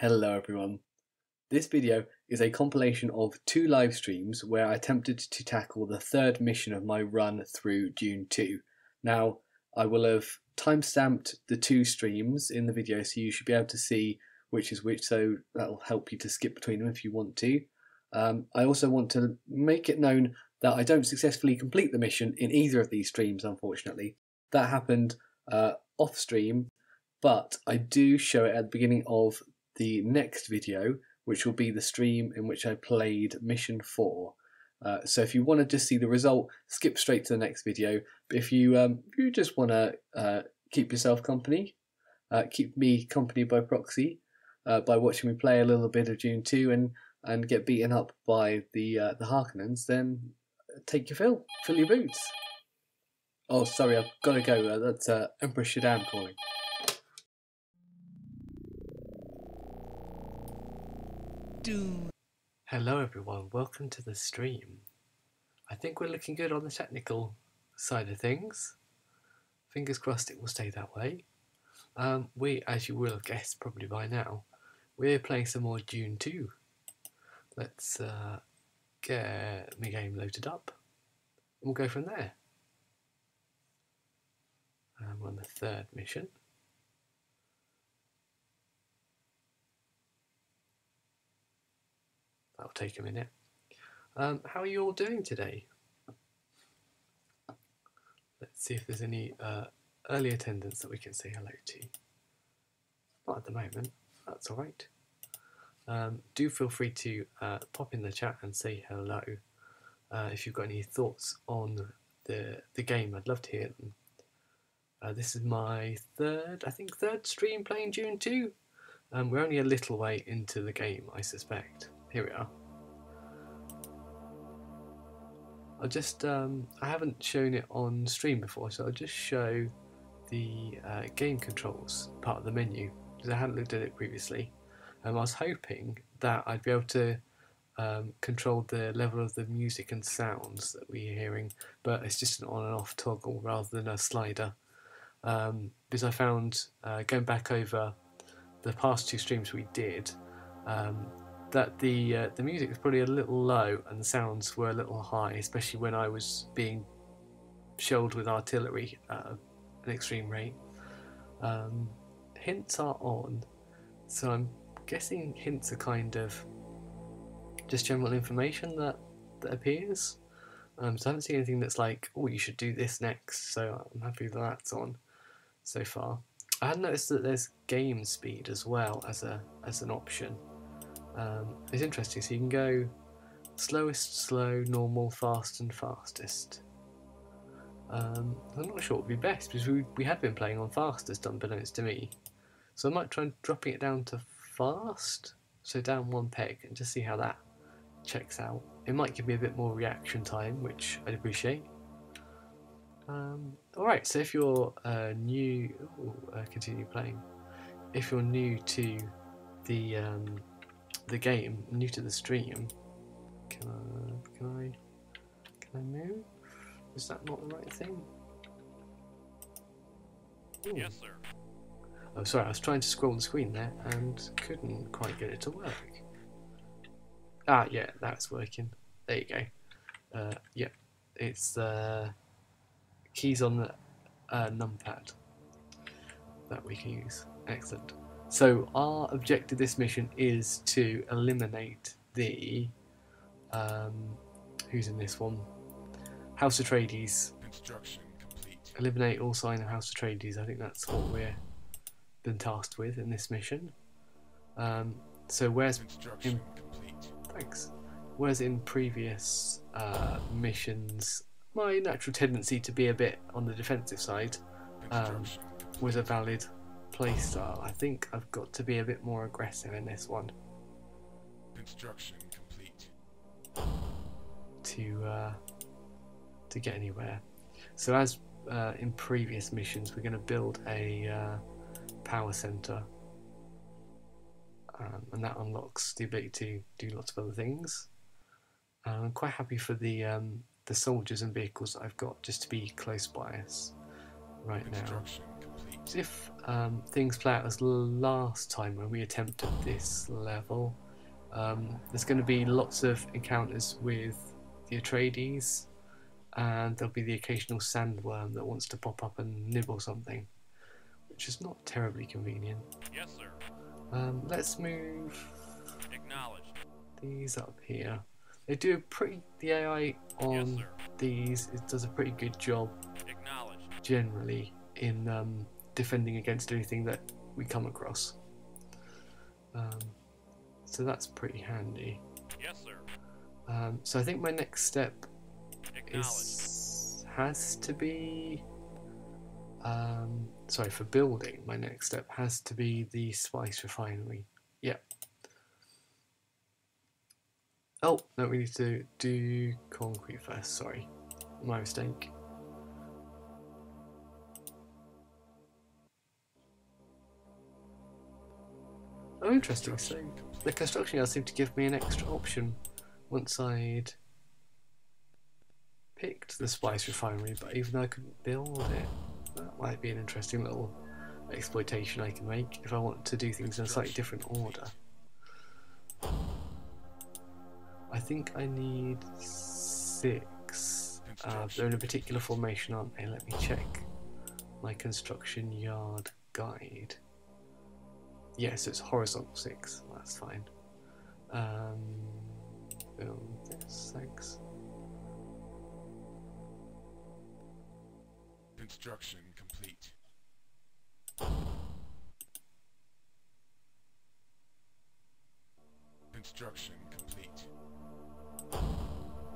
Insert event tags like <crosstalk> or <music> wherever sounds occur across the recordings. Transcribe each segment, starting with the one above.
Hello everyone. This video is a compilation of two live streams where I attempted to tackle the third mission of my run through Dune 2. Now, I will have timestamped the two streams in the video so you should be able to see which is which, so that'll help you to skip between them if you want to. Um, I also want to make it known that I don't successfully complete the mission in either of these streams, unfortunately. That happened uh, off stream, but I do show it at the beginning of the next video, which will be the stream in which I played Mission 4. Uh, so if you want to just see the result, skip straight to the next video. But if you um, you just want to uh, keep yourself company, uh, keep me company by proxy, uh, by watching me play a little bit of Dune 2 and and get beaten up by the uh, the Harkonnens, then take your fill, fill your boots. Oh, sorry, I've got to go. Uh, that's Emperor Shaddam calling. Dune. Hello, everyone. Welcome to the stream. I think we're looking good on the technical side of things. Fingers crossed it will stay that way. Um, we, as you will have guessed probably by now, we're playing some more Dune 2. Let's uh, get my game loaded up. And we'll go from there. Um, we're on the third mission. That'll take a minute. Um, how are you all doing today? Let's see if there's any uh, early attendance that we can say hello to. Not at the moment, that's alright. Um, do feel free to uh, pop in the chat and say hello. Uh, if you've got any thoughts on the, the game, I'd love to hear them. Uh, this is my third, I think, third stream playing Dune 2. Um, we're only a little way into the game, I suspect. Here we are. I'll just, um, I haven't shown it on stream before, so I'll just show the uh, game controls part of the menu, because I hadn't looked at it previously. Um, I was hoping that I'd be able to um, control the level of the music and sounds that we're hearing, but it's just an on and off toggle rather than a slider. Um, because I found, uh, going back over the past two streams we did, um, that the uh, the music was probably a little low and the sounds were a little high, especially when I was being shelled with artillery at an extreme rate. Um, hints are on, so I'm guessing hints are kind of just general information that that appears. Um, so I haven't seen anything that's like, oh, you should do this next. So I'm happy that that's on so far. I had noticed that there's game speed as well as a as an option. Um, it's interesting. So you can go slowest, slow, normal, fast, and fastest. Um, I'm not sure what would be best because we, we had been playing on fastest, unbeknownst to me. So I might try dropping it down to fast, so down one peg, and just see how that checks out. It might give me a bit more reaction time, which I'd appreciate. Um, Alright, so if you're uh, new, ooh, uh, continue playing. If you're new to the um, the game, new to the stream, can I, can I, can I move? Is that not the right thing? Ooh. Yes, sir. Oh, sorry, I was trying to scroll the screen there and couldn't quite get it to work. Ah, yeah, that's working. There you go. Uh, yeah, it's uh, keys on the uh, numpad that we can use. Excellent. So our objective this mission is to eliminate the um, who's in this one? House Atreides. Construction complete. Eliminate all sign of House of Atreides. I think that's what we're been tasked with in this mission. Um, so whereas Construction complete. thanks, whereas in previous uh, missions, my natural tendency to be a bit on the defensive side um, was a valid playstyle. I think I've got to be a bit more aggressive in this one Construction complete. to uh, to get anywhere. So as uh, in previous missions, we're going to build a uh, power center, um, and that unlocks the ability to do lots of other things. And I'm quite happy for the um, the soldiers and vehicles that I've got just to be close by us right now. If um, things play out as last time when we attempted this level, um, there's going to be lots of encounters with the Atreides, and there'll be the occasional sandworm that wants to pop up and nibble something, which is not terribly convenient. Yes, sir. Um, let's move Acknowledged. these up here. They do a pretty the AI on sir. these it does a pretty good job Acknowledged. generally in um, defending against anything that we come across. Um, so that's pretty handy. Yes, sir. Um, so I think my next step is has to be um, sorry for building. My next step has to be the spice refinery. Yeah. Oh no, we need to do concrete first. Sorry, my mistake. Oh, interesting. So the construction yard seemed to give me an extra option once I'd picked the spice refinery, but even though I couldn't build it, that might be an interesting little exploitation I can make if I want to do things in a slightly different order. I think I need six. Uh, they're in a particular formation, aren't they? Let me check my construction yard guide. Yes, it's horizontal six. That's fine. Um, build this, thanks. Construction complete. Construction complete.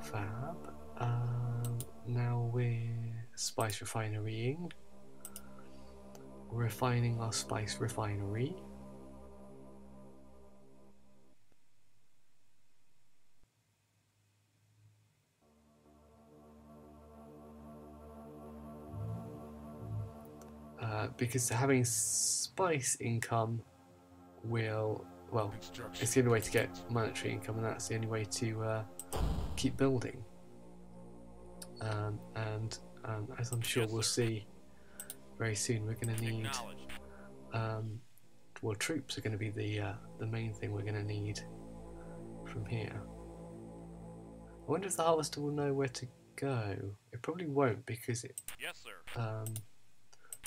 Fab. Um, now we're spice refinerying. Refining our spice refinery. Uh, because having spice income will, well, it's the only way to get monetary income, and that's the only way to uh, keep building. Um, and um, as I'm sure we'll see very soon, we're going to need um, well, troops are going to be the uh, the main thing we're going to need from here. I wonder if the harvester will know where to go. It probably won't because it Yes, sir. um,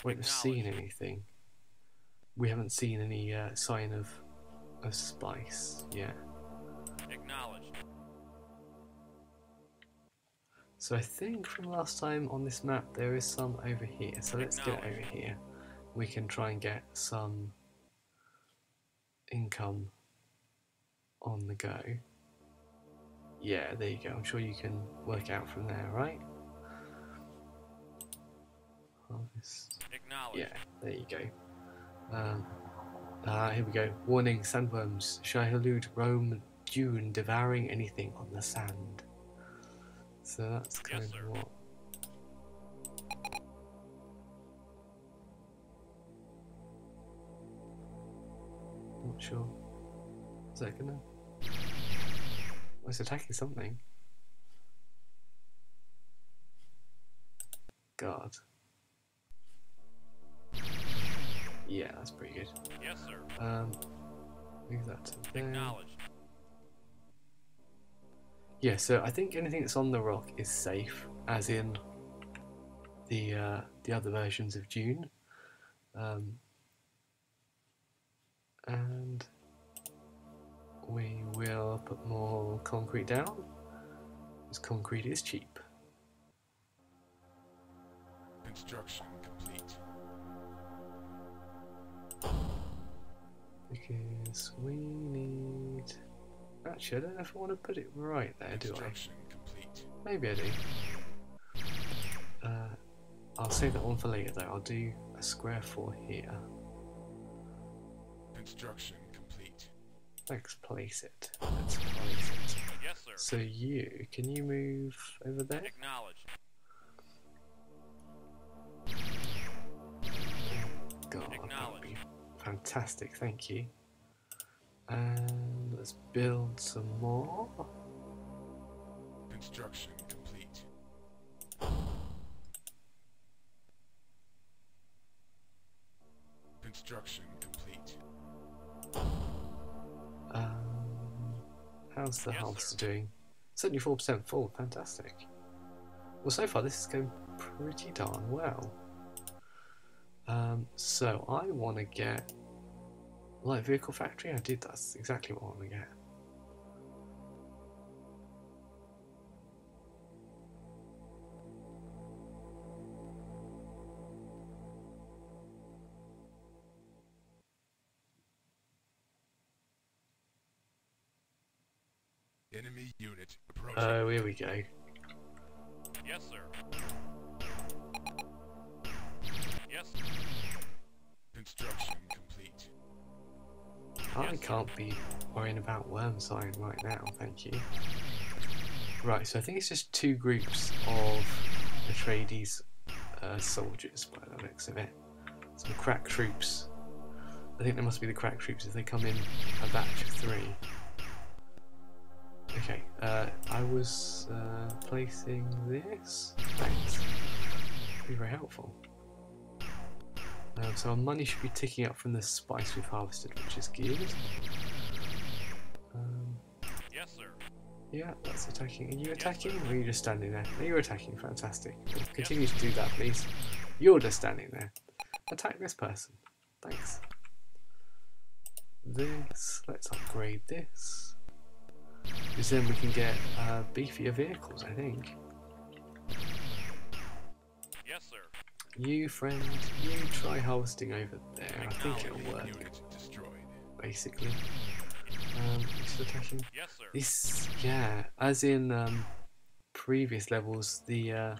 won't seen anything. We haven't seen any uh, sign of of spice yet. Acknowledged. So I think from last time on this map there is some over here. So let's get over here. We can try and get some income on the go. Yeah, there you go. I'm sure you can work out from there, right? Harvest. Acknowledged. Yeah, there you go. Um, ah, here we go. Warning: sandworms. Shai-Hulud roam dune, devouring anything on the sand. So that's kind Yes, of what. Not sure. Is that gonna? Oh, it's attacking something. God. Yeah, that's pretty good. Yes, sir. Um, move that to there. Acknowledged. Yeah, so I think anything that's on the rock is safe, as in the uh, the other versions of Dune. Um, and we will put more concrete down, because concrete is cheap. Construction Because we need. Actually, I don't know if I want to put it right there, do I? Complete. Maybe I do. Uh, I'll save that one for later though. I'll do a square for here. Construction complete. Let's place it. Let's place it. Yes, sir. So you, can you move over there? Acknowledged. Fantastic. Thank you. And let's build some more. Construction complete. Construction complete. Um, how's the Yes, house sir. doing? 74% full, fantastic. Well, so far this is going pretty darn well. Um, so I want to get light vehicle factory. I did. That's exactly what I want to get. Enemy unit approaching. Oh, here we go. I can't be worrying about worm sign right now, thank you. Right, so I think it's just two groups of Atreides uh, soldiers by the looks of it. Some crack troops. I think there must be the crack troops if they come in a batch of three. Okay, uh, I was uh, placing this. Thanks. Be very helpful. Um, so our money should be ticking up from the spice we've harvested, which is good. Um, Yes, sir. yeah, that's attacking. Are you attacking or are you just standing there? No, you're attacking. Fantastic. Continue to do that, please. You're just standing there. Attack this person. Thanks. This. Let's upgrade this. Because then we can get uh, beefier vehicles, I think. Yes, sir. You, friend, you try harvesting over there. I think it'll work, basically. Um, just attacking. Yes, sir. This, yeah, as in um, previous levels, the, uh,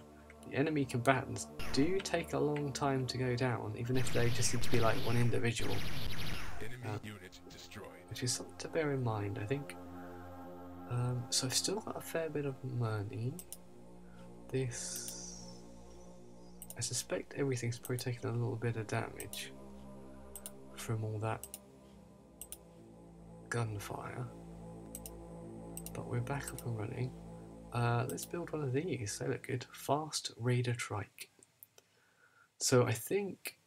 the enemy combatants do take a long time to go down, even if they just seem to be like one individual, Enemy unit destroyed. which is something to bear in mind, I think. Um, so I've still got a fair bit of money. This, I suspect everything's probably taken a little bit of damage from all that gunfire. But we're back up and running. Uh, let's build one of these. They look good. Fast Raider Trike. So I think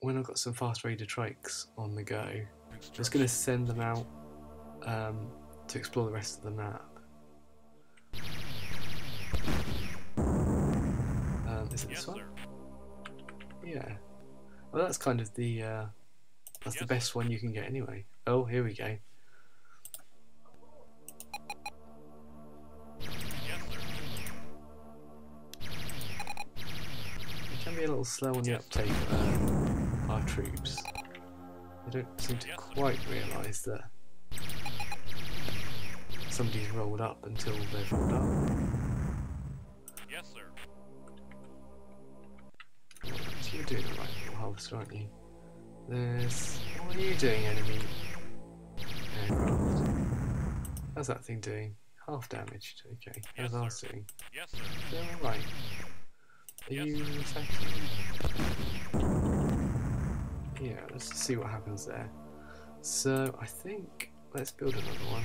when I've got some Fast Raider Trikes on the go, I'm just going to send them out um, to explore the rest of the map. Is it Yes, this one? sir. Yeah. Well, that's kind of the uh, that's the Yes, best one you can get anyway. Oh, here we go. It can be a little slow on the uptake of uh, our troops. They don't seem to Yes, quite realise that somebody's rolled up until they've rolled up. Yes, sir. You're doing the right little harvester, aren't you? There's. What are you doing, enemy aircraft? How's that thing doing? Half damaged. Okay. How's Yes, ours sir. doing? Yes, sir. Yeah, alright. Are Yes, you attacking? Yeah, let's see what happens there. So, I think. Let's build another one.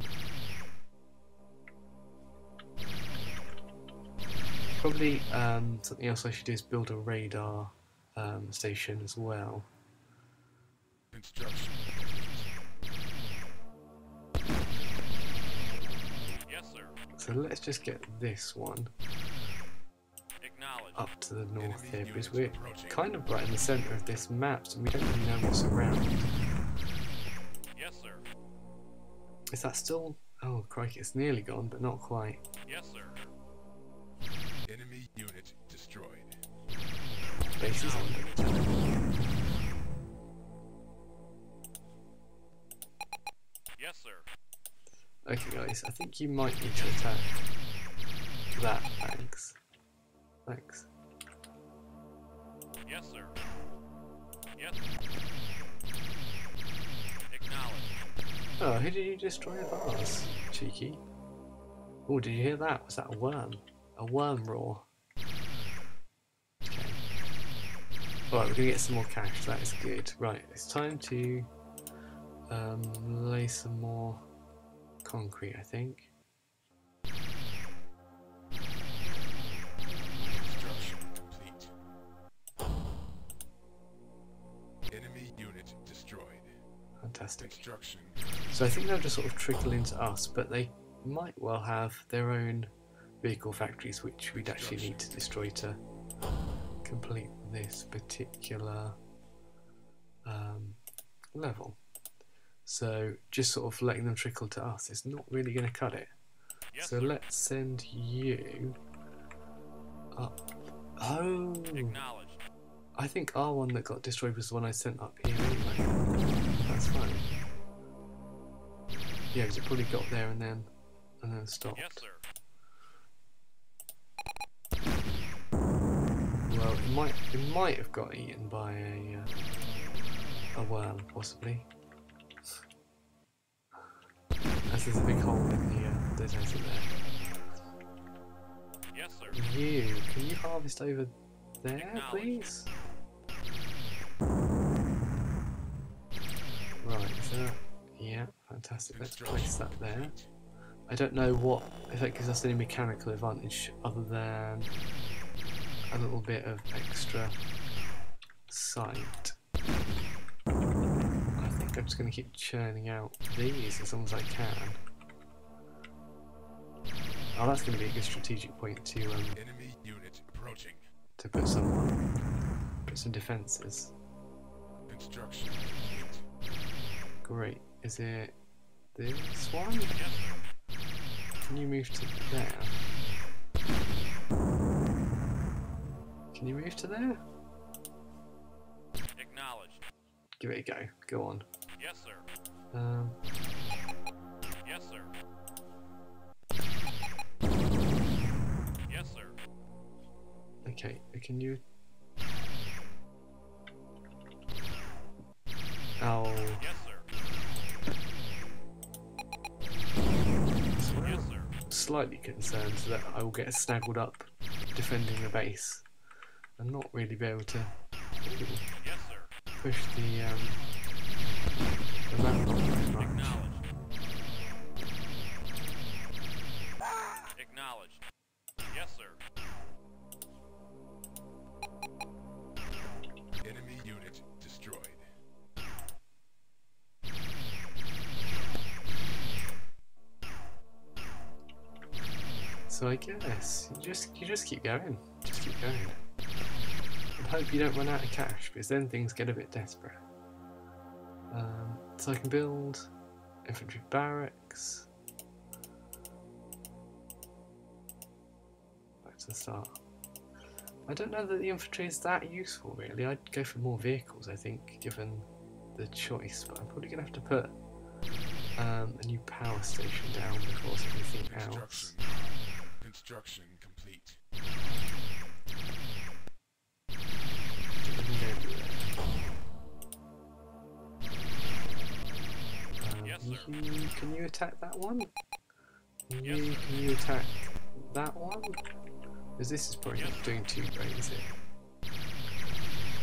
Probably um, something else I should do is build a radar um, station as well. Construction. Yes, sir. So let's just get this one up to the north Enemy here because we're approaching. kind of right in the centre of this map so we don't really know what's around. Yes, sir. Is that still? Oh crikey, it's nearly gone, but not quite. Yes, sir. Enemy unit destroyed. Base. Yes, sir. Okay, guys, I think you might need to attack that. Thanks. Thanks. Yes, sir. Yes. Acknowledged. Oh, who did you destroy of ours? Cheeky. Oh, did you hear that? Was that a worm? A worm roar. Alright, we're gonna get some more cash, that is good. Right, it's time to um, lay some more concrete, I think. Construction complete. Fantastic. So I think they'll just sort of trickle into us, but they might well have their own vehicle factories, which we'd actually need to destroy to complete this particular um, level. So just sort of letting them trickle to us is not really going to cut it. Yes, so sir. let's send you up. Oh. I think our one that got destroyed was the one I sent up here anyway. That's fine. Yeah, because it probably got there and then and then stopped. Yes, sir. Well, it might it might have got eaten by a uh, a worm, possibly. As there's a big hole in the uh, desert there. Yes, sir. You, can you harvest over there, please? Right, is that? Yeah, fantastic. Let's place that there. I don't know what if that gives us any mechanical advantage other than a little bit of extra sight. I think I'm just going to keep churning out these as long as I can. Oh, that's going to be a good strategic point to um, Enemy unit approaching. to put some put some defences. Construction. Great. Is it this one? Can you move to there? Can you move to there? Acknowledged. Give it a go. Go on. Yes, sir. Um, Yes, sir. Yes, sir. okay. Can you? Oh, Yes, sir. Yes, I'm sir. slightly concerned that I will get snaggled up defending the base and not really be able to Yes, push the um, the map on much. Acknowledged. Acknowledged. Yes, sir. Enemy unit destroyed. So I guess you just you just keep going, just keep going, and hope you don't run out of cash because then things get a bit desperate. Um, so I can build infantry barracks. Back to the start. I don't know that the infantry is that useful really. I'd go for more vehicles. I think, given the choice, but I'm probably gonna have to put um, a new power station down before anything else. Construction. Construction You, can you attack that one? You, can you attack that one? Because this is probably not doing too great, is it?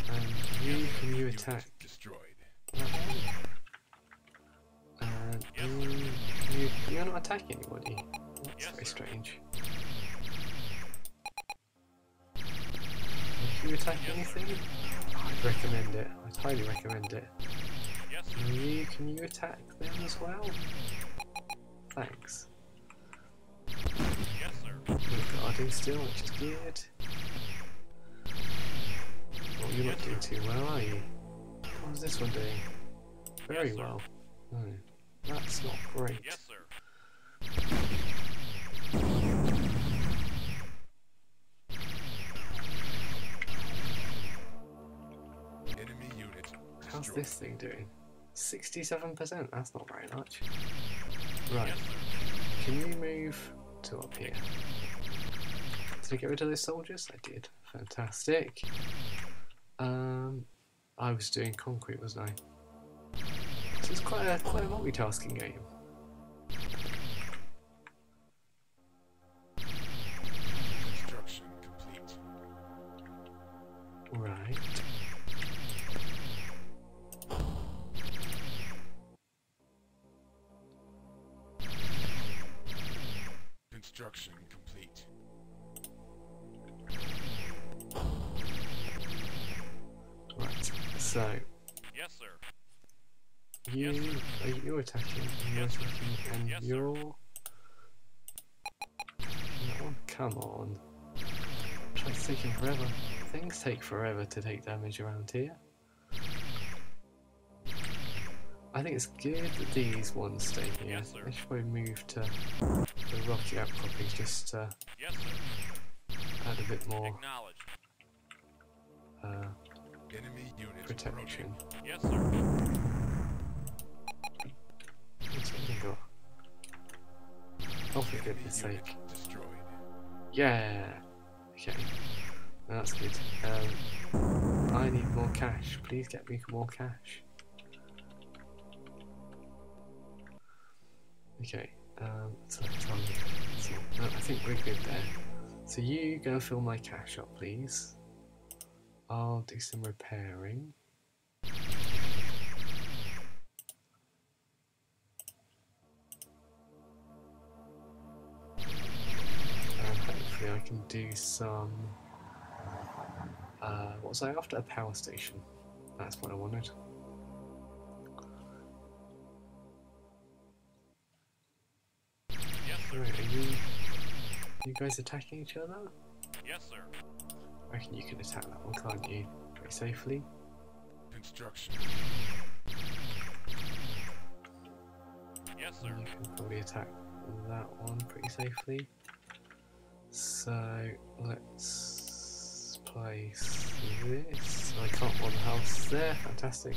Um, and you, can you attack destroyed. that one? And Yes, you, you, can you not attacking anybody? That's very strange. Can you attack anything? I'd recommend it. I'd highly recommend it. Yes. Can you, can you attack them as well? Thanks. Yes, sir. You're guarding still, which is good. Well, you're not Yes, doing sir. too well, are you? How's this one doing? Very Yes, well. No, that's not great. Yes, sir. Enemy unit How's this thing doing? 67%? That's not very much. Right, can you move to up here? Did I get rid of those soldiers? I did. Fantastic. Um, I was doing concrete, wasn't I? So it's quite a quite a multitasking game. Forever to take damage around here. I think it's good that these ones stay here. Yes. They should probably move to the rocky outcroppings just to Yes, sir. add a bit more uh, Enemy unit protection. approaching. Yes, sir. What's it we got? Oh, for goodness sake. destroyed. Yeah. Okay. No, That's good. Um, I need more cash. Please get me more cash. Okay. Um, so. So, no, I think we're good there. So you go fill my cash up, please. I'll do some repairing. And hopefully I can do some. Uh, what was I after? A power station. That's what I wanted. Yes, sir. Right, are you. You guys attacking each other? Yes, sir. I reckon you can attack that one, can't you? Pretty safely. Construction. Yes, sir. You can probably attack that one pretty safely. So let's place this. I can't want the house there. Fantastic.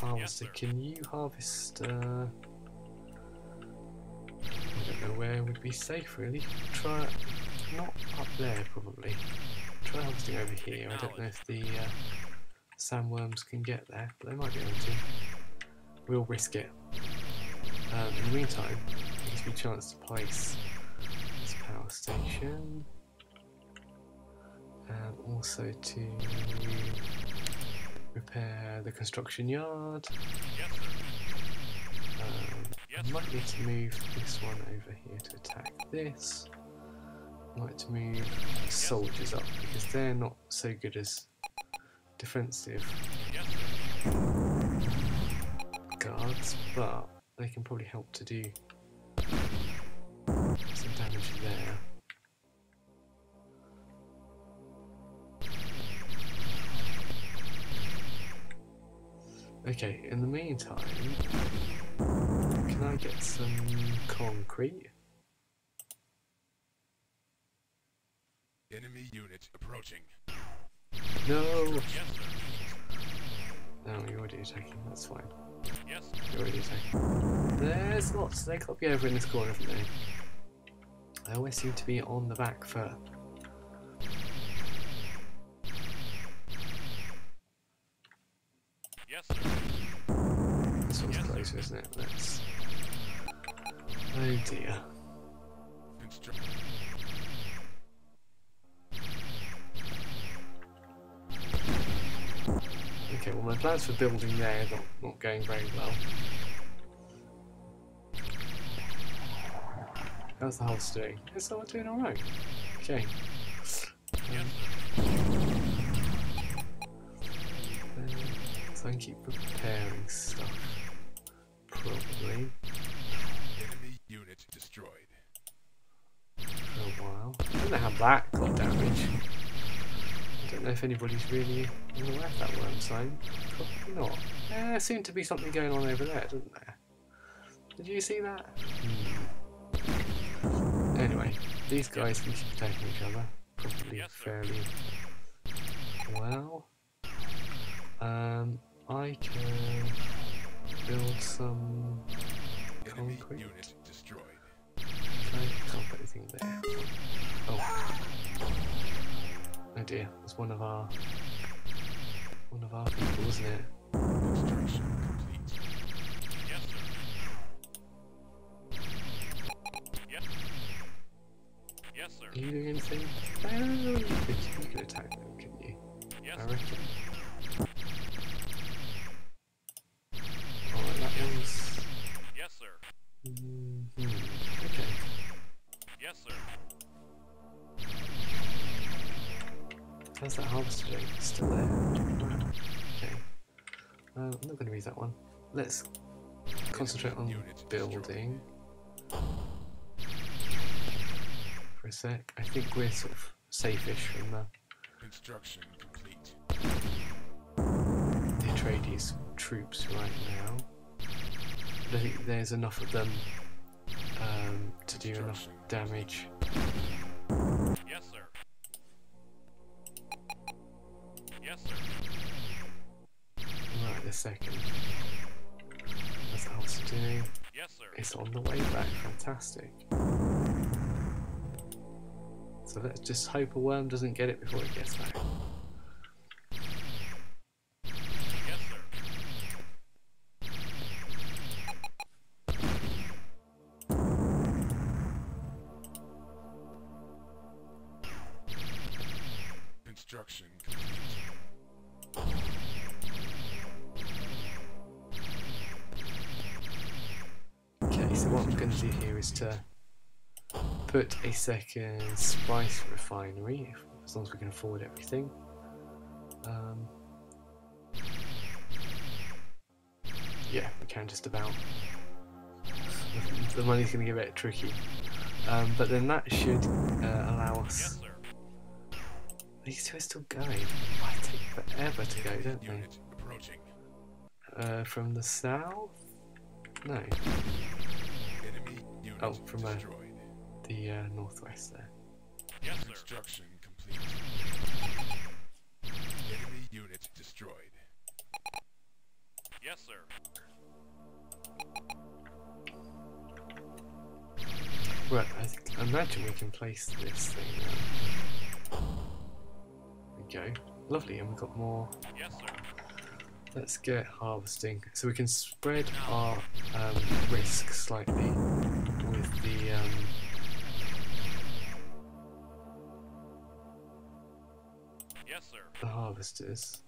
Harvester, sir. can you harvest? Uh, I don't know where would be safe really. Try not up there probably. Try harvesting over here. I don't know if the uh, sandworms can get there, but they might be able to. We'll risk it. Um, in the meantime, gives me a chance to place this power station and also to repair the construction yard. Um, I might need to move this one over here to attack this. I might to move soldiers up because they're not so good as defensive guards, but they can probably help to do Okay, in the meantime, can I get some concrete? Enemy unit approaching. No! No, oh, you're already attacking, that's fine. Yes. You're already attacking. There's lots, they could be over in this corner, haven't they? They always seem to be on the back foot. Closer, isn't it? Let's. Oh dear. Okay, well, my plans for building there are not, not going very well. How's the house doing? It's all doing alright. Okay. Um, so I can keep preparing stuff. Probably. Enemy unit destroyed. a while. I don't know how that got damage. I don't know if anybody's really aware of that worm sign. Probably not. There seemed to be something going on over there, didn't there? Did you see that? Hmm. Anyway, these guys can keep attacking each other. Probably fairly well. Um, I can build some Enemy Concrete. unit destroyed. Okay, can't put anything there. Oh. Oh dear, it's one of our one of our people, isn't it? Construction complete. Yes, sir. Yes. Yes, sir. Are you doing anything? You could, you could attack them, couldn't you? Yes, I reckon. Sir. Mm, hmm, okay. Yes, sir. How's that harvester Still there. Okay. Uh, I'm not going to use that one. let's concentrate on building for a sec. I think we're sort of safe-ish from the, Construction complete. the Atreides troops right now. Think there's enough of them um, to do enough damage. Yes, sir. Yes, sir. Right this second. That's what I was doing. Yes, sir. It's on the way back. Fantastic. So let's just hope a worm doesn't get it before it gets back. Second spice refinery, if, as long as we can afford everything. Um, yeah, we can just about. the money's going to get a bit tricky. Um, but then that should uh, allow us. These two are still going. Why take forever to go, don't they? Uh, from the south? No, Oh, from a-. the uh, northwest there. Yes, sir. Construction complete. Enemy unit destroyed. Yes, sir. Right, I I imagine we can place this thing now. There we go. Lovely, and we've got more. Yes, sir. Let's get harvesting. So we can spread our um, risk slightly the harvesters.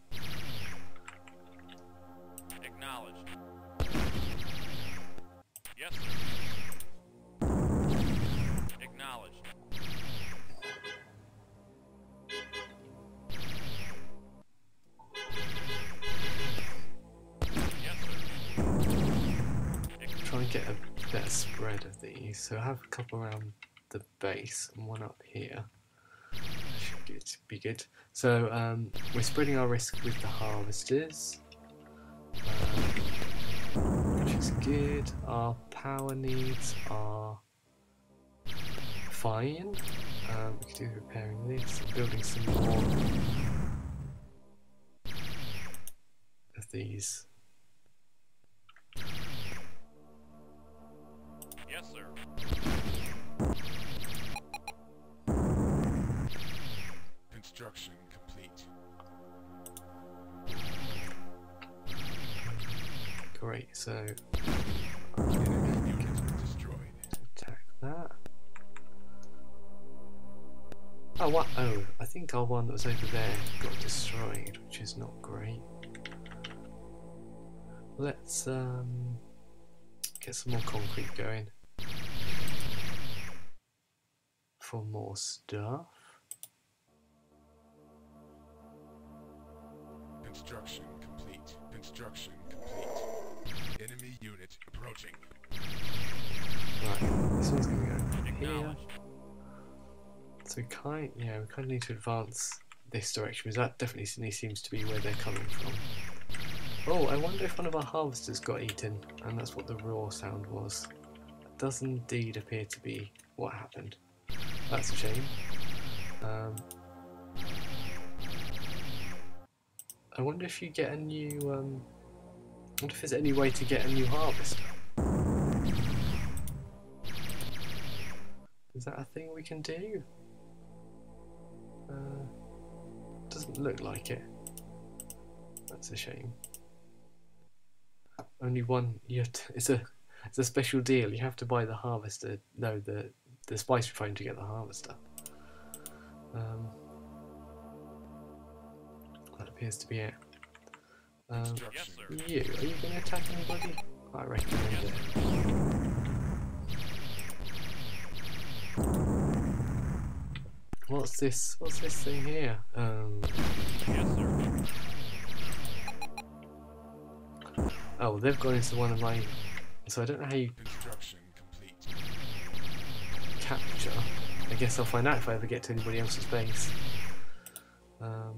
Acknowledged. Yes, sir. Acknowledged. Yes, sir. Ac- Try and get a better spread of these. So I have a couple around the base and one up here. Good, be good. So um, we're spreading our risk with the harvesters, um, which is good. Our power needs are fine. Um, we could do repairing this, building some more of these. Think our one that was over there got destroyed, which is not great. Let's um get some more concrete going for more stuff. Construction complete. Construction complete. Enemy unit approaching. Right, this one's gonna go here. So kind, yeah, we kind of need to advance this direction because that definitely seems to be where they're coming from. Oh, I wonder if one of our harvesters got eaten, and that's what the raw sound was. It does indeed appear to be what happened. That's a shame. Um, I wonder if you get a new. Um, I wonder if there's any way to get a new harvester. Is that a thing we can do? Uh, doesn't look like it. That's a shame. Only one. You to, it's a it's a special deal. You have to buy the harvester. No, the the spice refinery to get the harvester. Um, that appears to be it. Um, Yes, you are you going to attack anybody? I recommend it. What's this? What's this thing here? Um, Yes, sir. Oh, they've gone into one of my. So I don't know how you Construction complete. capture. I guess I'll find out if I ever get to anybody else's base. Um,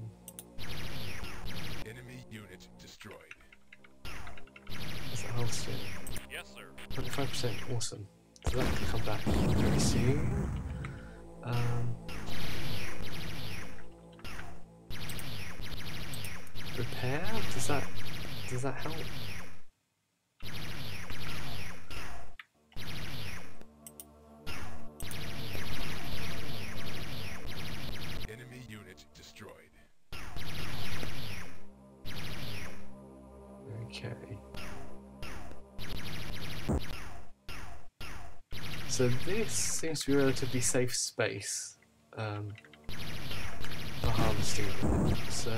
Enemy unit destroyed. what's that holster? Yes, sir. 25% awesome. So that can come back very soon. Um, repair? Does that does that help? Enemy unit destroyed. Okay. So this seems to be a relatively safe space um, for harvesting. So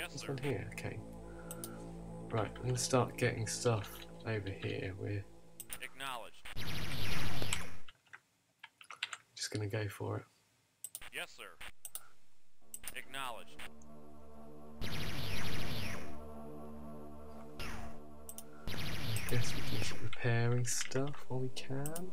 Yes, this sir. one here. Okay. Right, I'm gonna start getting stuff over here. We're Acknowledged. just gonna go for it. Yes, sir. Acknowledged. I guess we can keep repairing stuff while we can.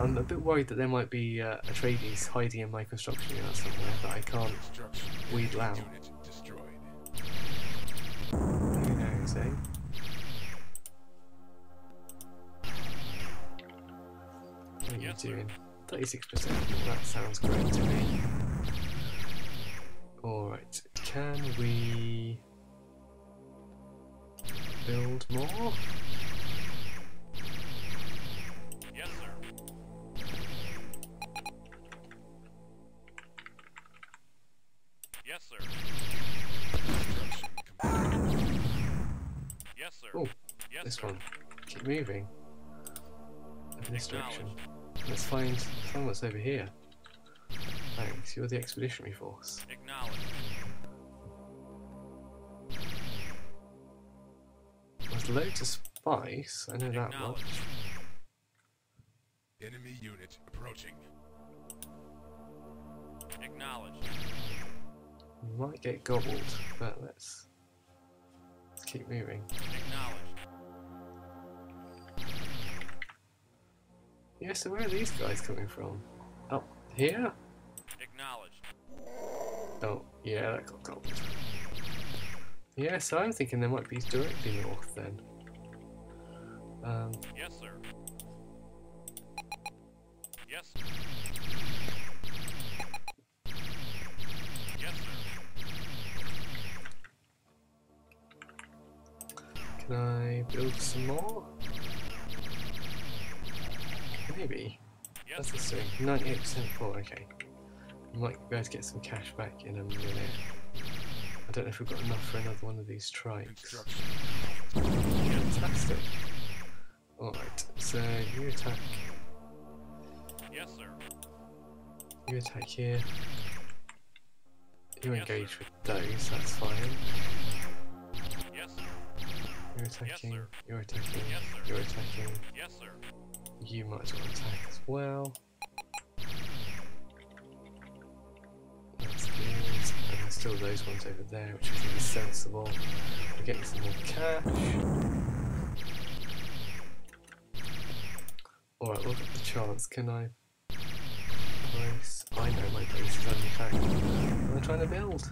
I'm a bit worried that there might be uh, Atreides hiding in my construction unit somewhere that I can't. Enemy destroyed. Who knows, eh? What are you doing? 36%. That sounds great to me. Alright, can we build more? Sir. Oh, yes, this sir. one. Keep moving. In this direction. Let's find, find what's over here. Thanks, you're the expeditionary force. Acknowledged. There's loads of spice, I know that much. Enemy unit approaching. Acknowledged. We might get gobbled, but let's, let's keep moving. Yeah, so where are these guys coming from? Up here? Acknowledged. Oh, yeah, that got gobbled. Yeah, so I'm thinking there might be directly north then. Um, Yes, sir. Yes, sir. I build some more? Maybe. That's the thing. 98% full, okay. We might be able to get some cash back in a minute. I don't know if we've got enough for another one of these trikes. Fantastic. Alright, so you attack Yes, sir. you attack here. You engage with those, that's fine. Yes. You're attacking, sir. you're attacking, Yes, you're attacking. Yes, sir. You might as well attack as well. That's good. And there's still those ones over there, which is sensible. We're getting some more cash. Alright, look at the chance. Can I place? I know my base is under attack. What am I trying to build?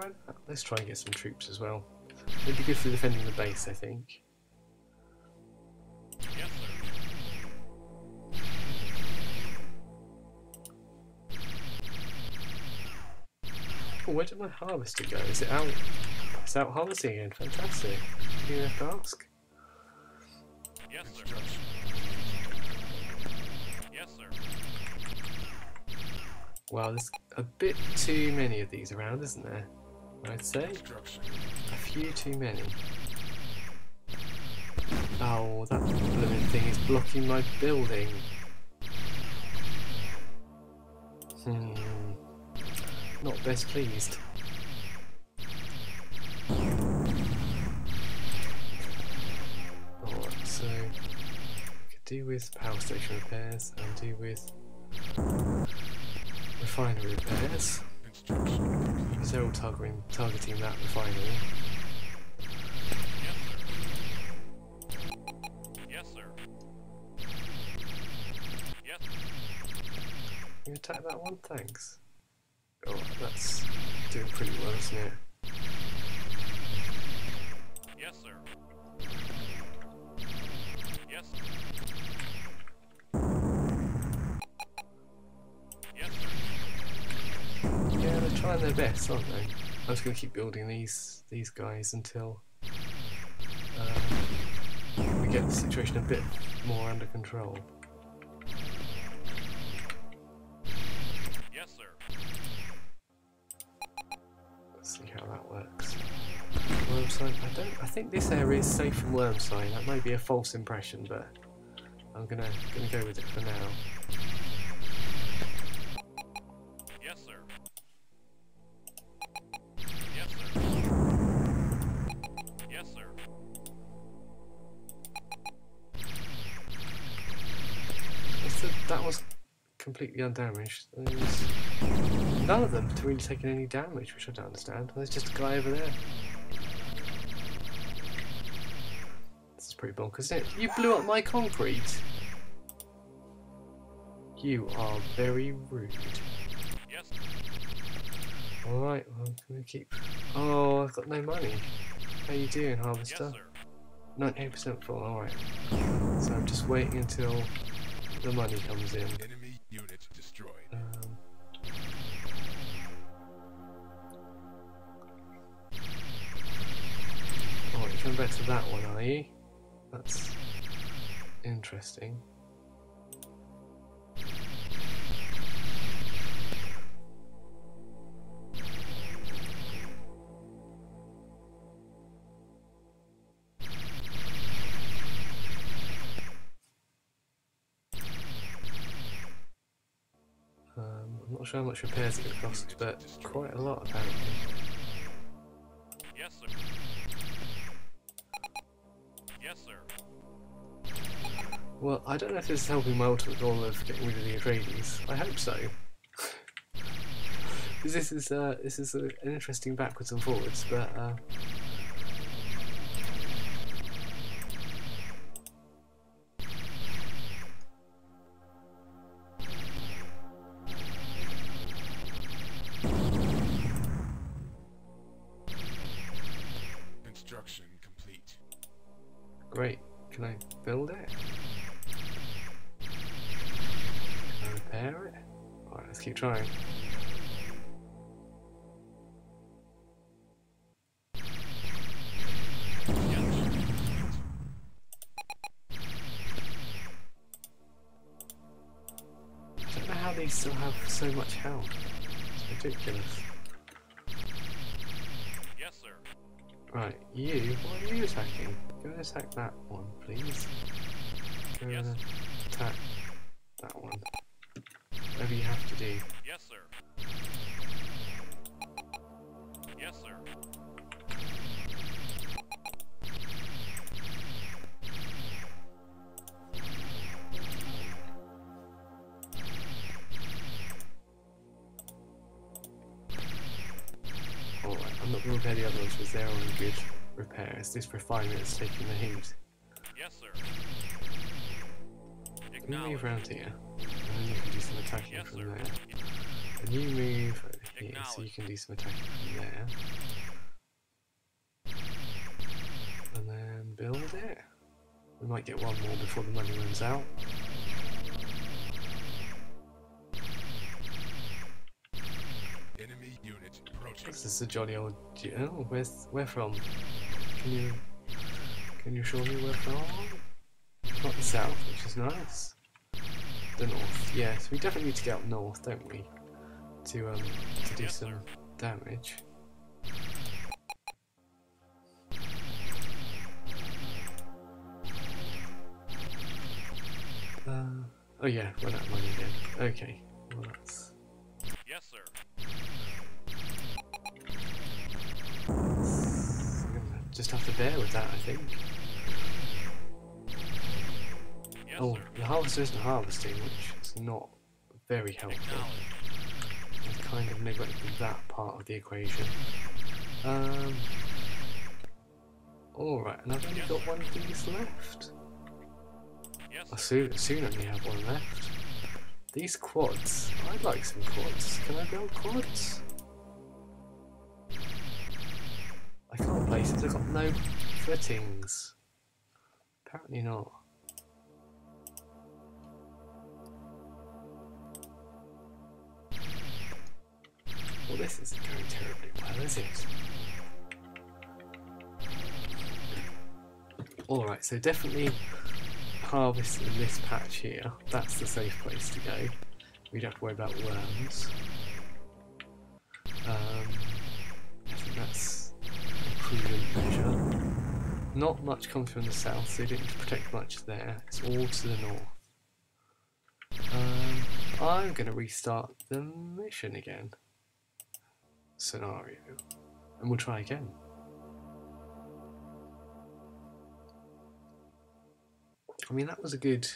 Try that? Let's try and get some troops as well. It'd be good for defending the base, I think. Yes. Oh, where did my harvester go? Is it out? It's out harvesting again. Fantastic. Do you have to ask? Yes, sir. Yes, sir. Wow, there's a bit too many of these around, isn't there? I'd say a few too many. Oh, that blooming thing is blocking my building. Hmm. Not best pleased. Alright, so could do with power station repairs and do with refinery repairs. Because they're all targeting, targeting that refinery. Yes, sir. Yes, You attack that one? Thanks. Oh, that's doing pretty well, isn't it? yes, sir. Yes. Yes, trying their best, aren't they? I'm just going to keep building these these guys until uh, we get the situation a bit more under control. Yes, sir. Let's see how that works. Worm sign. I don't. I think this area is safe from worm sign. That may be a false impression, but I'm gonna gonna go with it for now. Undamaged. There's none of them to really taking any damage, which I don't understand. There's just a guy over there. This is pretty bonkers, isn't it? You blew up my concrete. You are very rude. Yes. Alright, well, I'm gonna keep. Oh, I've got no money. How you doing, Harvester? sir. 98% full, alright. So I'm just waiting until the money comes in. Back to that one, are you? That's interesting. Um, I'm not sure how much repairs it could cost, but quite a lot apparently. Well, I don't know if this is helping my ultimate goal of getting rid of the Atreides. I hope so. Because <laughs> this is uh, this is a, an interesting backwards and forwards, but uh, Attack that repair. It's this refinement that's taking the heat. Yes, sir. Can you move around here? And then you can do some attacking Yes, from sir. there. And you move here, so you can do some attacking from there. And then build it. We might get one more before the money runs out. Enemy unit approaching. This is a jolly old. G- oh, where's where from? Can you can you show me where from? Not the south, which is nice. The north. Yes, we definitely need to get up north, don't we? To um to do some damage. Uh, oh yeah, run out of money again. Okay, well that's just have to bear with that, I think. Yes, Oh, sir. the harvester isn't harvesting, which is not very helpful. I've kind of neglected that part of the equation. Um. Alright, and I've only Yes, got sir. one of these left. Yes, I soon, soon only have one left. These quads, I'd like some quads. Can I build quads? I can't place it, I've got no footings. Apparently not. Well, this isn't going terribly well, is it? Alright, so definitely harvest in this patch here. That's the safe place to go. We don't have to worry about worms. Um, Not much comes from the south, so you don't protect much there. It's all to the north. Um, I'm going to restart the mission again. Scenario. And we'll try again. I mean, that was a good,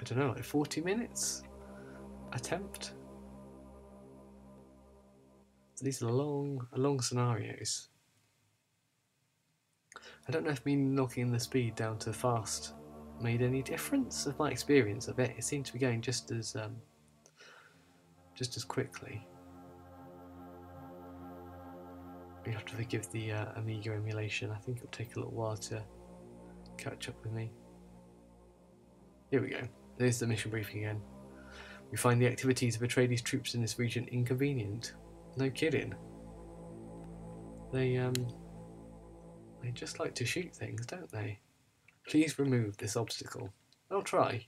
I don't know, like 40 minutes attempt. These are long, long scenarios. I don't know if me knocking the speed down to fast made any difference of my experience of it. It seemed to be going just as, um, just as quickly. You have to forgive the uh, Amiga emulation. I think it'll take a little while to catch up with me. Here we go. There's the mission briefing again. We find the activities of Atreides troops in this region inconvenient. No kidding. They um they just like to shoot things, don't they? Please remove this obstacle. I'll try.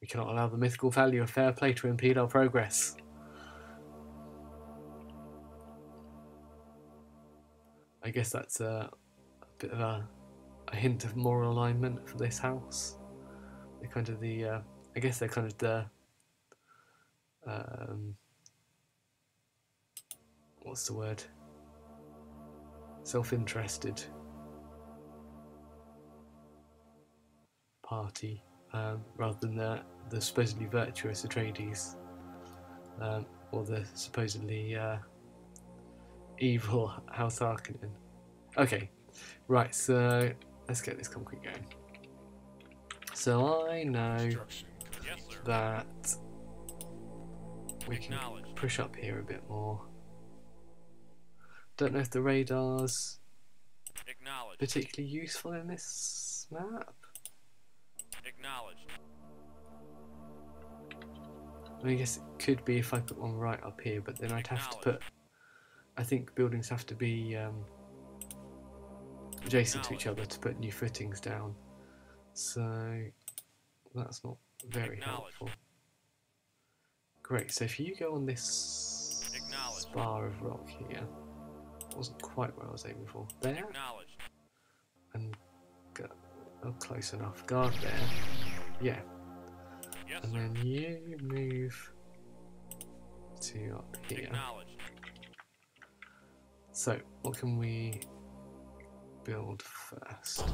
We cannot allow the mythical value of fair play to impede our progress. I guess that's a, a bit of a, a hint of moral alignment for this house. They're kind of the, uh, I guess they're kind of the, um, what's the word? Self-interested party, um, rather than the the supposedly virtuous Atreides, um, or the supposedly uh, evil House Harkonnen. Okay, right. So let's get this concrete going. So I know Construction Yes, sir. that we can push up here a bit more. Don't know if the radar's particularly useful in this map. Acknowledged. I, mean, I guess it could be if I put one right up here, but then I'd have to put. I think buildings have to be um, adjacent to each other to put new footings down. So that's not very helpful. Great. So if you go on this bar of rock here, wasn't quite where I was aiming for. There and go oh, close enough. Guard there. Yeah. Yes, And then you move to up here. So, what can we build first?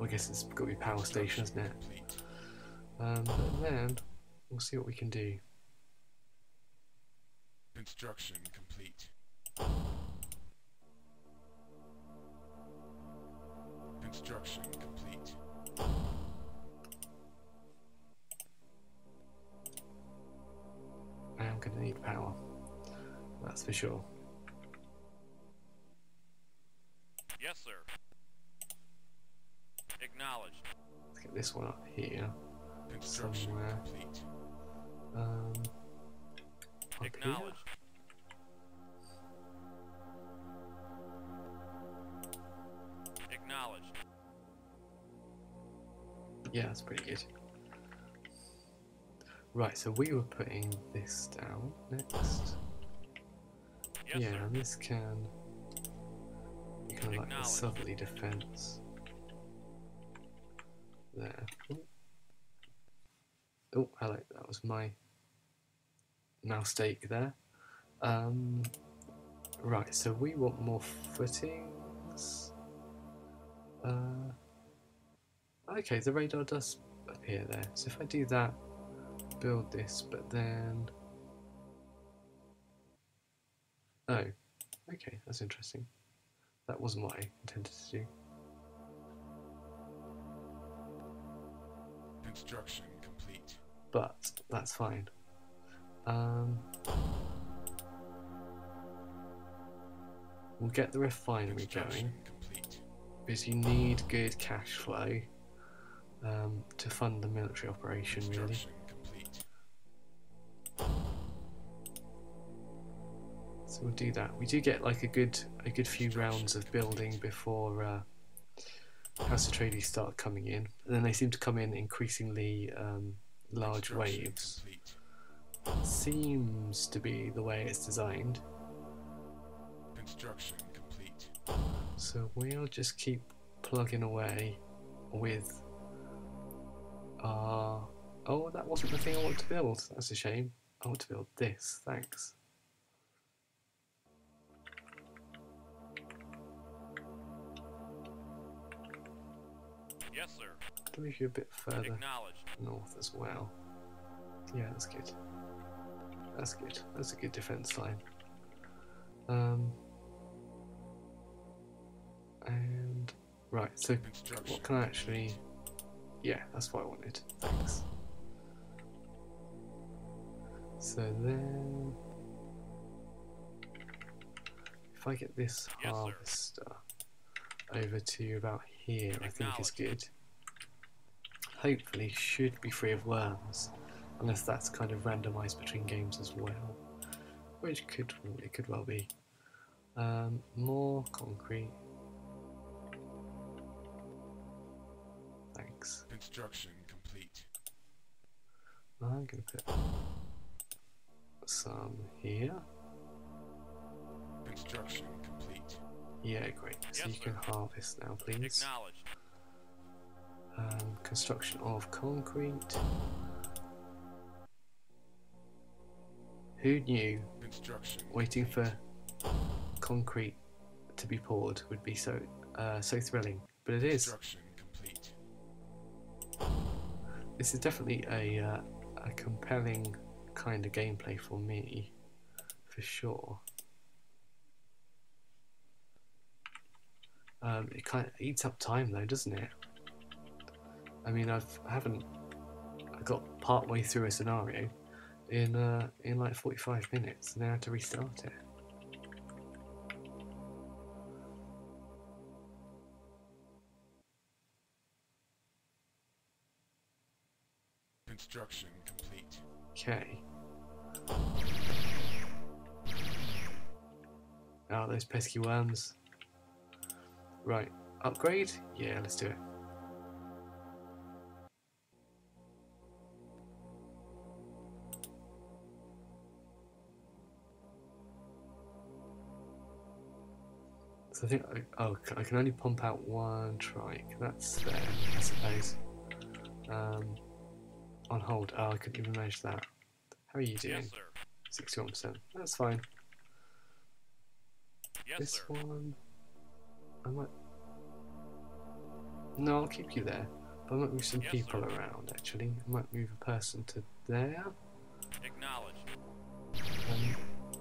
I guess it's got to be power station, isn't it? complete. Um, but then we'll see what we can do. Construction complete. Construction complete. I am going to need power. That's for sure. Yes, sir. Acknowledged. Let's get this one up here. Construction Somewhere. complete. Um, up here? Yeah, that's pretty good. Right, so we were putting this down next. Yes, yeah, sir. and this can be kind of like the southerly defence. There. Oh. oh, hello. That was my mouse take there. Um, right, so we want more footings. Uh, okay, the radar does appear there. So if I do that, build this, but then. Oh, okay, that's interesting. That wasn't what I intended to do. Construction complete. but that's fine. Um, we'll get the refinery going complete. because you need good cash flow um, to fund the military operation, really. Complete. So we'll do that. We do get like a good a good few rounds of building before uh, House Atreides start coming in, and then they seem to come in increasingly um, large waves. Seems to be the way it's designed. Construction complete. So we'll just keep plugging away with our. Oh, that wasn't the thing I wanted to build. That's a shame. I want to build this. Thanks. Yes, sir. I'll move you a bit further north as well. Yeah, that's good. That's good. That's a good defense line. Um. And right, so what can I actually? Yeah, that's what I wanted. Thanks. So then, if I get this Yes, sir. harvester over to about here, I think is good. Hopefully, should be free of worms, unless that's kind of randomised between games as well, which could it could well be. Um, more concrete. Construction complete. I'm gonna put some here. Construction complete. Yeah, great. So Yes, you can harvest now, please. Acknowledged. Um, construction of concrete. Who knew Construction. waiting for concrete to be poured would be so uh, so thrilling? But it is. This is definitely a uh, a compelling kind of gameplay for me, for sure. Um, it kind of eats up time though, doesn't it? I mean, I've I haven't I got part way through a scenario in uh, in like forty five minutes, and I had to restart it. Construction complete. Okay. Oh, those pesky worms. Right, upgrade? Yeah, let's do it. So I think, I, oh, I can only pump out one trike. That's fair, I suppose. Um, on hold. Oh, I couldn't even manage that. How are you doing? Yes, sir. 61%. That's fine. Yes, this sir. one, I might. No, I'll keep you there. But I might move some Yes, people sir. around actually. I might move a person to there. Acknowledged. And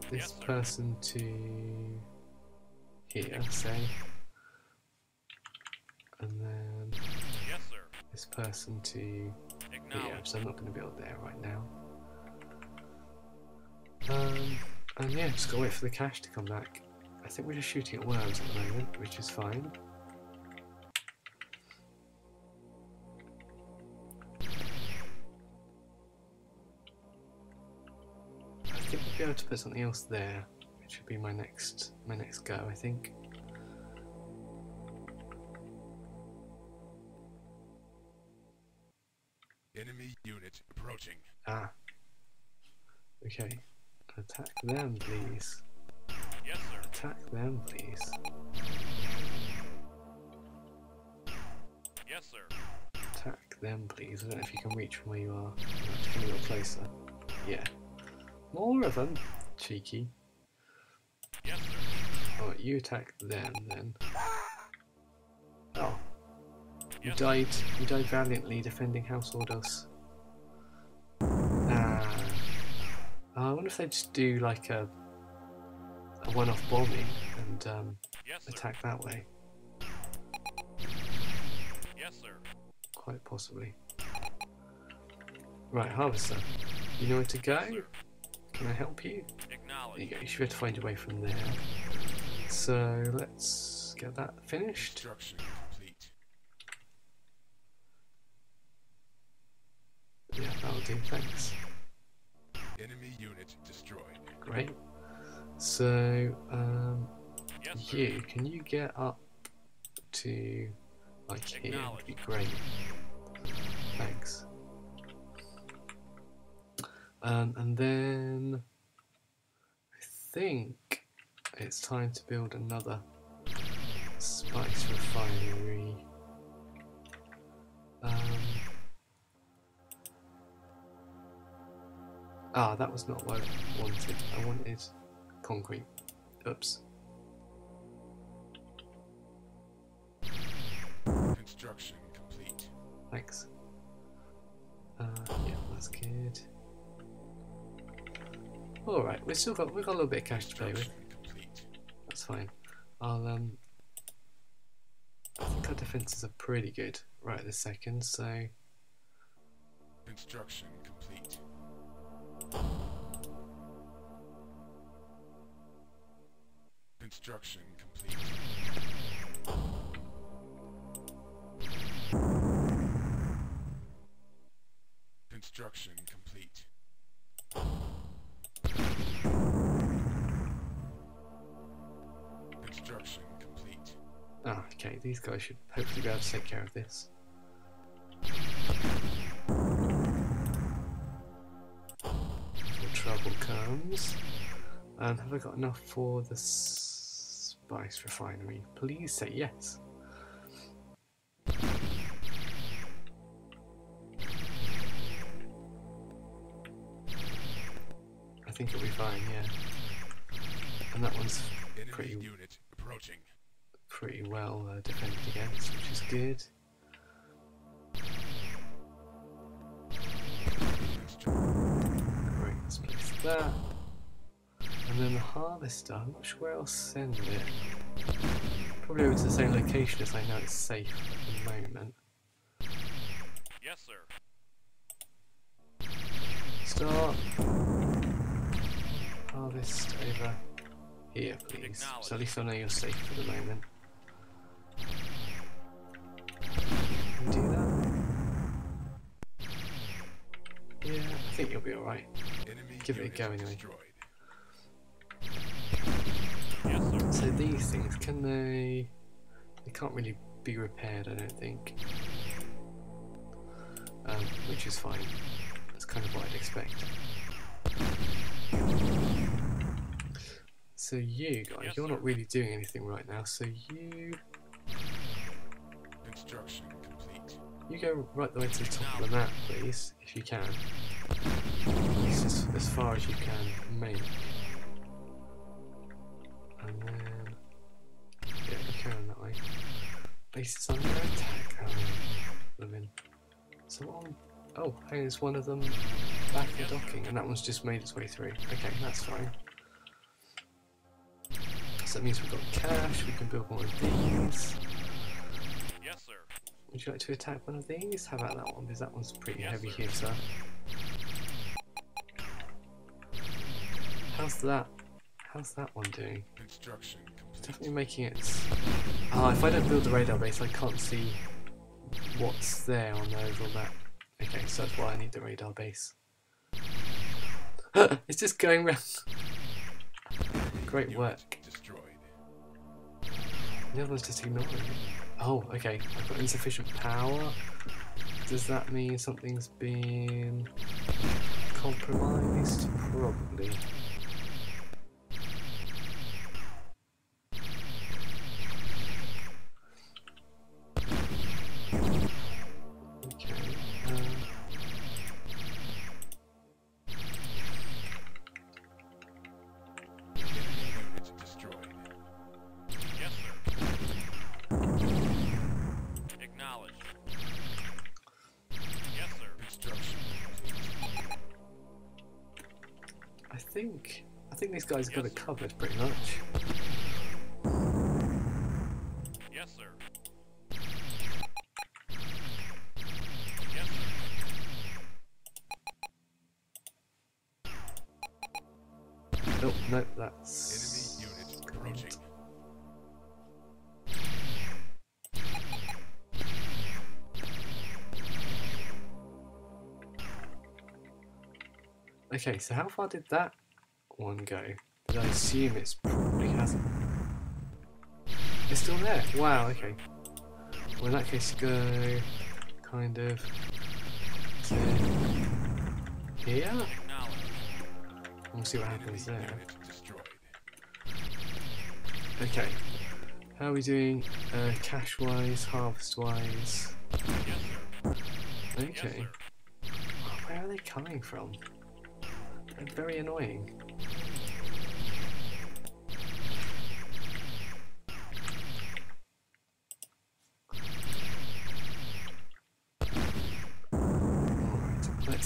this Yes, person to here, say. And then Yes, sir. this person to here. Acknowledged. So I'm not going to build there right now. Um, and yeah, just gotta wait for the cash to come back. I think we're just shooting at worms at the moment, which is fine. I think we'll be able to put something else there, which would be my next my next go, I think. Okay. Attack them, please. Yes, sir. Attack them, please. Yes, sir. Attack them, please. I don't know if you can reach from where you are. Come a little closer. Yeah. More of them. Cheeky. Yes, sir. Alright, you attack them then. Oh. You Yes, died. You died valiantly defending House Ordos. If they just do like a a one-off bombing and um, Yes, attack that way. Yes, sir. Quite possibly. Right, Harvester. You know where to go? Yes. Can I help you? There you go. You should be able to find your way from there. So let's get that finished. Complete. Yeah, that'll do. Thanks. Enemy unit destroyed. Great. So, um, Yes, you can you get up to like here? Would be great. Thanks. Um, and then I think it's time to build another spice refinery. Um, ah, that was not what I wanted. I wanted concrete. Oops. Construction complete. Thanks. Uh, yeah, that's good. All right, we've still got we've got a little bit of cash to play with. Complete. That's fine. I'll um. I think our defenses are pretty good right this second. So Construction Construction complete. Construction complete. Construction complete. ah, okay, these guys should hopefully be able to take care of this. Before trouble comes. And have I got enough for the s- spice refinery? Please say yes. I think it'll be fine, yeah. And that one's Pretty- unit approaching. pretty well uh, defended against, which is good. Great, let's place that. And then the harvester, I'm not sure where I'll send it. Probably over to the same location as I know it's safe at the moment. Yes, sir. Start. Harvest over here, please. So at least I know you're safe for the moment. Can do that? Yeah, I think you'll be alright. Give it a go anyway. Destroyed. So these things, can they... They can't really be repaired, I don't think. Um, which is fine. That's kind of what I'd expect. So you guys, Yes, you're sir. not really doing anything right now, so you... Construction complete. You go right the way to the top of the map, please, if you can. At least as, as far as you can make. Bases under attack. Uh, oh, living. So what on... Oh, hey, there's one of them back and docking, and that one's just made its way through. Okay, that's fine. So that means we've got cash, we can build one of these. Yes, sir. Would you like to attack one of these? How about that one? Because that one's pretty Yes, heavy sir. hitter. how's that? How's that one doing? Construction It's complete. Definitely making it. Oh, if I don't build the radar base, I can't see what's there on the overall map. Okay, so that's why I need the radar base. <gasps> it's just going round. Great work. The other one's just ignoring me. Oh, okay. I've got insufficient power. Does that mean something's been compromised? Probably. I think these guys got Yes, it covered pretty much. Yes, sir. Yes, sir. Oh no, that's Enemy unit approaching. Okay, so how far did that one go? I assume it's probably hasn't. It's still there. Wow. Okay. Well, in that case, go kind of to here. We'll see what happens there. Okay. How are we doing? Uh, cash wise, harvest wise. Yes, sir. Yes, Okay. Where are they coming from? They're very annoying.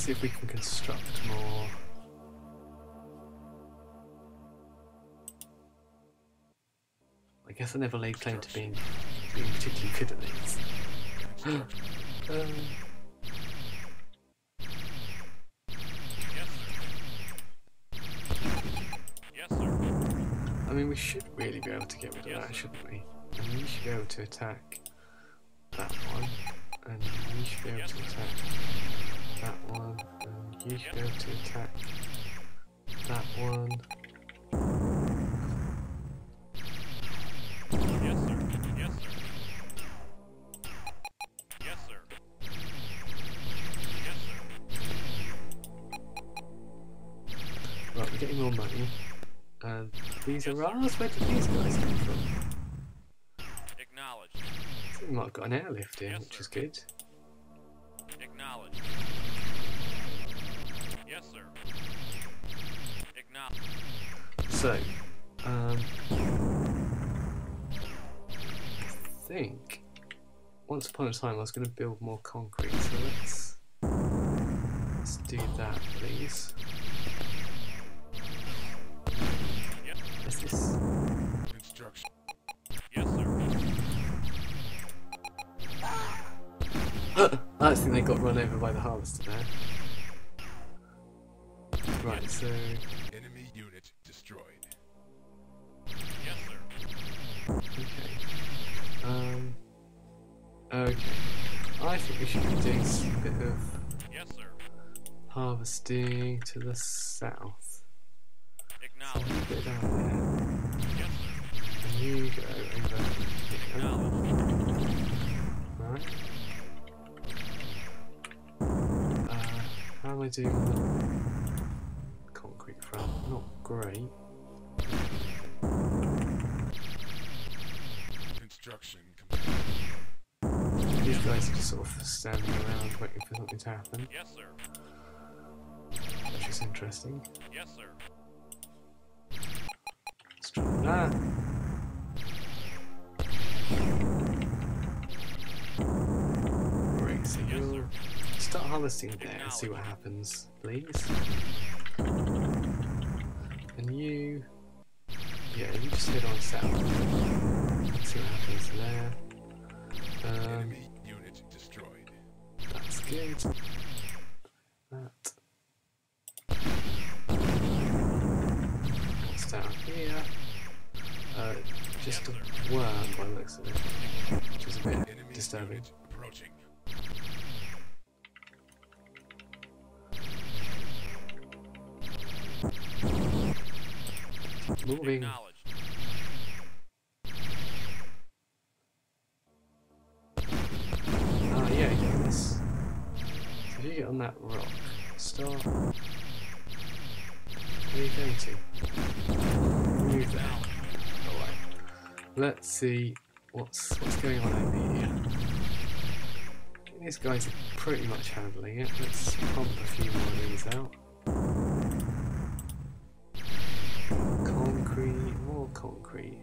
See if we can construct more. I guess I never laid claim to being, being particularly good at these. <gasps> um. I mean, we should really be able to get rid of that, shouldn't we? We should be able to attack that one, and we should be able to attack that one, and you able to attack that one. Yes, sir. Yes, sir. Yes, sir. Yes, sir. Right, we're getting more money. And these are ours? Where did these guys come from? Acknowledged. I think we might have got an airlift in, Yes, which sir. is good. So, um, I think once upon a time I was going to build more concrete, so let's let's do that, please. Yes, Is this? Construction. yes, sir. <gasps> I actually think they got run over by the harvester there. Right, so Enemy okay. I think we should be doing a bit of Yes, sir. harvesting to the south. So Acknowledged. you go Yes, sir. and you go over. Right. Uh, how am I doing on the concrete front? Not great. Construction. These guys are just sort of standing around waiting for something to happen, Yes, sir. which is interesting. Yes, sir. Let's try that. So Yes, you'll sir. start harvesting there and see what happens, please. And you, yeah, you just head on south. See what happens there. Um, good. That. What's down here? Uh, just a worm by the looks of it, which is a bit disturbing. Moving. 20. New valley. Let's see what's what's going on over here. These guys are pretty much handling it. Let's pump a few more of these out. Concrete, more concrete.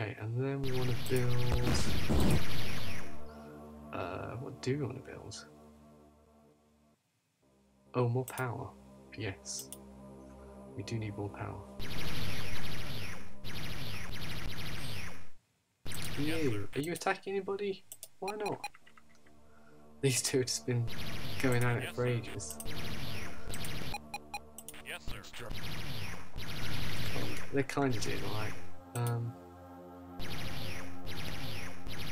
Okay, and then we want to build. Uh, what do we want to build? Oh, more power. Yes. We do need more power. Are you, are you attacking anybody? Why not? These two have just been going at it Yes, for sir. ages. Yes, sir. They're kind of doing alright. Um,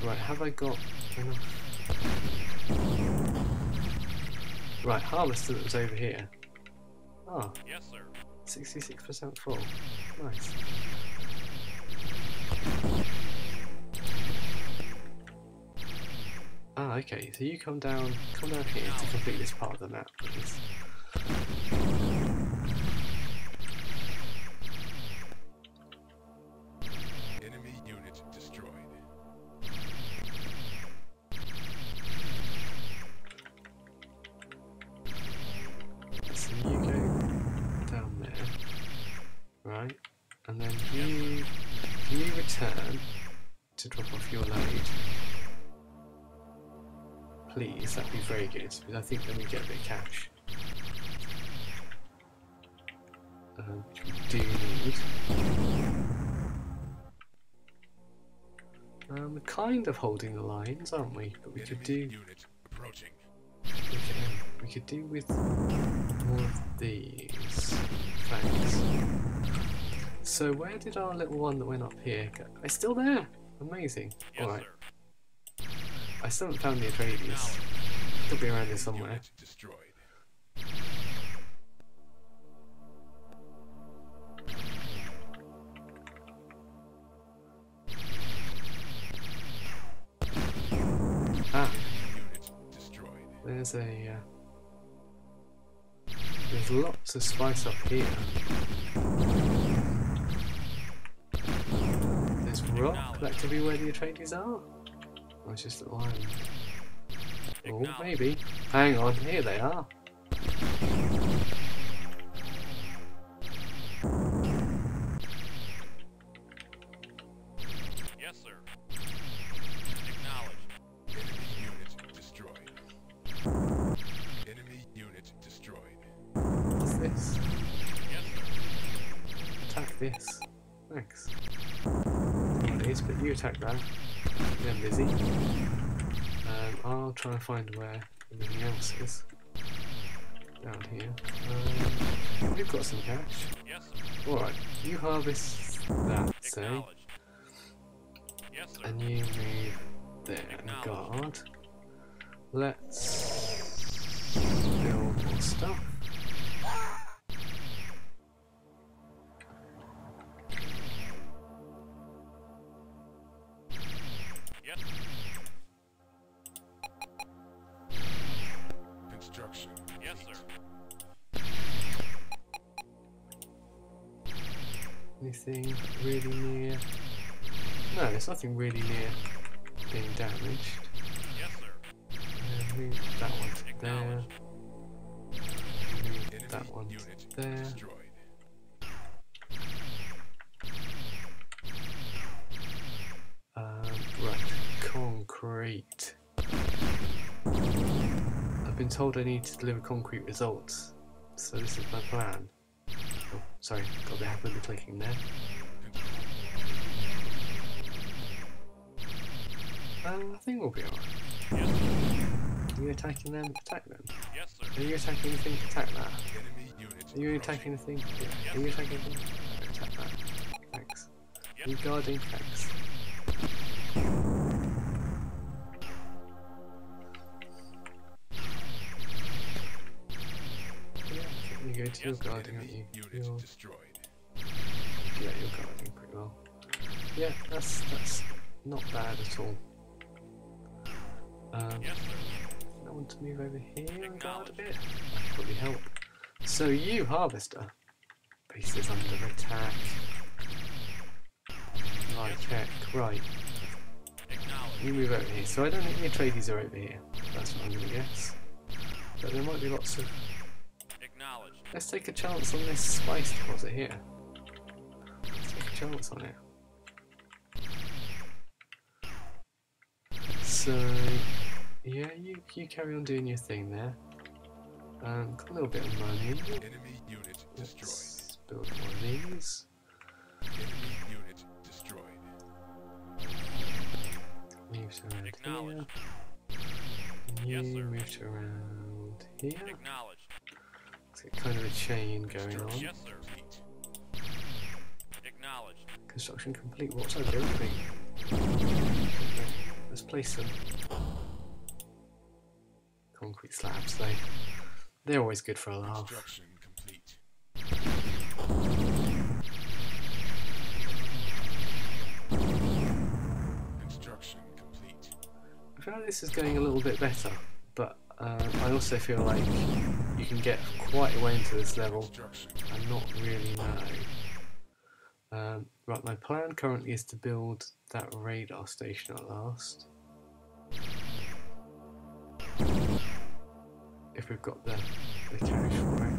right, have I got enough? Right, harvester that was over here. Ah, Yes, sir. 66% full. Nice. Ah, okay, so you come down come down here to complete this part of the map, please. I think then we get a bit of cash. Um, which we do need. Um, we're kind of holding the lines, aren't we? But we could do unit approaching. we could, um, we could do with more of these. Thanks. So where did our little one that went up here go? It's still there! Amazing. Yes, Alright. I still haven't found the Atreides. <laughs> Could be around here somewhere. Ah, there's a... Uh, there's lots of spice up here. There's rock. That could be where the Atreides are. Or it's just a island. Oh, maybe. Hang on, here they are. Find where everything else is. Down here. Um, we've got some cash. Yes. Alright, you harvest that, say, Yes, and you move there and guard. Let's build more stuff. Nothing really near being damaged. Yes, sir. Uh, move that one to there. Move Enemy that one to there. destroyed. Um, right, concrete. I've been told I need to deliver concrete results, so this is my plan. Oh, sorry, got happy with the clicking there. Think we'll be alright. Yes, sir. you attacking them? Attack them. Yes, sir. Are you attacking anything? Attack that. Are you approaching. attacking anything? Yeah. Are you attacking anything? Attack that. Thanks. Are you guarding? Thanks. Yeah, you go to your Yes, guarding, aren't Enemy you? You're, destroyed. yeah, you're guarding pretty well. Yeah, that's that's not bad at all. Um. I want to move over here and guard a bit. Probably help. So you, Harvester. Base is under attack. Like heck. Right. You move over here. So I don't think the Atreides are over here. That's what I'm going to guess. But there might be lots of... Let's take a chance on this spice deposit here. Let's take a chance on it. So, yeah, you, you carry on doing your thing there. Um, got a little bit of money. Enemy unit destroyed. Let's build one of these. Enemy unit destroyed. Moves around Acknowledged. here. Yes, You sir. moved around here. Acknowledge. It's kind of a chain going on. Yes, sir. Acknowledge. Construction complete. What's our building? Let's place some concrete slabs. They they're always good for a laugh. Construction complete. I feel like this is going a little bit better, but um, I also feel like you can get quite a way into this level and not really know. Um, right, my plan currently is to build that radar station at last. If we've got the, the cash for it.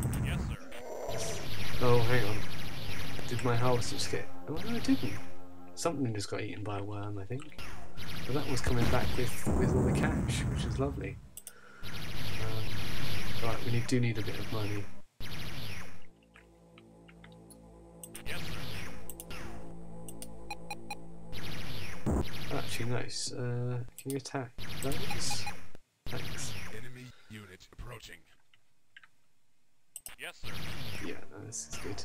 Yes, sir. Oh, hang on. Did my harvester just get... Oh, no, it didn't. Something just got eaten by a worm, I think. But that was coming back with, with all the cash, which is lovely. Um, right, we need, do need a bit of money. Yes. Actually, nice. Uh, can you attack those? Approaching. Yes, sir. Yeah, no, this is good.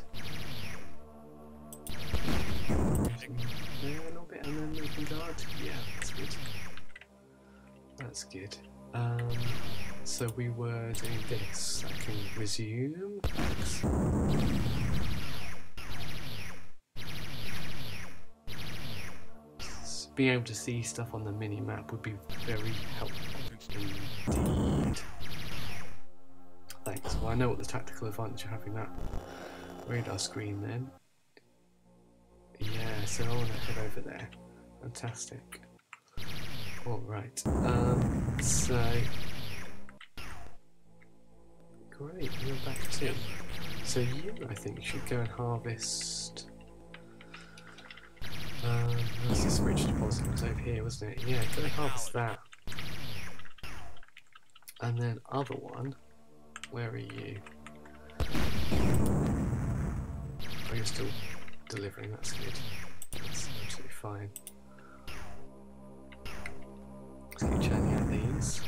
There a little bit, and then we can guard. Yeah, that's good. That's good. Um, so we were doing this. I can resume. Thanks. Being able to see stuff on the mini map would be very helpful indeed. Thanks. Well, I know what the tactical advantage of having that radar screen then. Yeah, so I want to head over there. Fantastic. Alright, um, so. Great, you're back too. So you, I think, should go and harvest. Um, where's this rich deposit? Was over here, wasn't it? Yeah, go and harvest that. And then, other one, where are you? Oh, you're still delivering, that's good. That's absolutely fine. Let's keep churning out these.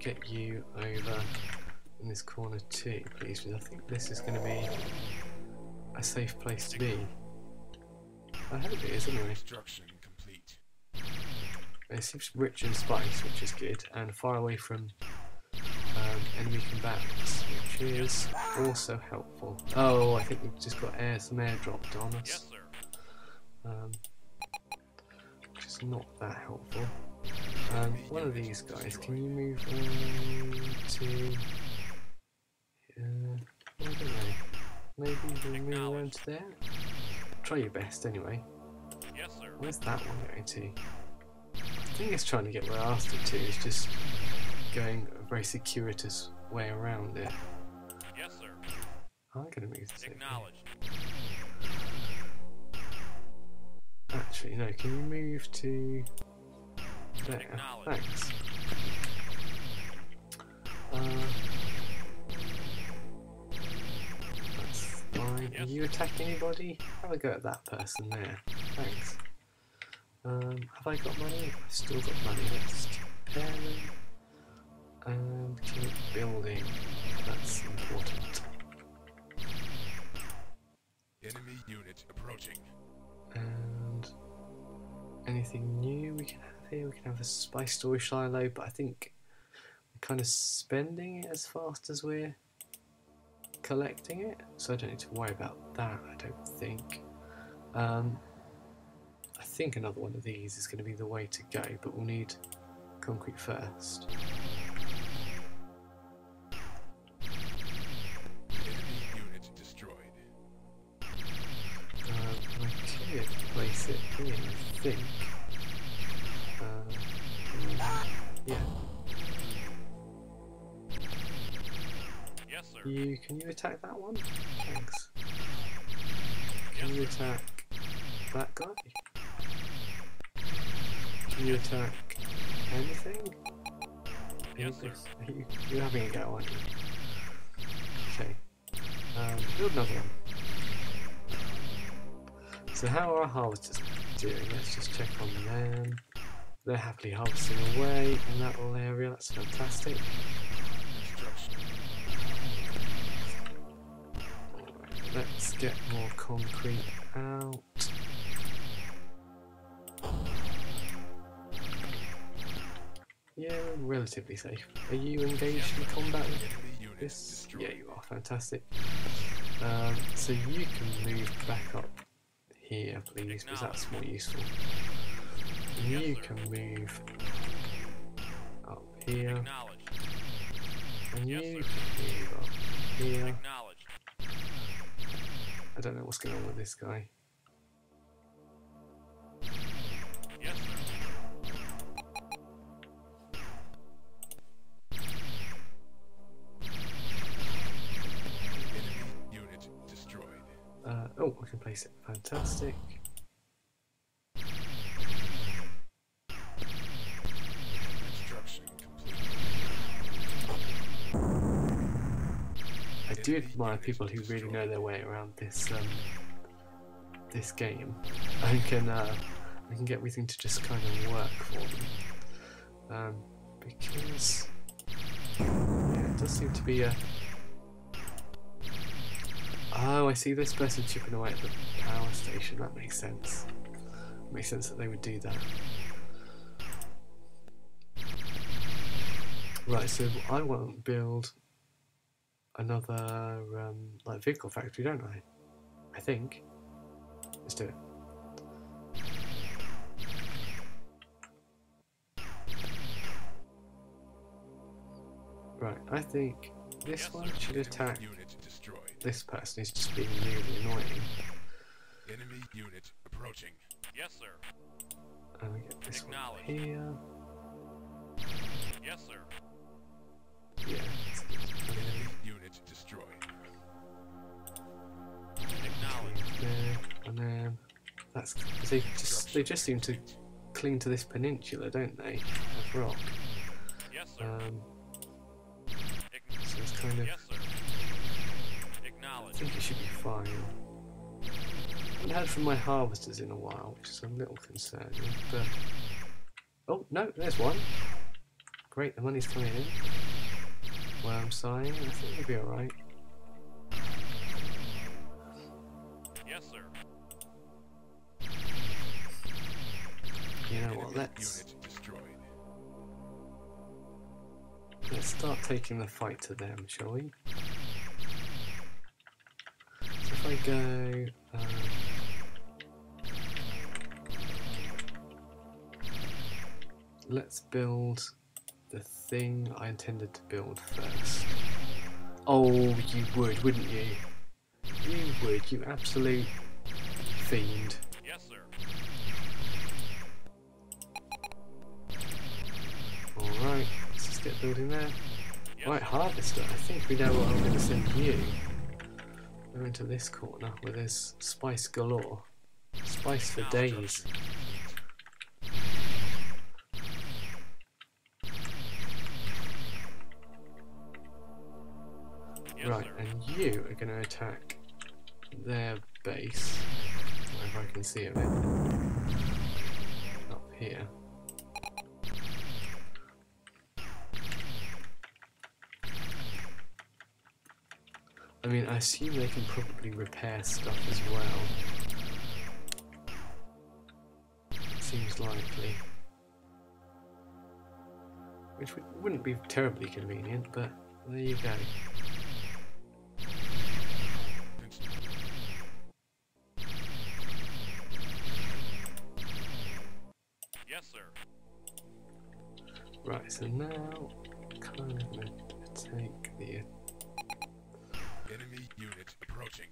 Get you over in this corner too, please? Because I think this is going to be a safe place to be. I hope it is anyway. Construction complete. It seems rich in spice, which is good, and far away from um, enemy combatants, which is also helpful. Oh, I think we've just got air, some air dropped on us, Yes, sir. um, which is not that helpful. Um, one of these guys, can you move on to? Uh, I don't know. Maybe we'll move around to there. Try your best anyway. Yes, sir. Where's that one going to? I think it's trying to get where I asked it to. It's just going a very circuitous way around it. Yes, sir. I'm going to move this. Acknowledged. Actually, no, can you move to there? Thanks. Uh, that's fine. Are you attacking anybody? Have a go at that person there. Thanks. Um, have I got money? I've still got money. Let's. And keep building. That's important. Enemy unit approaching. And anything new we can have We can have a spice storage silo, but I think we're kind of spending it as fast as we're collecting it, so I don't need to worry about that. I don't think. Um, I think another one of these is going to be the way to go, but we'll need concrete first. Um, place it. Can you attack that one? Thanks. Can you attack that guy? Can you attack anything? Yes, <laughs> you, you're having a go, aren't you? Okay. Um, build another one. So how are our harvesters doing? Let's just check on them. They're happily harvesting away in that little area. That's fantastic. Let's get more concrete out. Yeah, relatively safe. Are you engaged in combat with this? Yeah, you are. Fantastic. Um, so you can move back up here, please, because that's more useful. You can move up here, and you can move up here. I don't know what's going on with this guy. I admire people who really know their way around this um, this game and can uh, and can get everything to just kind of work for them. Um, because yeah, it does seem to be a. Oh, I see this person chipping away at the power station. That makes sense. makes sense that they would do that. Right, so I want to build another um, like vehicle factory, don't I? I think. Let's do it. Right, I think this Yes, one should attack unit destroyed. this person who's just being really annoying. Enemy unit approaching. Yes, sir. And we get this one Acknowledged. here. Yes, sir. Destroyed. Acknowledged. And then that's they just they just seem to cling to this peninsula, don't they? Of rock. Yes, sir. Um, so it's kind of yes, sir. I think it should be fine. I haven't heard from my harvesters in a while, which is a little concerning, but... Oh, no, there's one. Great, the money's coming in. Worm sighing, I think we'll be alright. Yes, sir. You know what, let's, let's start taking the fight to them, shall we? So if I go... Um, let's build thing I intended to build first. Oh, you would, wouldn't you? You would, you absolute fiend. Yes, sir. Alright, let's just get building there. Yes, Right, sir. Harvester, I think we know what I'm going to send you. We're into this corner where there's spice galore. Spice for days. You are going to attack their base, wherever I can see it. Up here. I mean, I assume they can probably repair stuff as well. Seems likely. Which wouldn't be terribly convenient, but there you go. So now kind of going to take the Enemy unit approaching.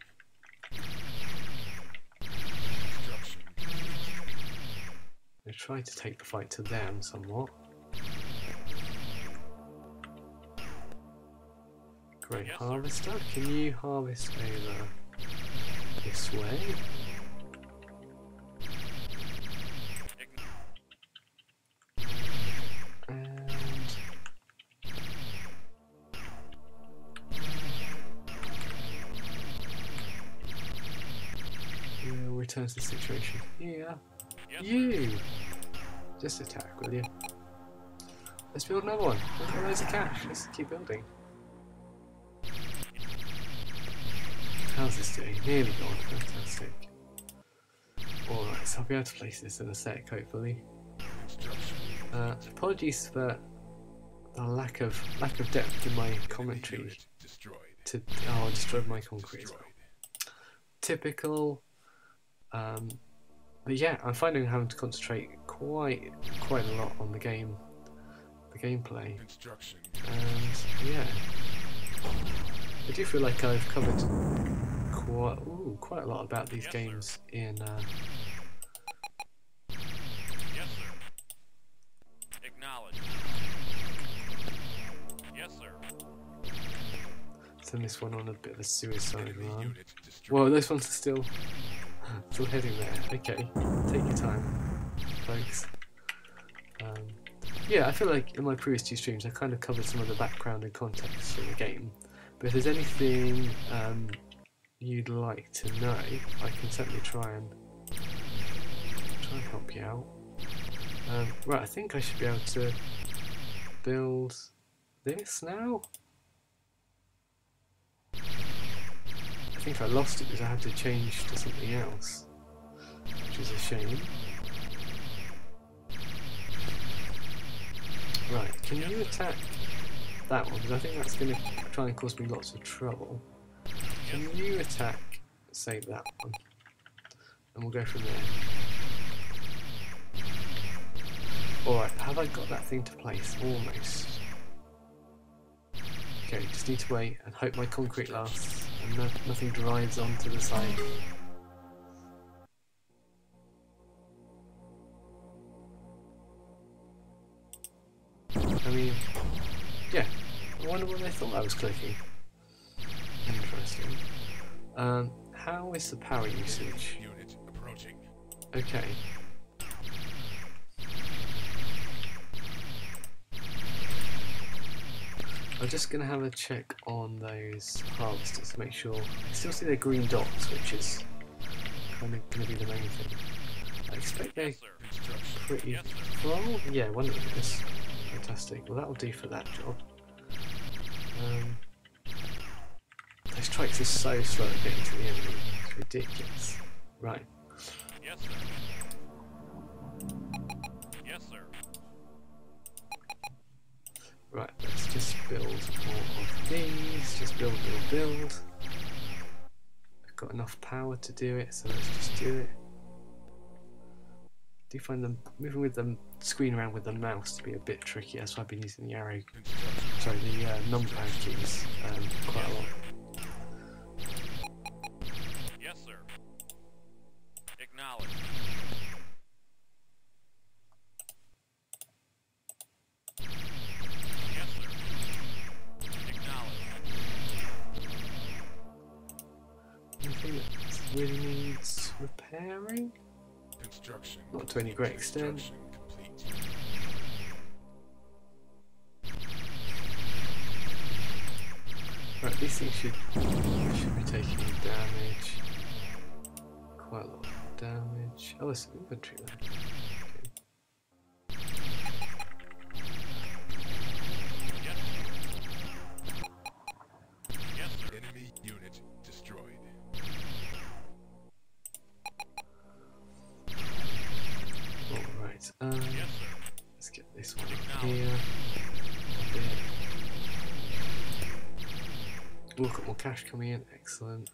I try to take the fight to them somewhat. Great Yes, sir. harvester, can you harvest over this way? We'll return to the situation here. Yes, sir. You! Just attack, will you? Let's build another one. We've got loads of cash. Let's keep building. How's this doing? Nearly gone. Fantastic. Alright, so I'll be able to place this in a sec, hopefully. Uh, apologies for the lack of lack of depth in my commentary. destroyed. To oh, I destroyed my concrete. as well. Destroyed. Typical. Um, but yeah, I'm finding I'm having to concentrate quite quite a lot on the game, the gameplay. And yeah, I do feel like I've covered quite ooh, quite a lot about these Yes, sir. games in uh, Yes, sir. Acknowledge. Yes, sir. send this one on a bit of a suicide run. Whoa, those ones are still still heading there. Okay, take your time, folks. Um, yeah, I feel like in my previous two streams I kind of covered some of the background and context for the game. But if there's anything um, you'd like to know, I can certainly try and try and help you out. Um, right, I think I should be able to build this now. Think I lost it because I had to change to something else, which is a shame. Right, can you attack that one? Because I think that's going to try and cause me lots of trouble. Can you attack, say, that one? And we'll go from there. Alright, have I got that thing to place? Almost. Okay, just need to wait and hope my concrete lasts no, nothing drives onto the side. I mean, yeah, I wonder what they thought I was clicking. Interesting. Um, how is the power usage? Okay. I'm just going to have a check on those harvesters to make sure. I still see their green dots, which is kind of going to be the main thing. I expect they're Yes, sir. Construction. pretty Yes, full. Yeah, one of. Fantastic. Well, that'll do for that job. Um, those strikes are so slow at getting to the enemy. It's ridiculous. Right. Yes, sir. Yes, sir. Right, just build more of these. Just build, build, build. I've got enough power to do it, so let's just do it. do find them moving with the screen around with the mouse to be a bit tricky. That's why I've been using the arrow, sorry, the uh, numpad keys um, quite a lot. To any great extent. Right, these things should should be taking damage. Quite a lot of damage. Oh, some infantry there. Got more cash coming in, excellent.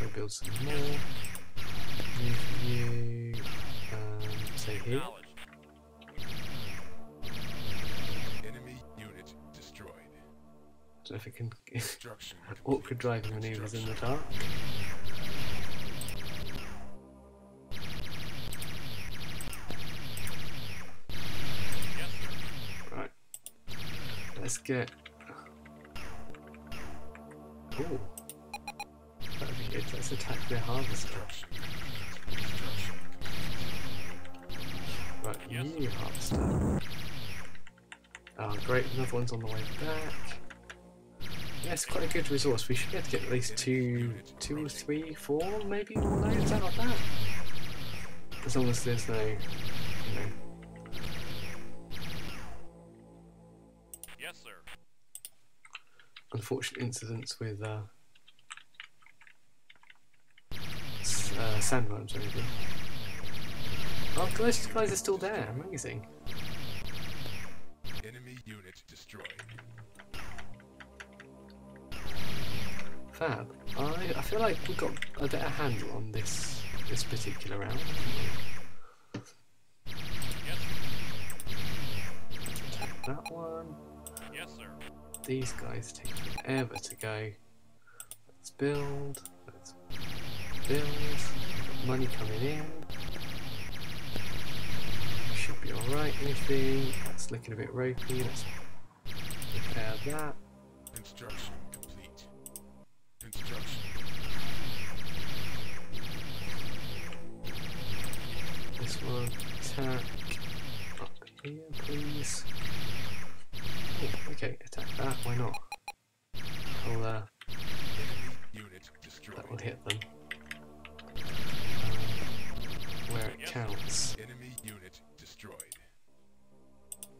We'll build some more. Move you, um, say here. Enemy unit destroyed. Know if it can <laughs> awkward driving maneuvers in the dark. Yes. Right. Let's get. Attack harvester. Right, Yes. new harvester. Oh, great. Another one's on the way back. Yeah, it's quite a good resource. We should be able to get at least two, two or three, four, maybe more loads out of that. As long as there's no, you know, Yes, sir. unfortunate incidents with uh, s- uh, sandworms or anything. Oh, those guys are still there. Amazing. Enemy unit destroyed. Fab. I, I feel like we've got a better handle on this this particular round. Yes, Attack that one. Yes, sir. These guys take forever to go. Let's build. Let's build. Money coming in. Should be alright. Anything? That's looking a bit ropey. Let's repair that. Construction complete. Construction. This one. Attack. Up here, please. Oh, okay, attack that. Why not? I'll, uh, that will hit them. Counts. Enemy unit destroyed.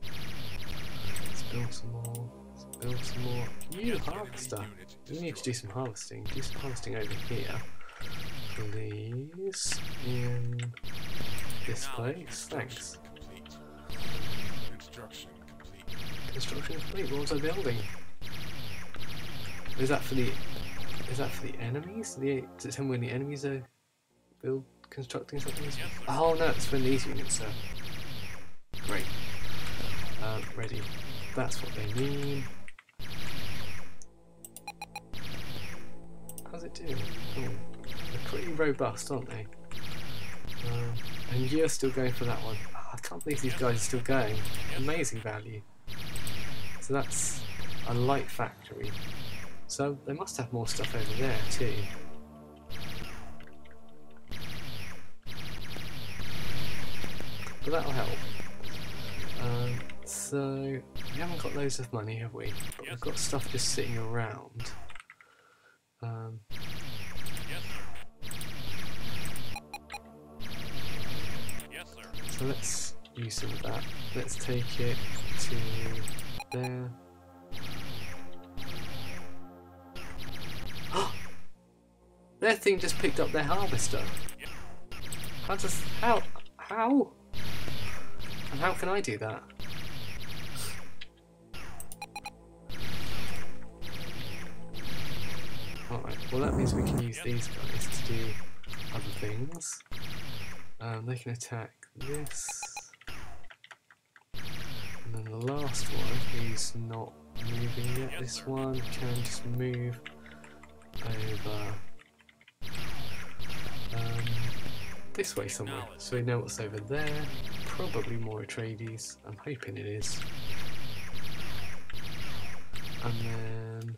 Let's build some more. Let's build some more. New Enemy harvester. unit We need to do some harvesting. Do some harvesting over here. Please. In this place. Thanks. Construction complete. Construction complete. What was I building? Is that for the is that for the enemies? The does it tell me when the enemies are build constructing something? Oh no, it's when these units are great. Um, ready. That's what they mean. How's it doing? Oh, they're pretty robust, aren't they? Um, and you're still going for that one. Ah, I can't believe these guys are still going. Amazing value. So that's a light factory. So they must have more stuff over there too. That'll help. Um, so we haven't got loads of money, have we? But we've got stuff just sitting around. Um, so let's use some of that. Let's take it to there. <gasps> their thing just picked up their harvester. How does how how? And how can I do that? Alright, well that means we can use these guys to do other things. Um, they can attack this. And then the last one, who's not moving yet, this one can just move over um, this way somewhere. So we know what's over there. Probably more Atreides. I'm hoping it is. And then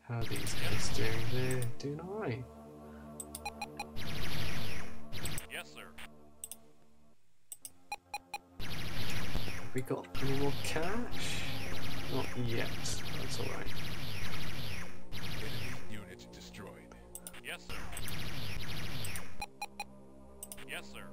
how are these guys doing? They're doing alright. Yes, sir. Have we got any more cash? Not yet. That's alright. Enemy unit destroyed. Yes, sir. Yes, sir.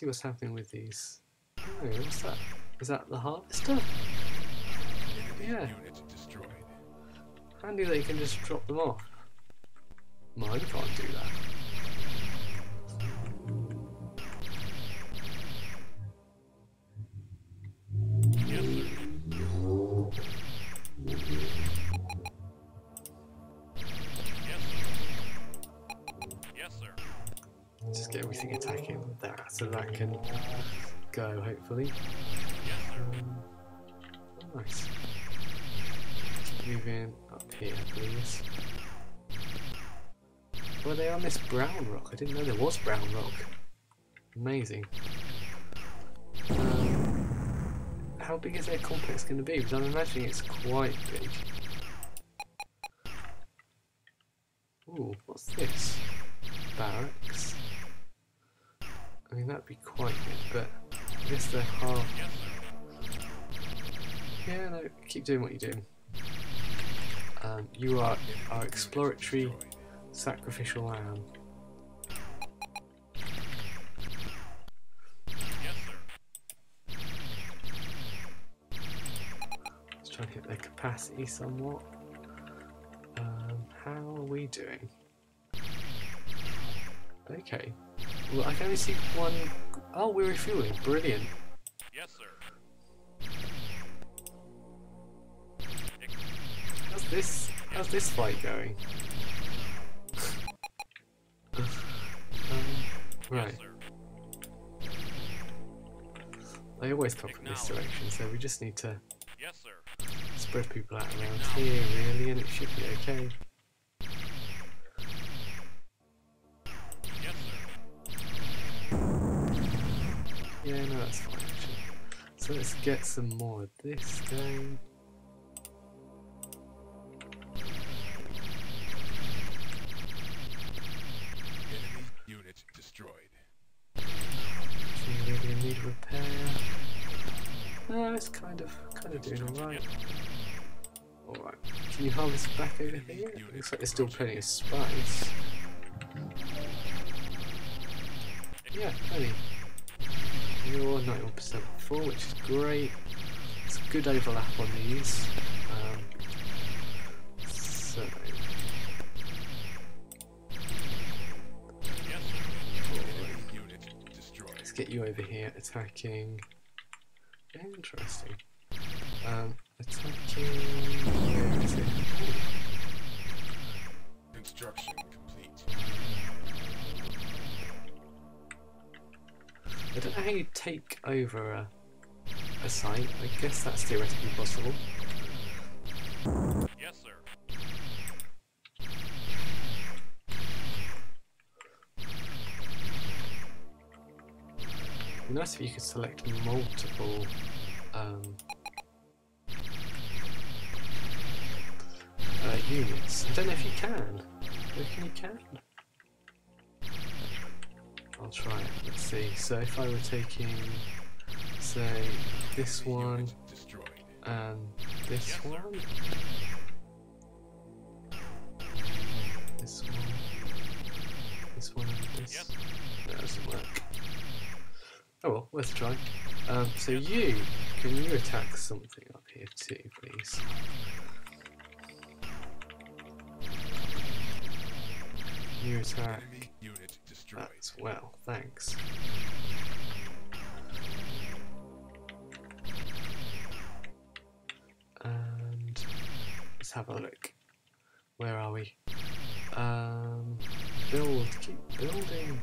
See what's happening with these. Oh, what's that? Is that the harvester? Yeah. Handy that you can just drop them off. Mine can't do that. So that can go, hopefully. Um, nice. Moving up here, please. Were they on this brown rock? I didn't know there was brown rock. Amazing. Um, how big is their complex going to be? Because I'm imagining it's quite big. Ooh, what's this? Barracks. That'd be quite good, but I guess they're half yeah, no, keep doing what you're doing. Um, you are our exploratory sacrificial lamb. Let's try and hit their capacity somewhat. Um, how are we doing? Okay. Well, I can only see one. Oh, we're refueling. Brilliant. Yes, sir. How's this? How's this fight going? um, right. Yes. They always come from this direction, so we just need to Yes, sir. spread people out around here, really, and it should be okay. Yeah, no, that's fine actually. So let's get some more of this going. Enemy unit destroyed. Can really need repair. No, it's kind of kind of doing alright. Alright. Can you harvest back over here? Looks like there's still plenty of spice. Yeah, plenty. You're 91% full, which is great. It's a good overlap on these. Um, so, let's get you over here attacking. Interesting. Um, attacking. Where is? Construction I don't know how you take over a, a site. I guess that's theoretically possible. Yes, sir. It'd be nice if you could select multiple um, uh, units. I don't know if you can. I reckon you can. I'll try it. Let's see. So if I were taking, say, this one and this one, this one, this one, and this. That doesn't work. Oh well, let's try. Um, so you, can you attack something up here too, please? You attack As well, thanks. And let's have a look. Where are we? Um, build, keep building.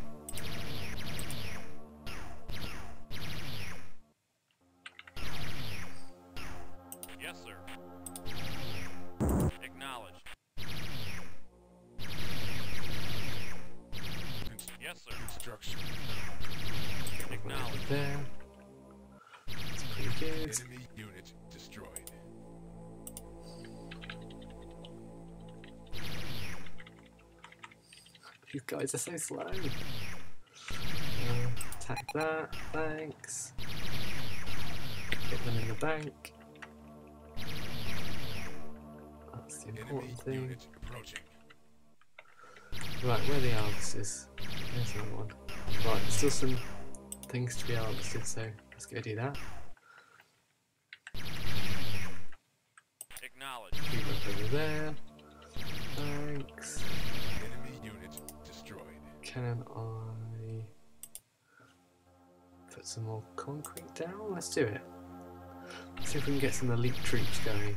Guys are so slow. Uh, attack that. Thanks. Get them in the bank. That's the important thing. Right, where are the harvesters? There's another one. Right, there's still some things to be harvested, so let's go do that. Acknowledged. Keep up over there. Can I put some more concrete down? Let's do it. Let's see if we can get some elite troops going.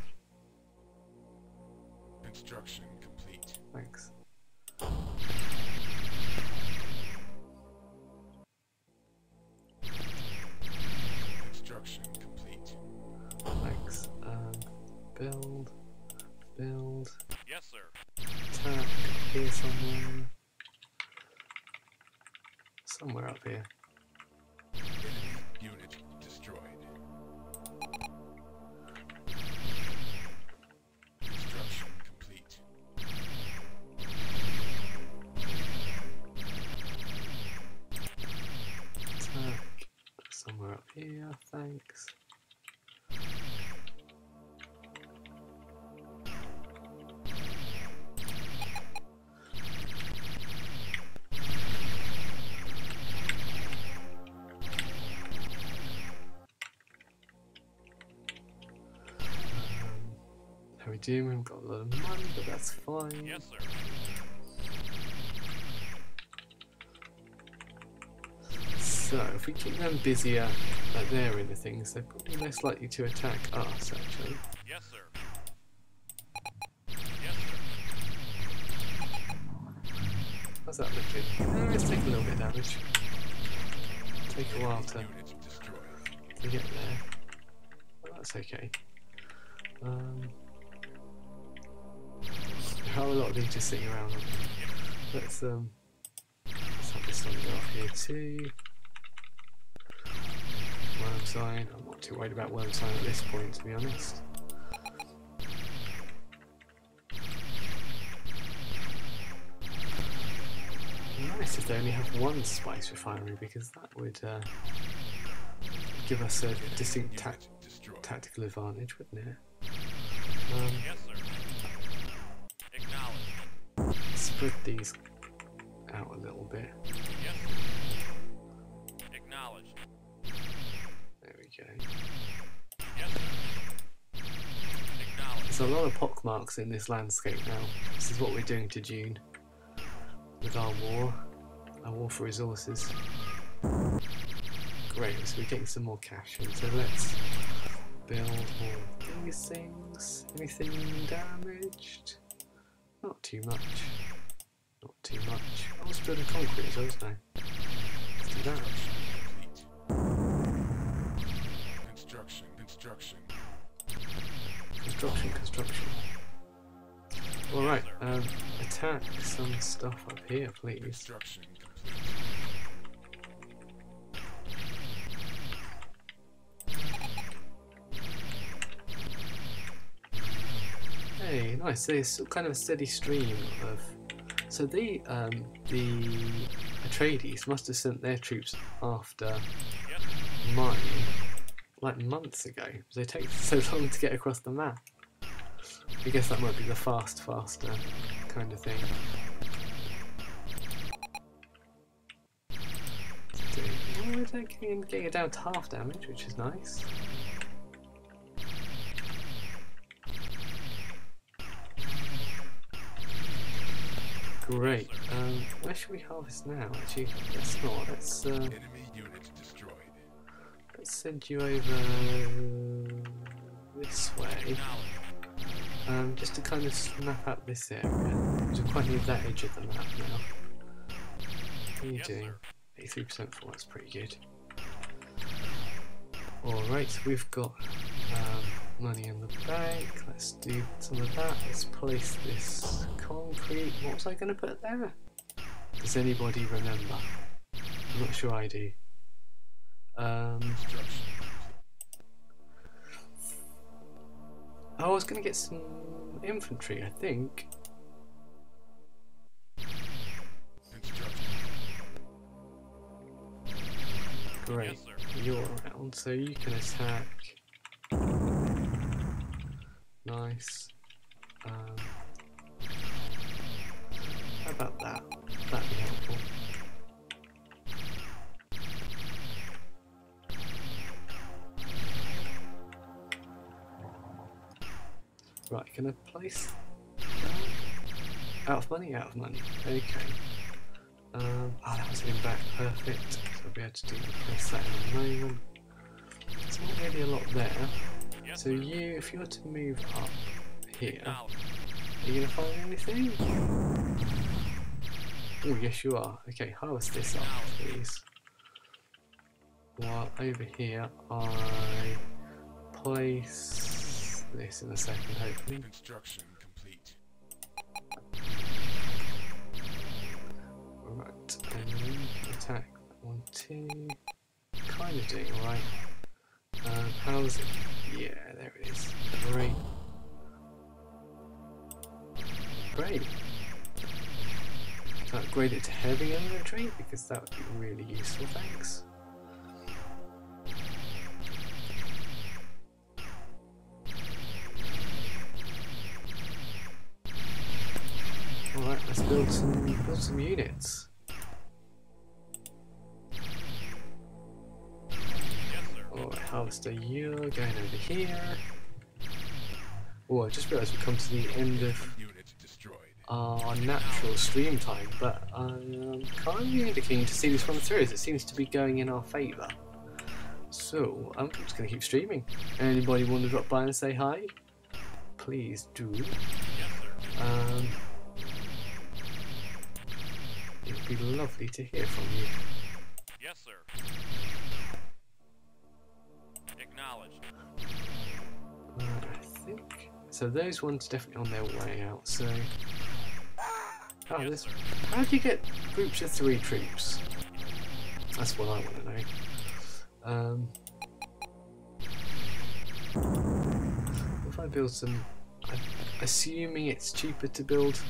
How we doing? We've got a lot of money, but that's fine. Yes, sir. So, if we keep them at, at their end of things, they're probably less likely to attack us, actually. Let's, um, have this one go off here too. Worm sign. I'm not too worried about worm sign at this point, to be honest. Nice if they only have one spice refinery because that would uh, give us a distinct ta- tactical advantage, wouldn't it? Um, Yes, sir. Acknowledged. spread these out a little bit. Sir. Acknowledged. There we go. Acknowledged. There's a lot of pockmarks in this landscape now. This is what we're doing to Dune with our war, our war for resources. Great, so we're getting some more cash in, so let's build all these things. Anything damaged? Not too much. Not too much. I was building concrete as well, wasn't I? Let's do that. Construction, construction. Construction, construction. Alright, um, attack some stuff up here, please. Construction. Hey, nice. There's kind of a steady stream of. So the um, the Atreides must have sent their troops after mine like months ago. They take <laughs> so long to get across the map. I guess that might be the fast, faster kind of thing. Oh, getting it down to half damage, which is nice. Great. Um, where should we harvest now? Actually, let's not. Let's uh, Enemy unit destroyed. let's send you over this way, um, just to kind of snap out this area. Because we quite need that edge of the map now. What are you Yes, doing? 83% for that's pretty good. Alright, so we've got um, money in the bank. Let's do some of that. Let's place this concrete. What was I going to put there? Does anybody remember? I'm not sure I do. Um, oh, I was going to get some infantry, I think. Great. Yes. You're around, so you can attack. Nice. Um, how about that? That'd be helpful. Right, can I place? Out of money? Out of money. Okay. Um, oh, that was in back perfect. So I'll be able to do the place that in a moment. There's not really a lot there. So you, if you were to move up here, are you gonna find anything? Oh yes, you are. Okay, harvest this up, please. While over here, I place this in a second, hopefully. Construction complete. Right, and then you can attack one too. Kind of doing alright. Um, how's it? Yeah, there it is. Great. Great. Can upgrade it to heavy infantry? Because that would be really useful, thanks. Alright, let's build some build some units. Harvester, you're going over here. Oh, I just realised we've come to the end of our natural stream time, but I'm kind of keen to see this one through as it seems to be going in our favour. So, I'm just going to keep streaming. Anybody want to drop by and say hi? Please do. Um, it'd be lovely to hear from you. Yes, sir. I think so. Those ones are definitely on their way out. So, oh, this... How do you get groups of three troops? That's what I want to know. Um, if I build some, I'm assuming it's cheaper to build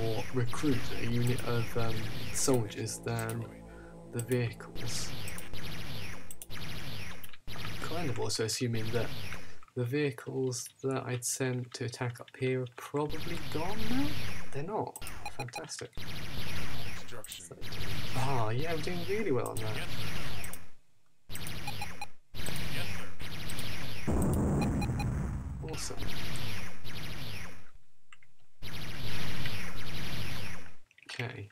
or recruit a unit of um, soldiers than the vehicles. Kind of also assuming that the vehicles that I'd sent to attack up here are probably gone now. They're not. Fantastic. Construction. Ah, yeah, I'm doing really well on that. Yes, sir. Yes, sir. Awesome. Okay.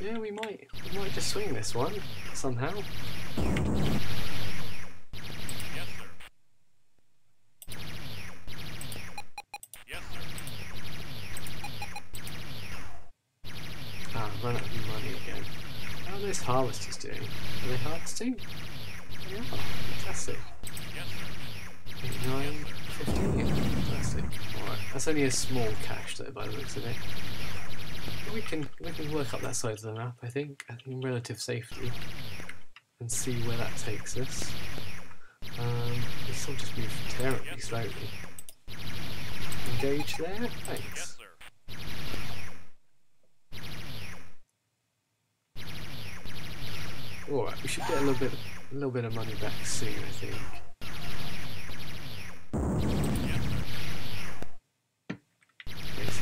Yeah, we might we might just swing this one somehow. Are those harvesters doing? Are they harvesting? They are. Fantastic. 89, 15. Fantastic. Alright, that's only a small cache though by the looks of it. But We can we can work up that side of the map, I think, I in relative safety. And see where that takes us. Um, we still just move terribly slowly. Engage there? Thanks. sir. Alright, we should get a little bit a little bit of money back soon, I think.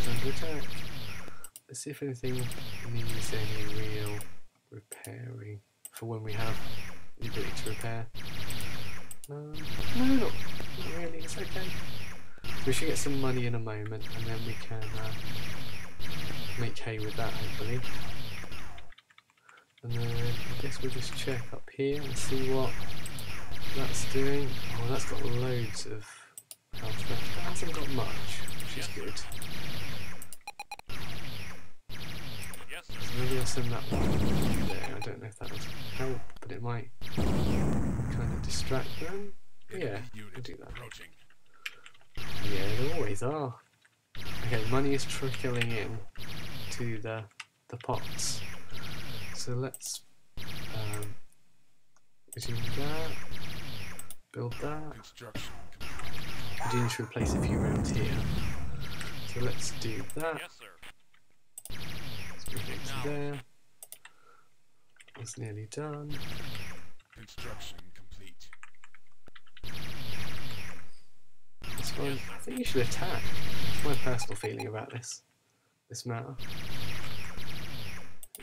Under attack. Let's see if anything needs any real repairing for when we have the ability to repair. Um, no, not, not really. It's okay. We should get some money in a moment, and then we can uh, make hay with that, hopefully. And then I guess we'll just check up here and see what that's doing. Oh, that's got loads of health left. That hasn't got much, which is good. Maybe I'll send that one there. I don't know if that would help, but it might kind of distract them. Yeah, Enemy we'll do that. Yeah, there always are. Okay, money is trickling in to the the pots. So let's um, resume that, build that. I do need to replace a few rounds here. So let's do that. Yes, sir. Let's move it to there. That's nearly done. Construction complete. That's fine. I think you should attack. That's my personal feeling about this this matter.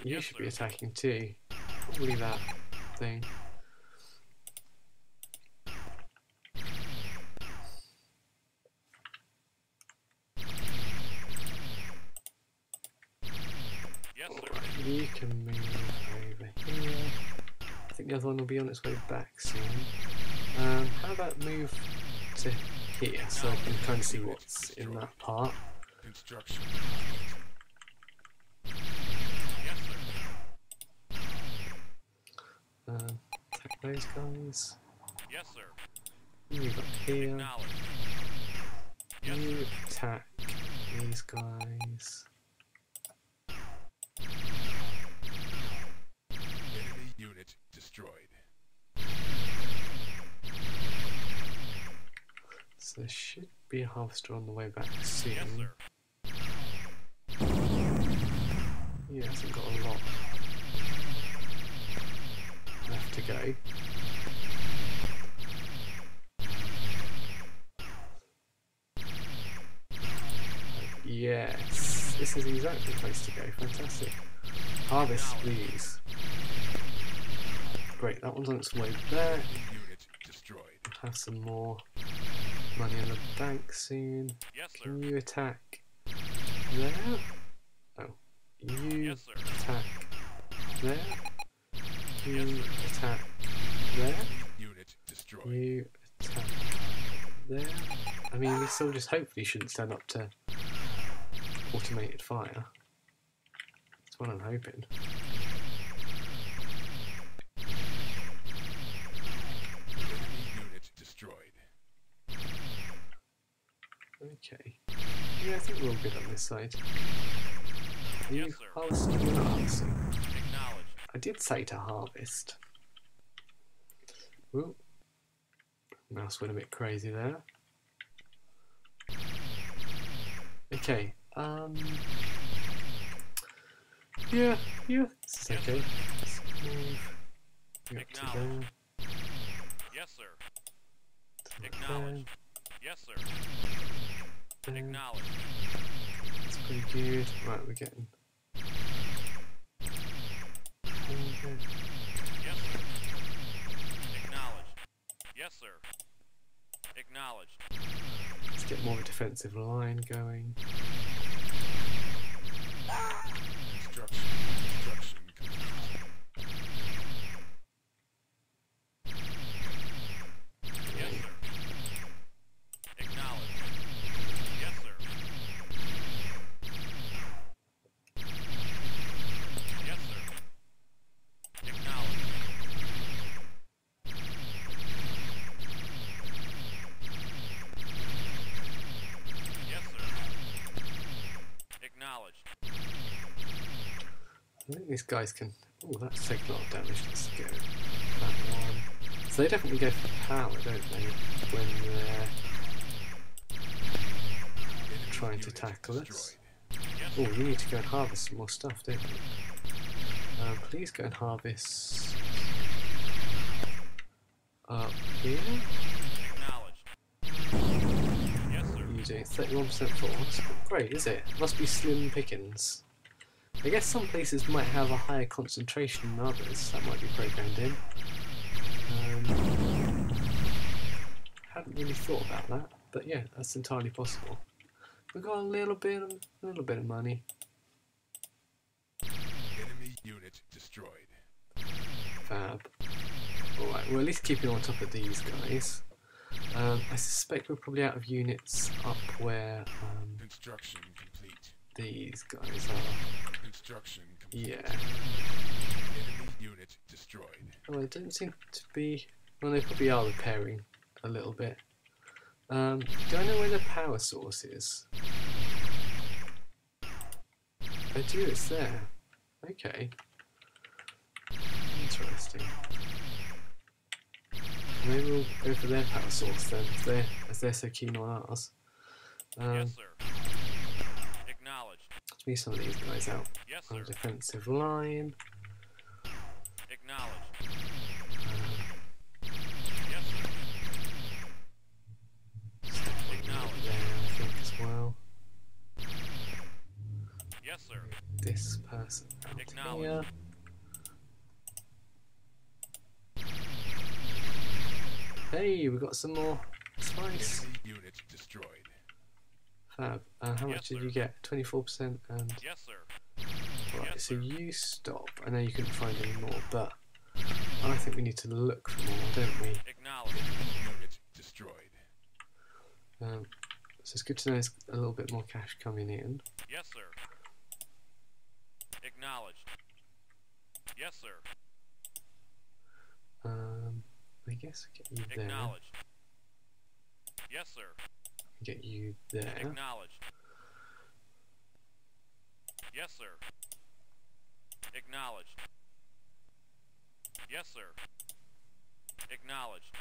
You Yes, should be attacking too. Probably that thing. Yes. You can move over here. I think the other one will be on its way back soon. Um, how about move to here so I can kind of see what's in that part. Construction Yes, sir. Um, those guys. Yes, sir. Move up here. Yes, You attack these guys. enemy unit destroyed. So there should be a harvester on the way back soon. Yes, sir. Yeah, hasn't got a lot to go. Yes, this is exactly the place to go. Fantastic. Harvest, please. Great, that one's on its way back. Have some more money in the bank soon. Yes, sir. Can you attack there? Oh, you Yes, sir. attack there. You attack there. Unit destroyed. You attack there. I mean, these soldiers hopefully shouldn't stand up to automated fire. That's what I'm hoping. Unit destroyed. Okay. Yeah, I think we're all good on this side. Are you Yes, sir. not harvesting. Acknowledged. I did say to harvest. Ooh. Mouse went a bit crazy there. Okay, um. Yeah, yeah, this is Yes, okay. Let's move. Up to there, Yes, sir. to there, Yes, sir. there. Acknowledged. That's pretty good. Right, we're getting. Okay. Yes, sir. Acknowledged. Yes, sir. Acknowledged. Let's get more defensive line going. Construction. These guys can. Oh, that's taking a lot of damage. Let's go that one. So they definitely go for power, don't they? When they're trying to tackle us. Oh, you need to go and harvest some more stuff, don't you? Um, please go and harvest up here. Yes, sir. You do 31% for force. Great, is it? Must be slim pickings. I guess some places might have a higher concentration than others. That might be programmed in. Um, hadn't really thought about that, but yeah, that's entirely possible. We've got a little bit, of, a little bit of money. Enemy unit destroyed. Fab. Alright, we're at least keeping on top of these guys. Um, I suspect we're probably out of units up where um, Construction. These guys are. Construction complete. Yeah. Enemy unit destroyed. Well, they don't seem to be. Well, they probably are repairing a little bit. Um, do I know where the power source is? I do, it's there. Okay. Interesting. Maybe we'll go for their power source then, if they're, as they're so keen on ours. Um, Yes, sir. Acknowledged. let's me some of these guys out Yes, on sir. the defensive line. Acknowledged. Um, Yes, sir. Acknowledged. there, I think, as well. Yes, sir. This person out here. Hey, we got some more spice. Enemy unit destroyed. Fab. Uh, how Yes, much did sir. you get? 24% and... Yes, sir. Right, Yes, so sir. you stop. I know you couldn't find any more, but I think we need to look for more, don't we? Acknowledged. Unit destroyed. Um, so it's good to know there's a little bit more cash coming in. Yes, sir. Acknowledged. Yes, sir. Um, I guess I'll get you there. Acknowledged. Yes, sir. Get you there. Acknowledged. Yes, sir. Acknowledged. Yes, sir. Acknowledged.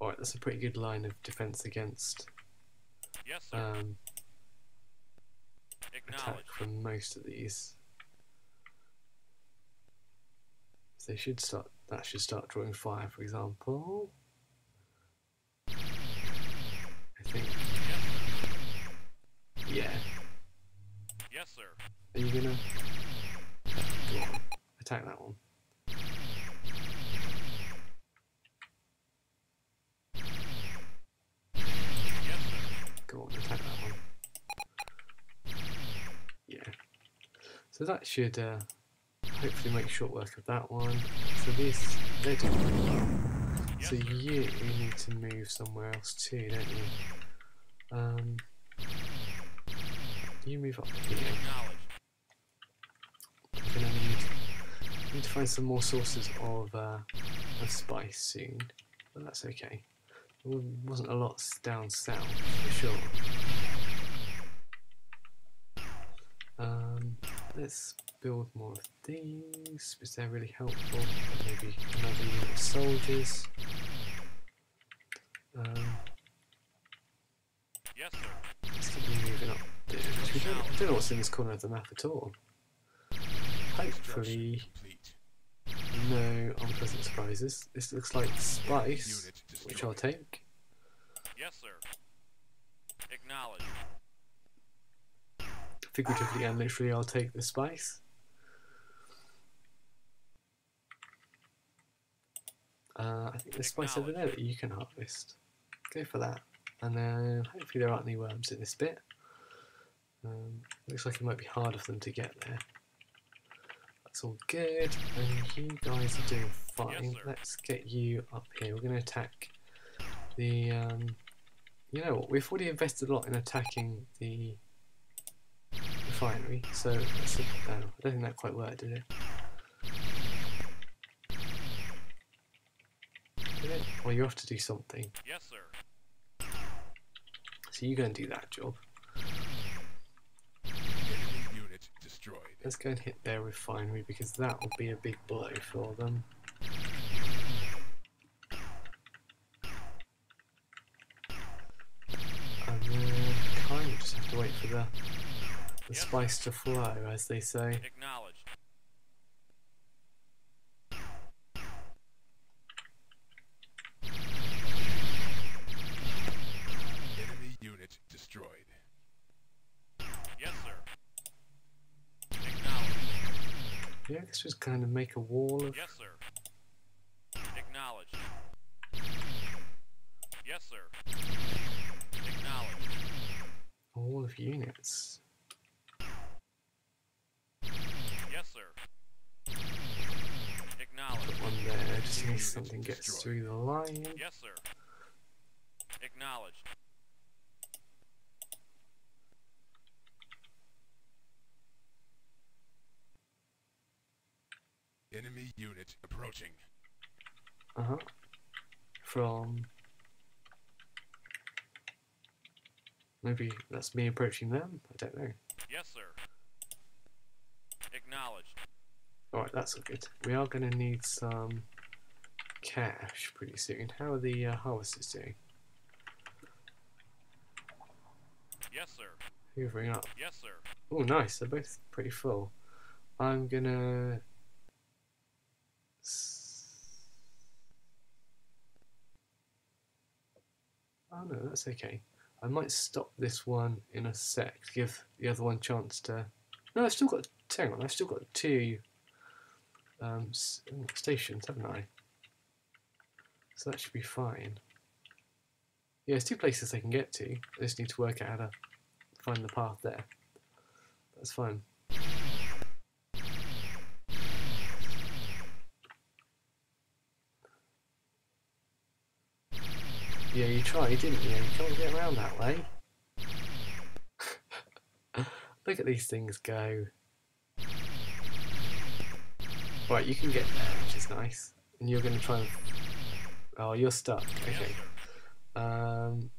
Alright, that's a pretty good line of defense against Yes, sir. um, attack Acknowledged. from most of these. So they should start. That should start drawing fire, for example. I think. Yeah. Yes, sir. Are you gonna go on, attack that one? Yes, sir. Go on, attack that one. Yeah. So that should uh, hopefully make short work of that one. So these, they're doing Yes, So you, need to move somewhere else too, don't you? Um, you move up here. Gonna need, need to find some more sources of uh, spice soon, but that's okay. There wasn't a lot down south for sure. Um, let's build more of these because they're really helpful. Maybe another unit of soldiers. Um, Yes, sir. keep moving up. there, 'cause We don't, don't know what's in this corner of the map at all. Hopefully, no unpleasant surprises. This looks like spice, which I'll take. Yes, sir. Acknowledged. Figuratively and literally, I'll take the spice. Uh, I think there's spice over there that you can harvest. Go for that. And then hopefully there aren't any worms in this bit. Um, looks like it might be harder for them to get there. That's all good. And you guys are doing fine. sir. Let's get you up here. We're going to attack the. Um, you know what? We've already invested a lot in attacking the refinery, so let's, uh, I don't think that quite worked, did it? Did it? Well, you have to do something. Yes, sir. So you go and do that job. Unit destroyed. Let's go and hit their refinery because that will be a big blow for them. And then kind of just have to wait for the the Yes. spice to flow, as they say. Acknowledged. Enemy unit destroyed. Yes, sir. Acknowledged. This was kind of make a wall of Yes, sir. Acknowledged. Yes, sir. Acknowledged. a wall of units. Yes, sir. Acknowledged. Put one there just in case something gets through the line. Yes, sir. Acknowledged. Enemy unit approaching. Uh huh. From maybe that's me approaching them. I don't know. Yes, sir. Acknowledged. Alright, that's all good. We are going to need some cash pretty soon. How are the uh, harvesters doing? Yes, sir. Hoovering up. Yes, sir. Oh, nice. They're both pretty full. I'm gonna. s- Oh no, that's okay. I might stop this one in a sec give the other one a chance to. No, I've still got. Hang on, I've still got two um, stations, haven't I? So that should be fine. Yeah, there's two places they can get to. I just need to work out how to find the path there. That's fine. Yeah, you tried, didn't you? You can't get around that way. <laughs> Look at these things go. Right, you can get there, which is nice. And you're going to try and. Oh, you're stuck. Okay. Um.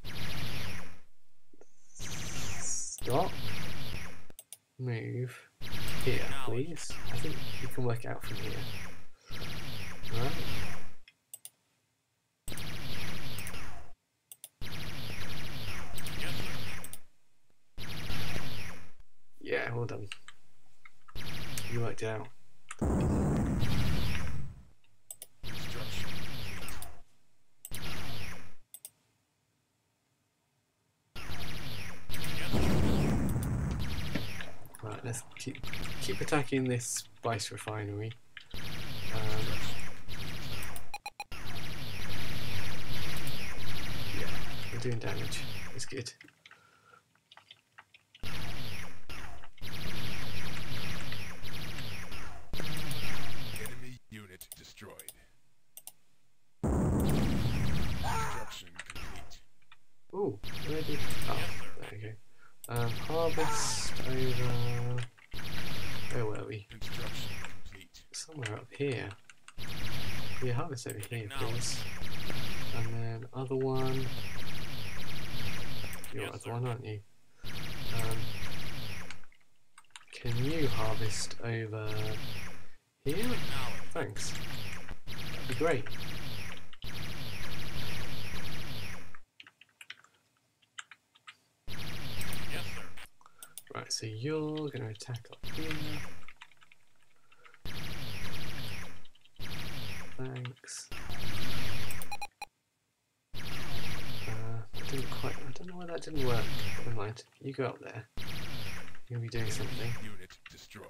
Stop. Move. Here, please. I think you can work out from here. Right. Yes, sir. Yeah, well done. You worked it out. Construction complete. Yes, sir. Right, let's keep keep attacking this spice refinery. Um, yeah, we're doing damage. It's good. Enemy unit destroyed. Construction complete. Ooh, where did? Oh, there we go. Um, harvest over. We? Somewhere up here. Yeah, harvest over here, please. And then other one. You're Yes, other one, aren't you? Um, can you harvest over here? Thanks. That'd be great. Yes. Right, so you're going to attack up here. That didn't work. Never mind. You go up there. You'll be doing something. Unit destroyed.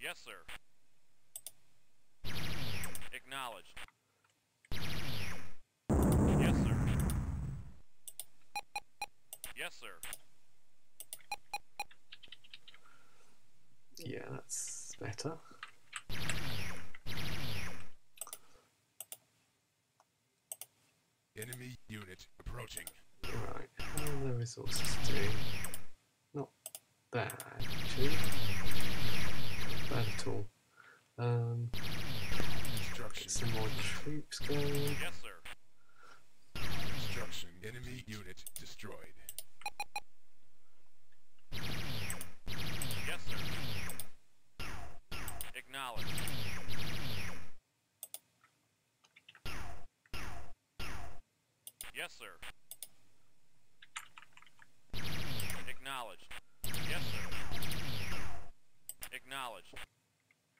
Yes, sir. Acknowledged. Yes, sir. Yes, sir. Yeah, that's better. Enemy unit approaching. Right, how are the resources doing? Not bad, actually. Not bad at all. Um, Construction. get some more troops going. Yes, sir. Construction. Enemy unit destroyed. Yes, sir. Acknowledged. Yes, sir. Acknowledged. Yes, sir. Acknowledged.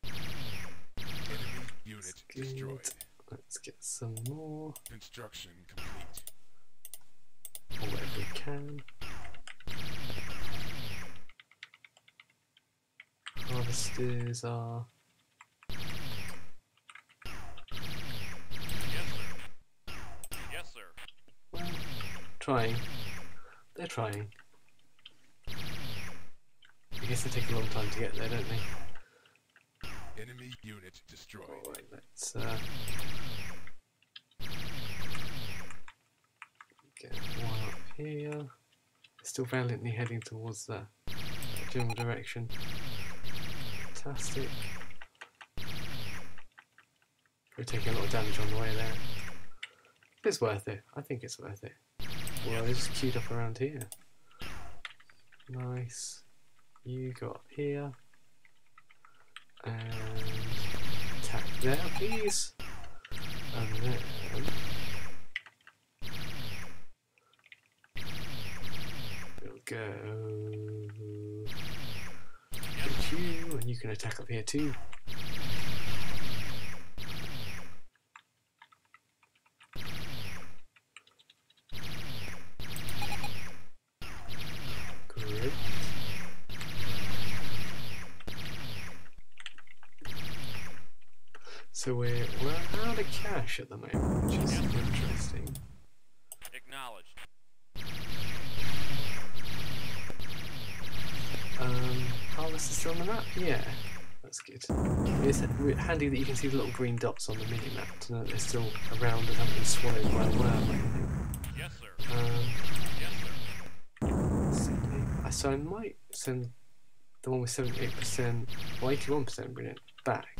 Enemy unit Good. destroyed. Let's get some more, Construction complete. or whatever we can. Harvesters are. Yes, sir. Yes, sir. Well, trying. They're trying. I guess they take a long time to get there, don't they? Enemy unit destroyed. Alright, let's uh, get one up here. Still valiantly heading towards the general direction. Fantastic. We're taking a lot of damage on the way there. It's worth it. I think it's worth it. Well, just queued up around here. Nice. you go up here and attack there, please. And then we'll go you, and you can attack up here too. Great. So we're, we're cash at the moment, which is interesting. Acknowledged. Um, harvest is still on the map? Yeah, that's good. It's handy that you can see the little green dots on the mini map to know that they're still around and haven't been swallowed by a worm or anything. Yes, sir. Um, Yes, sir. I- so I might send the one with 78% or 81% bring it back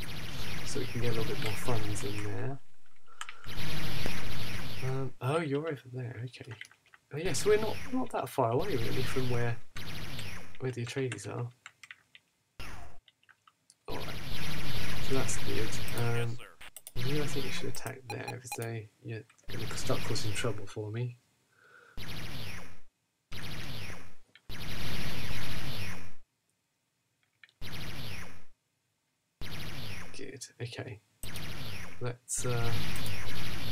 so we can get a little bit more funds in there. Um, oh, you're over there, okay. Oh, yeah, so we're not, not that far away really from where where the Atreides are. Alright, so that's good. Um. I think you should attack there because they, you're going to start causing trouble for me. Good. Okay. Let's uh,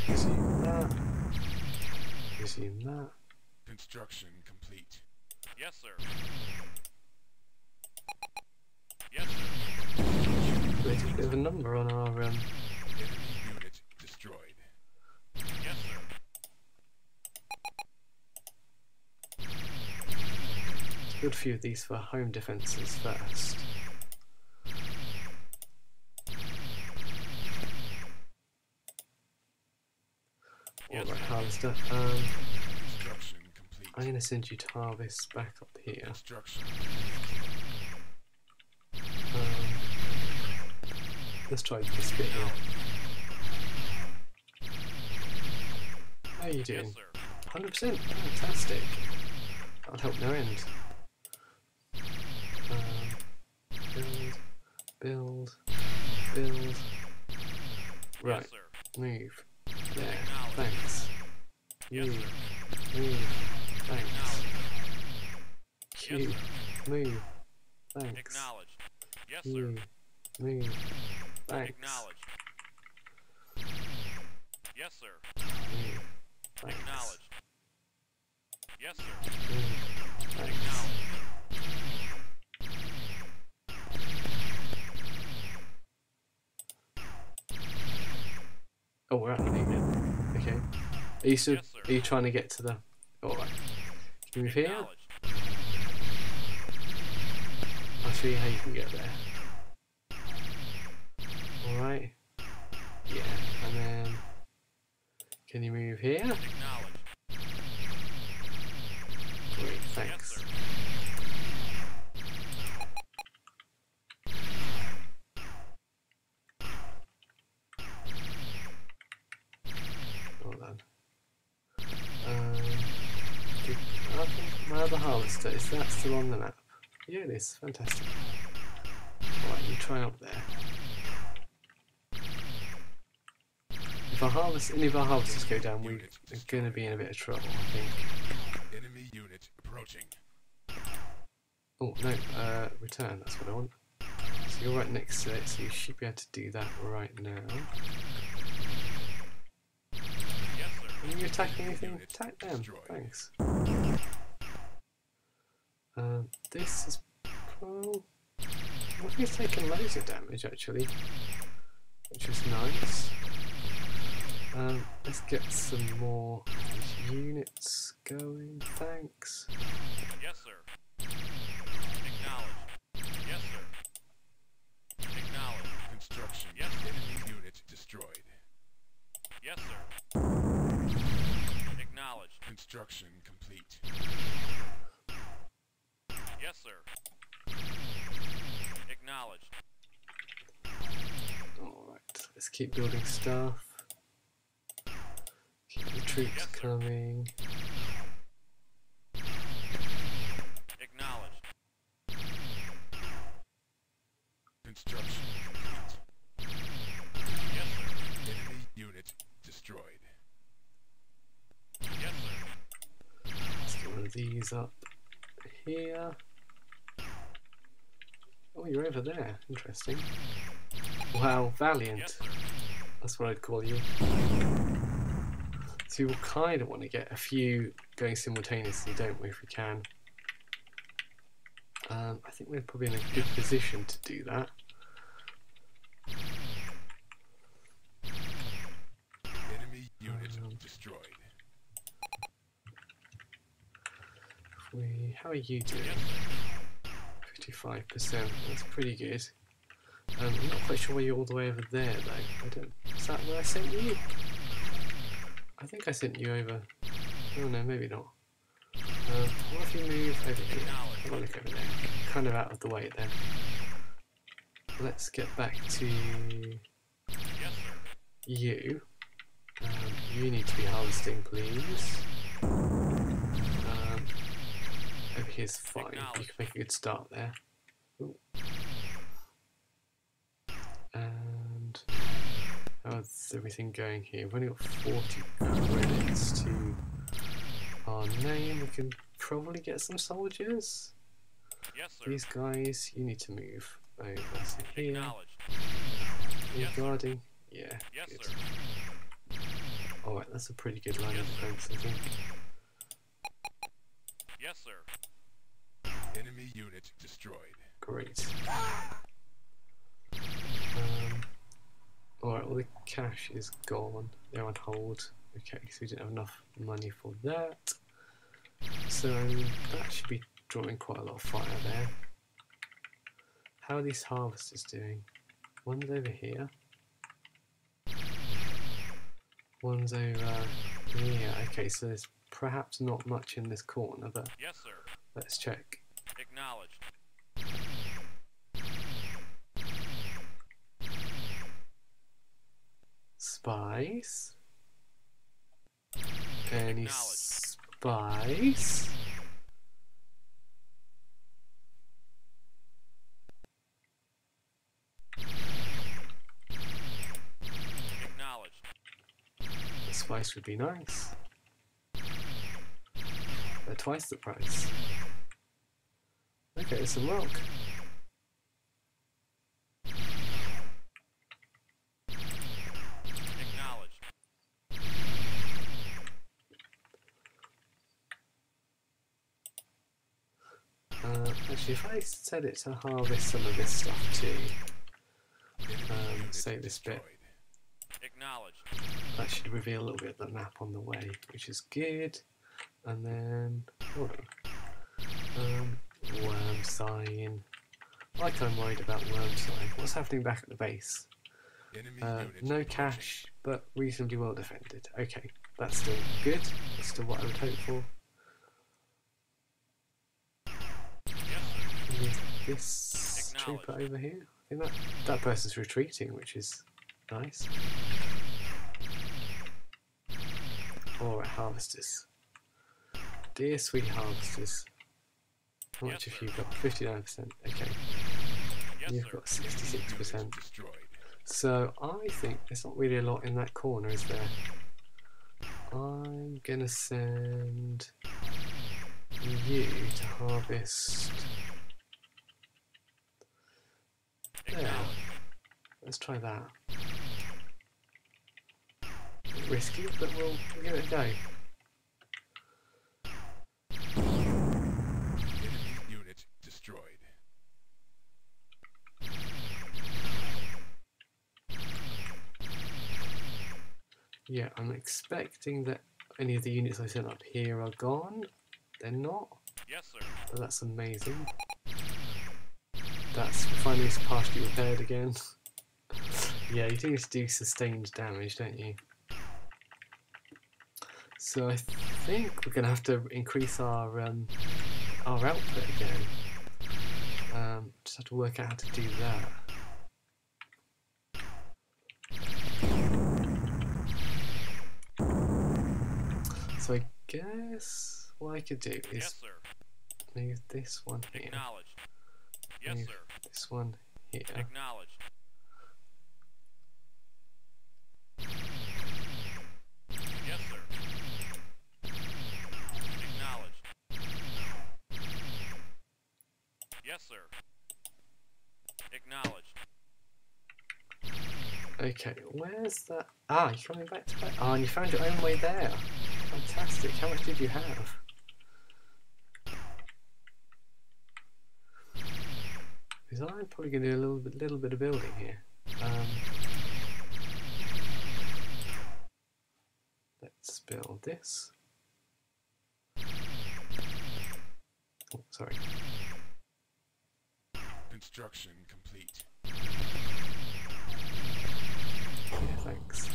resume that. Resume that. Construction complete. Yes, sir. Yes, sir. There's a bit of a number on our. Um, Enemy unit destroyed. Yes, sir. let's build a few of these for home defences first. Yes, Harvester. Um, I'm going to send you to harvest back up here. Um, let's try this bit here. How are you doing? 100%? Fantastic. That'll help no end. Um, build, build, build. Right, move. There, thanks. Yes, You, sir. move, thanks. Acknowledged. You, Yes, sir. move, thanks. Acknowledged. Yes, sir. You, move, thanks. Acknowledged. Yes, sir. Move, thanks. Acknowledged. Yes, sir. Move, thanks. Acknowledged. Oh, we're out of again. Okay. Are you still, Yes, sir. Are you trying to get to the? All right. Can you move here? I'll show you how you can get there. All right. Yeah, and then can you move here? Great, thanks. Is that still on the map? Yeah, it is. Fantastic. Right, you try up there. If our harvest, any of our harvesters go down, we're going to be in a bit of trouble, I think. Enemy unit approaching. Oh no, uh, return. That's what I want. So you're right next to it, so you should be able to do that right now. Yes. Are you attacking anything? Attack them. Thanks. Um, this is. Well, I think taken loads of damage actually, which is nice. Um, let's get some more units going. Thanks. Yes, sir. Acknowledged. Yes, sir. Acknowledged. Construction. Yes. Enemy unit destroyed. Yes, sir. Acknowledged. Construction complete. Yes, sir. Acknowledged. Alright, let's keep building stuff. Keep the troops Yes, coming. Acknowledged. Construction complete. Yes, sir. Enemy unit destroyed. Yes, sir. Let's get one of these up here. Oh, you're over there. Interesting. Wow, Valiant. That's what I'd call you. So we'll kind of want to get a few going simultaneously, don't we, if we can. Um, I think we're probably in a good position to do that. Enemy unit Um, destroyed. We, how are you doing? Yes, 55%. That's pretty good. Um, I'm not quite sure why you're all the way over there, though. I don't. Is that where I sent you? I think I sent you over. Oh no, maybe not. Um, what if you move over here? Have a look over there. Kind of out of the way then. Let's get back to you. Um, you need to be harvesting, please. Here's fine. You can make a good start there. Ooh. And how's everything going here? We've only got 40 credits to our name. We can probably get some soldiers. Yes, sir. These guys, you need to move over. So here, Yes, sir. guarding. Yeah, Yes, good. sir. Alright, that's a pretty good line Yes, of defense, I think. Yes, sir. Enemy unit destroyed. Great. Um, Alright, well the cash is gone. They're on hold. Okay, so we didn't have enough money for that. So that should be drawing quite a lot of fire there. How are these harvesters doing? One's over here. One's over here. Okay, so there's perhaps not much in this corner, but Yes, sir. let's check. Acknowledged. Spies. Any spice? Acknowledged. A spice would be nice. They're twice the price. Okay, there's some rock. Uh, actually, if I set it to harvest some of this stuff too, Um, say this bit. That should reveal a little bit of the map on the way, which is good. And then, hold on. Um, worm sign. Like I'm worried about worm sign. What's happening back at the base? Uh, no cash, but reasonably well defended. Okay, that's still good. That's still what I would hope for. Yes, sir. And there's this trooper over here. I think that that person's retreating, which is nice. Alright, harvesters. Dear sweet harvesters. How much have you got? 59%. Okay. Yes, You've got 66%. destroyed. So I think there's not really a lot in that corner, is there? I'm gonna send you to harvest. Acknowledged. Let's try that. Risky, but we'll give it a go. Enemy unit destroyed. Yeah, I'm expecting that any of the units I sent up here are gone. They're not, Yes, sir. but that's amazing. That's finally partially repaired again. <laughs> yeah, you do need to do sustained damage, don't you? So I think we're gonna have to increase our um, our output again. Um, just have to work out how to do that. So I guess what I could do is Yes, move this one here, Acknowledged. Yes, Move sir. this one here. Acknowledged. Yes, sir. Acknowledged. Yes, sir. Acknowledged. Okay, where's that? Ah, you're coming back to that. Ah, and you found your own way there. Fantastic. How much did you have? Because I'm probably going to do a little bit, little bit of building here. Um, let's build this. Oh, sorry. Construction complete. Yeah, thanks.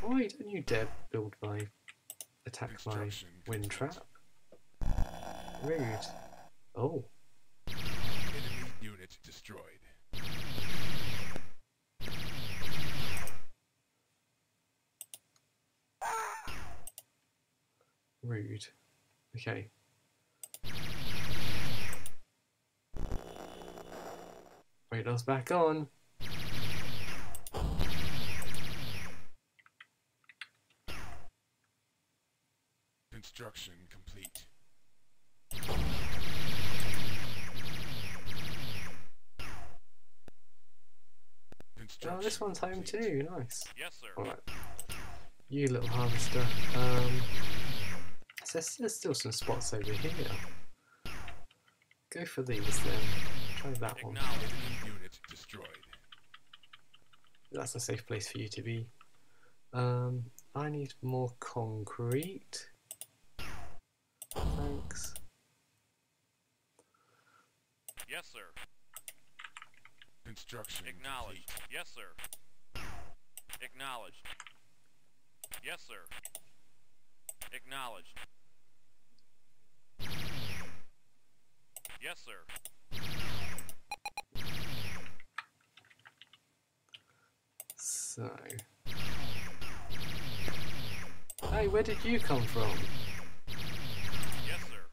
Why don't you dare build my attack my wind trap? Rude. Oh, Enemy unit destroyed. rude. Okay. Radar's back on. Construction complete. Oh, this one's home complete. too. Nice. Yes, sir. Alright. You little harvester. Um, so there's, there's still some spots over here. Go for these then. Try that one. Unit destroyed. That's a safe place for you to be. Um, I need more concrete. Thanks. Yes, sir. Construction Acknowledged. complete. Yes, sir. Acknowledged. Yes, sir. Acknowledged. Yes, sir. So. Hey, where did you come from? Yes, sir.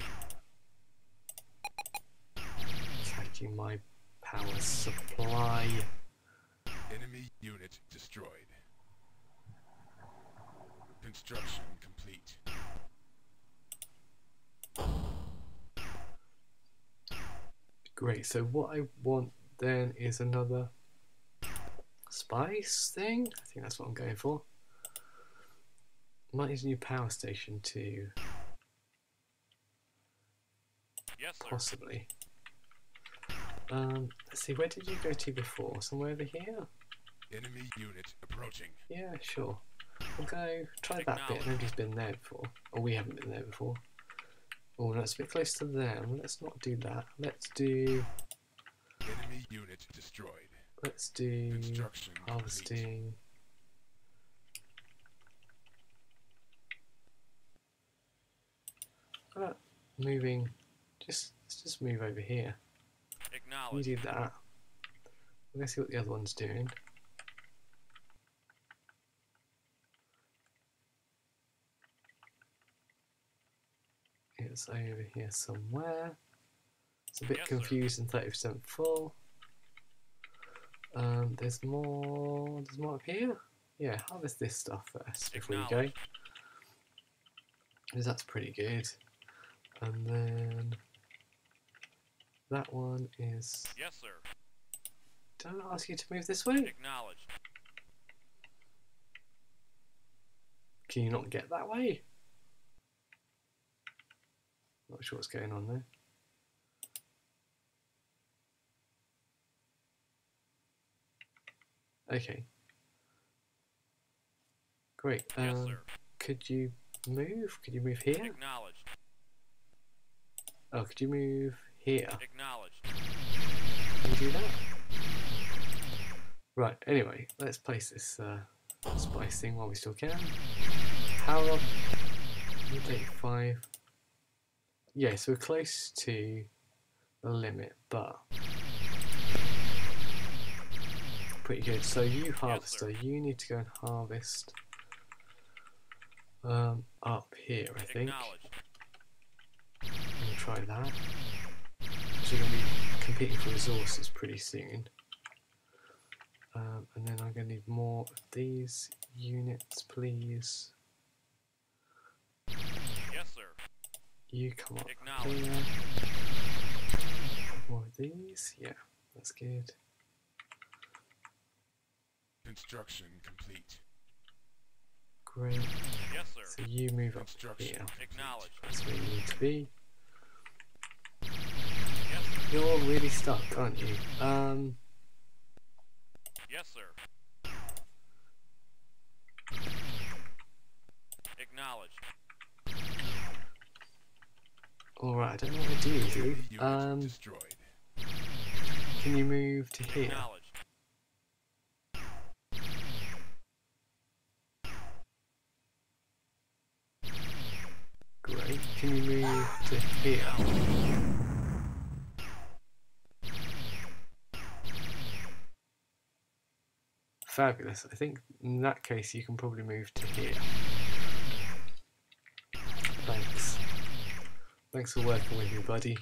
My power supply. Enemy unit destroyed. Construction complete. Great, so what I want then is another spice thing. I think that's what I'm going for. Might need a new power station too, Yes, sir. Um, let's see, where did you go to before? Somewhere over here? Enemy unit approaching. Yeah, sure. We'll go try that bit. Nobody's been there before. Or we haven't been there before. Oh, that's a bit close to them. Let's not do that. Let's do. Enemy unit destroyed. Let's do. Construction complete. Harvesting. Uh, moving. Just let's just move over here. You do that. Let's see what the other one's doing. It's over here somewhere. It's a bit Yes, sir. confused and 30% full. Um, there's more. There's more up here. Yeah, harvest this stuff first before you go. Because that's pretty good. And then that one is. Yes, sir. Did I ask you to move this way? Acknowledged. Can you not get that way? Not sure what's going on there. Okay. Great. Yes, Um, sir. could you move? Could you move here? Acknowledged. Oh, could you move here? Acknowledged. Can do that? Right, anyway, let's place this uh, spice thing while we still can. Power up. Take five. Yeah, so we're close to the limit, but pretty good. So you harvester, you need to go and harvest um, up here, I think. Acknowledged. I'm try that. So you're gonna be competing for resources pretty soon. Um, and then I'm going to need more of these units, please. Yes, sir. You come up Acknowledged. here. More of these. Yeah, that's good. Construction complete. Great. Yes, sir. So you move up Construction here. complete. Acknowledged. That's where you need to be. You're really stuck, aren't you? Um, Yes, sir. Acknowledged. alright, I don't know what to do with you. Um, destroyed. can you move to here? Acknowledged. Great. Can you move to here? Fabulous. I think in that case you can probably move to here. Thanks. Thanks for working with me, buddy.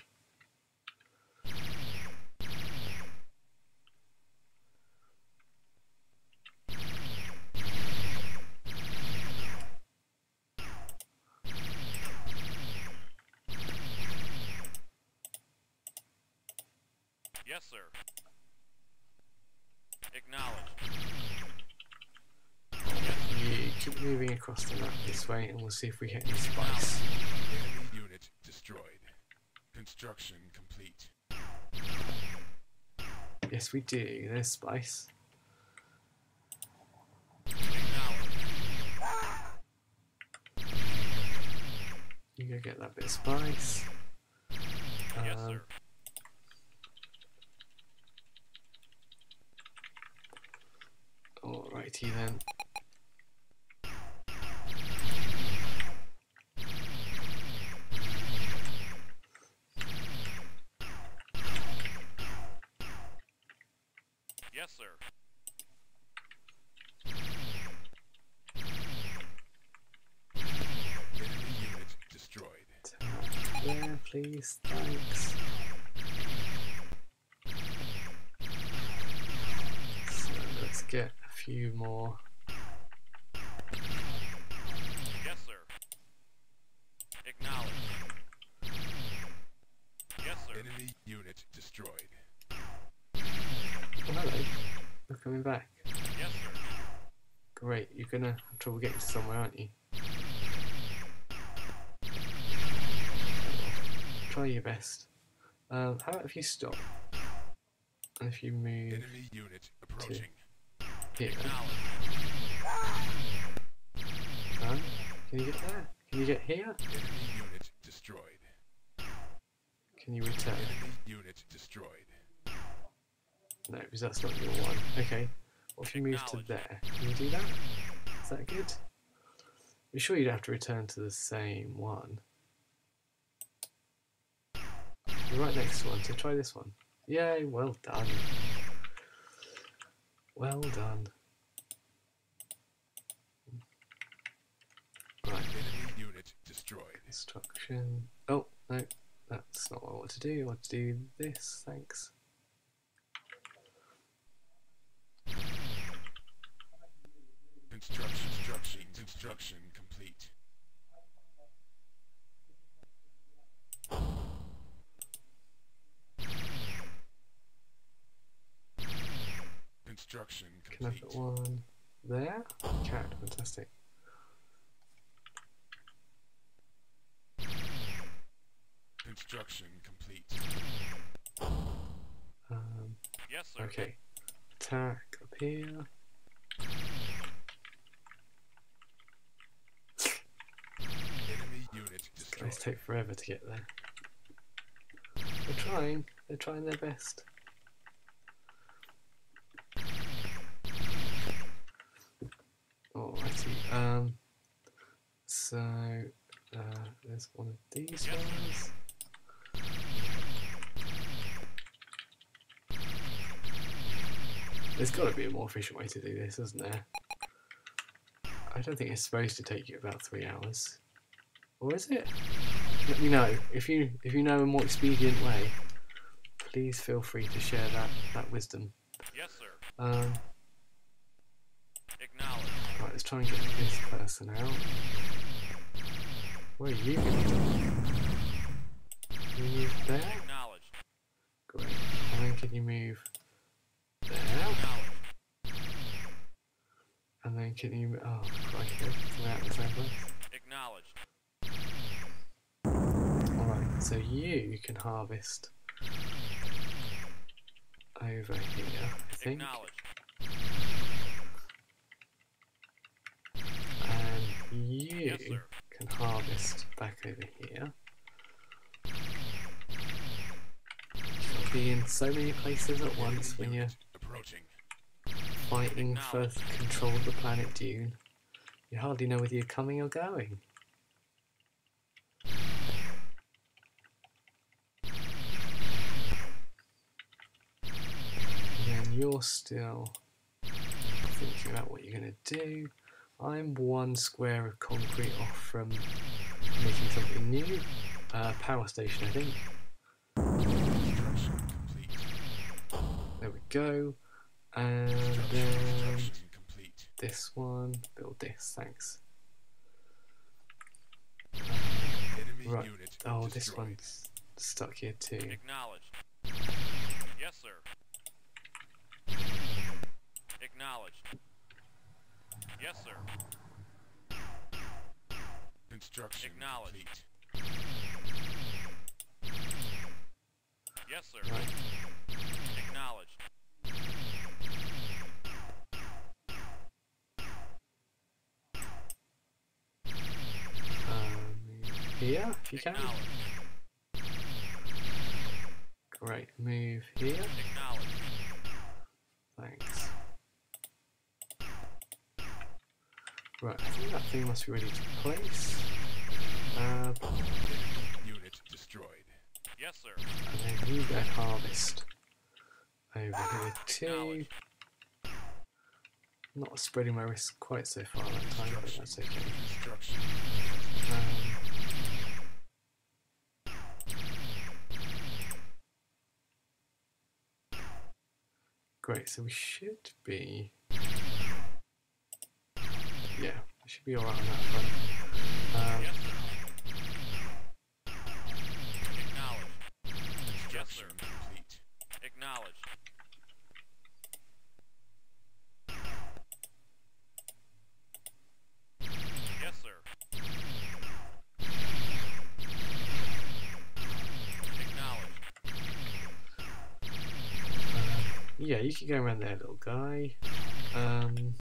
Yes, sir. Acknowledged. You keep moving across the map this way and we'll see if we get any spice. Enemy unit destroyed. Construction complete. Yes, we do. There's spice. You go get that bit of spice. Yes, Um, sir. Alrighty then. Yes, sir. Enemy unit destroyed. There, please. Thanks. So let's get a few more. Yes, sir. Acknowledged. Yes, sir. Enemy unit destroyed. Oh, hello. You're coming back. Yes, sir. Great. You're gonna have trouble getting to somewhere, aren't you? Try your best. Um, how about if you stop? And if you move Enemy unit approaching. here. Can you get there? Can you get here? Enemy unit destroyed. Can you return? Enemy unit destroyed. No, because that's not your one. Okay. What if you move to there? Can you do that? Is that good? You're sure you'd have to return to the same one? You're right next one, so try this one. Yay, well done. Well done. Right, unit destroyed. instruction. Oh, no, that's not what I want to do. I want to do this, thanks. Construction, construction, construction complete. Construction complete. Can I put one there? Cat, fantastic. Construction complete. Um, Yes, sir. okay. Attack up here. Enemy unit Guys take forever to get there. They're trying. They're trying their best. Alrighty. Um. So uh, there's one of these ones. There's got to be a more efficient way to do this, isn't there? I don't think it's supposed to take you about three hours. Or is it? Let me know if you if you know a more expedient way. please feel free to share that, that wisdom. Yes, sir. Um, Acknowledged. right, let's try and get this person out. Where are you going to Can you move there? Great. And then can you move there? And then can you... Oh, crikey. Come out the same place. Acknowledged. Alright, so you can harvest over here, I think. Acknowledged. And you Yes, can harvest back over here. You'll be in so many places at once when you're approaching. fighting for control of the planet Dune. You hardly know whether you're coming or going. And you're still thinking about what you're going to do. I'm one square of concrete off from making something new. Uh, power station, I think. There we go. And then this one. Build this, thanks. Right. Oh, this one's stuck here too. Acknowledged. Yes, sir. Acknowledged. Yes, sir. Construction Acknowledged. complete. Yes, sir. Right. Acknowledged. Um, here, if you can. Great. Move here. Acknowledged. Thanks. Right, I think that thing must be ready to place. Uh, Unit destroyed. Yes, sir. and then you get harvest over here too. Acknowledged. Not spreading my risk quite so far that time, but that's okay. Construction. Um, great, so we should be. We should be alright on that front. Um. Acknowledged. yeah, you can go around there, little guy. Um,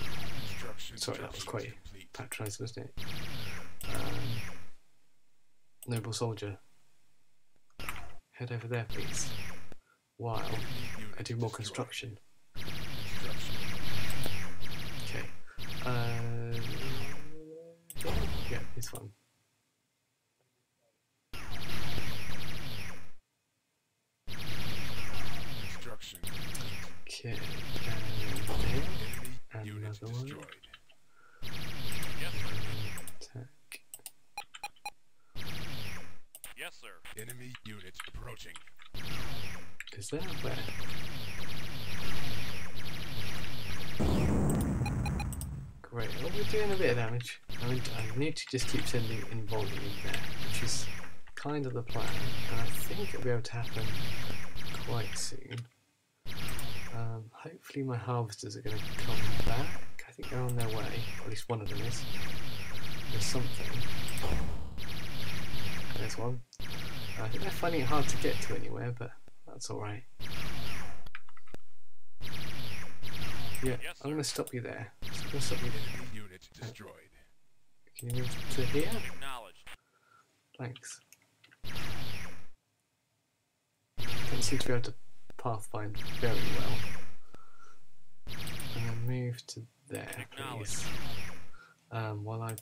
Sorry, that was quite patronising, wasn't it? Um, noble soldier, head over there, please. While I do more construction. Okay. Uh, yeah, this one. Okay. And then Enemy unit Another one. Unit approaching. Is that where? Great. Well, we're doing a bit of damage. I, mean, I need to just keep sending in volume there, which is kind of the plan, and I think it'll be able to happen quite soon. Um, hopefully, my harvesters are going to come back. I think they're on their way, or at least one of them is. There's something. There's one. I think they're finding it hard to get to anywhere, but that's alright. Yeah, Yes, I'm going to stop you there. I'm gonna stop you. Enemy unit destroyed. Can you move to here? Thanks. Don't seem to be able to pathfind very well. And then move to there, please. Um, while I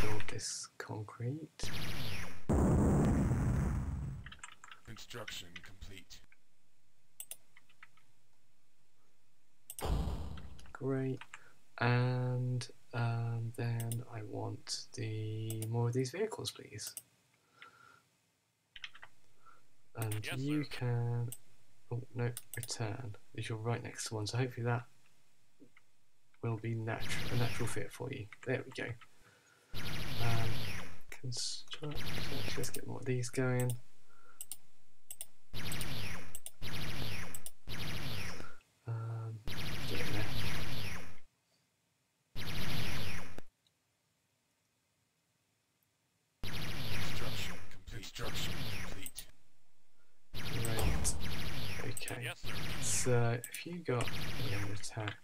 build this concrete. Construction complete. Great. And um, then I want the more of these vehicles, please. And Yes, you sir. can. Oh no, return. Is you're right next to one, so hopefully that will be natural, a natural fit for you. There we go. Um, construct. Let's get more of these going. Um, get in there. Construction complete. Construction complete. Great. Okay. Yes, So if you got an attack.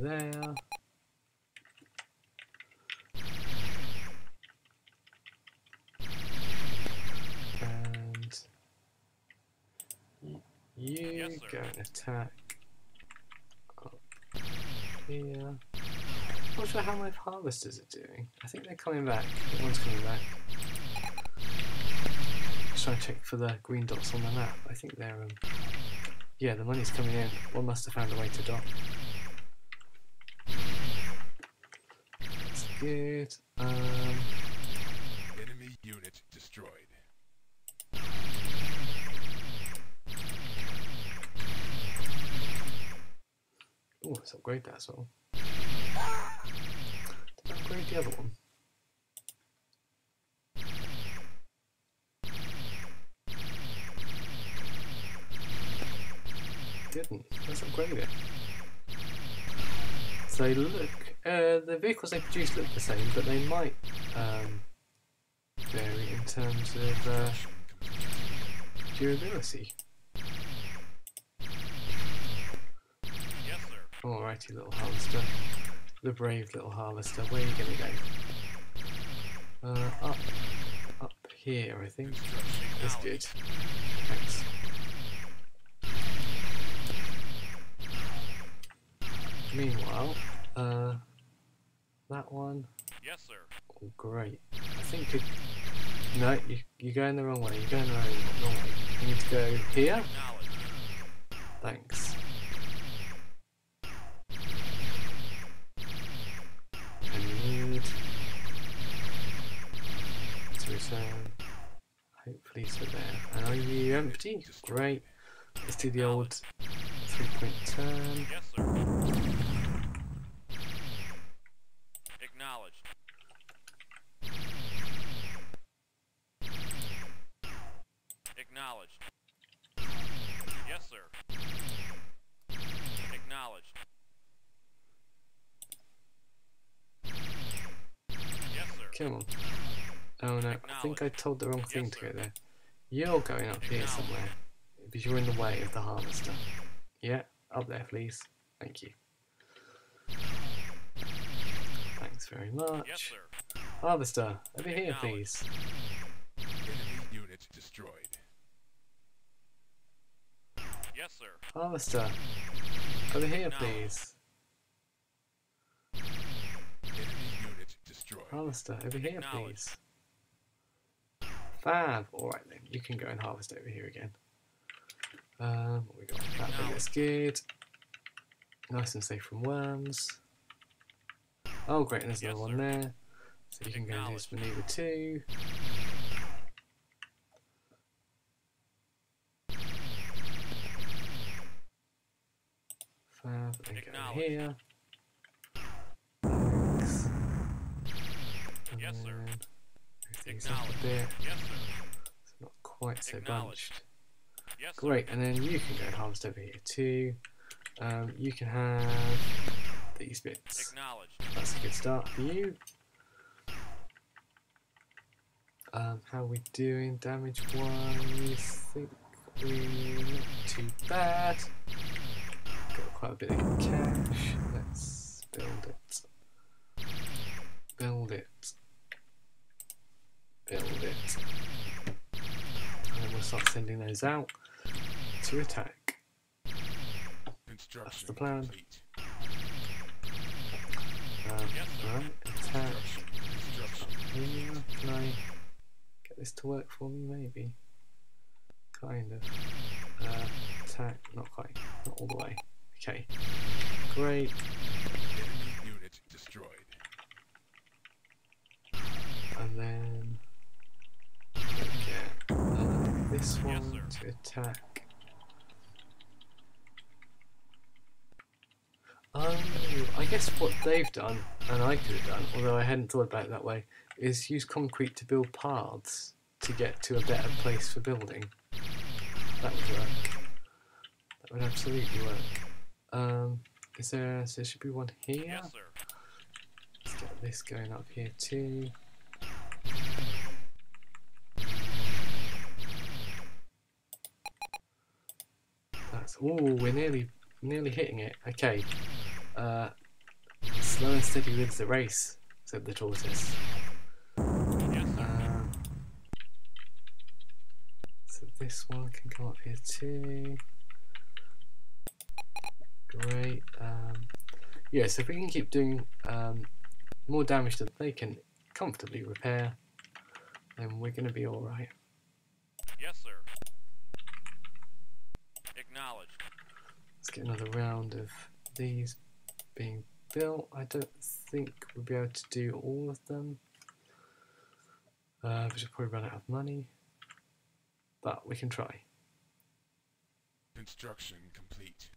There. And you Yes, go and attack up here. Not sure how my harvesters are doing. I think they're coming back. One's coming back. Just trying to check for the green dots on the map. I think they're um yeah, the money's coming in. One must have found a way to dock. That's good. Um Enemy unit destroyed. oh let's upgrade that as well. Upgrade the other one? Didn't. Let's upgrade it. So they look, uh, the vehicles they produce look the same, but they might um, vary in terms of uh, durability. Yes, sir. Alrighty, little harvester. The brave little harvester. Where are you gonna go? Uh, up, up here, I think. That's good. Thanks. Meanwhile, uh, that one. Yes, sir. Oh, great. I think it. No, you, you're going the wrong way. You're going the wrong, wrong way. You need to go here. Thanks. Great. Let's do the old three point turn. Yes, sir. Acknowledged. Acknowledged. Yes, sir. Acknowledged. Yes, sir. Come on. Oh no, I think I told the wrong thing Yes, to go there. You're going up here somewhere. Because you're in the way of the harvester. Yeah, up there please. Thank you. Thanks very much. Yes, sir. Harvester, over here please. Enemy unit destroyed. Yes, sir. Harvester, over here No. please. Enemy unit destroyed. Harvester, over here please. Fab. Alright then, you can go and harvest over here again. Um, what we got? That bit looks good. Nice and safe from worms. Oh great, and there's another one there. So you can go and do this maneuver too. Fab, and go here. And Yes, sir. Then move these up a Acknowledged. bit. Yes. It's not quite so bunched. Yes. Great, and then you can go and harvest over here too. Um, you can have these bits. Acknowledged. That's a good start for you. Um, how are we doing damage wise? think we're not too bad. Got quite a bit of cash. Let's build it. Build it. Build it. And then we'll start sending those out to attack. Construction the plan. Um, right, attack. Construction. Construction. Here, can I get this to work for me? Maybe. Kind of. Uh, attack, not quite. Not all the way. Okay. Great. Enemy unit destroyed. This one sir. to attack. Oh, I guess what they've done, and I could have done, although I hadn't thought about it that way, is use concrete to build paths to get to a better place for building. That would work. That would absolutely work. Um, is there? So there should be one here. Yes, sir. Let's get this going up here too. Oh, we're nearly nearly hitting it. Okay. Uh, slow and steady wins the race, said the tortoise. Um, so this one can come up here too. Great. Um, yeah, so if we can keep doing um, more damage than they can comfortably repair, then we're going to be alright. Yes, sir. Acknowledged. Let's get another round of these being built. I don't think we'll be able to do all of them. Uh, we should probably run out of money. But we can try. Construction complete.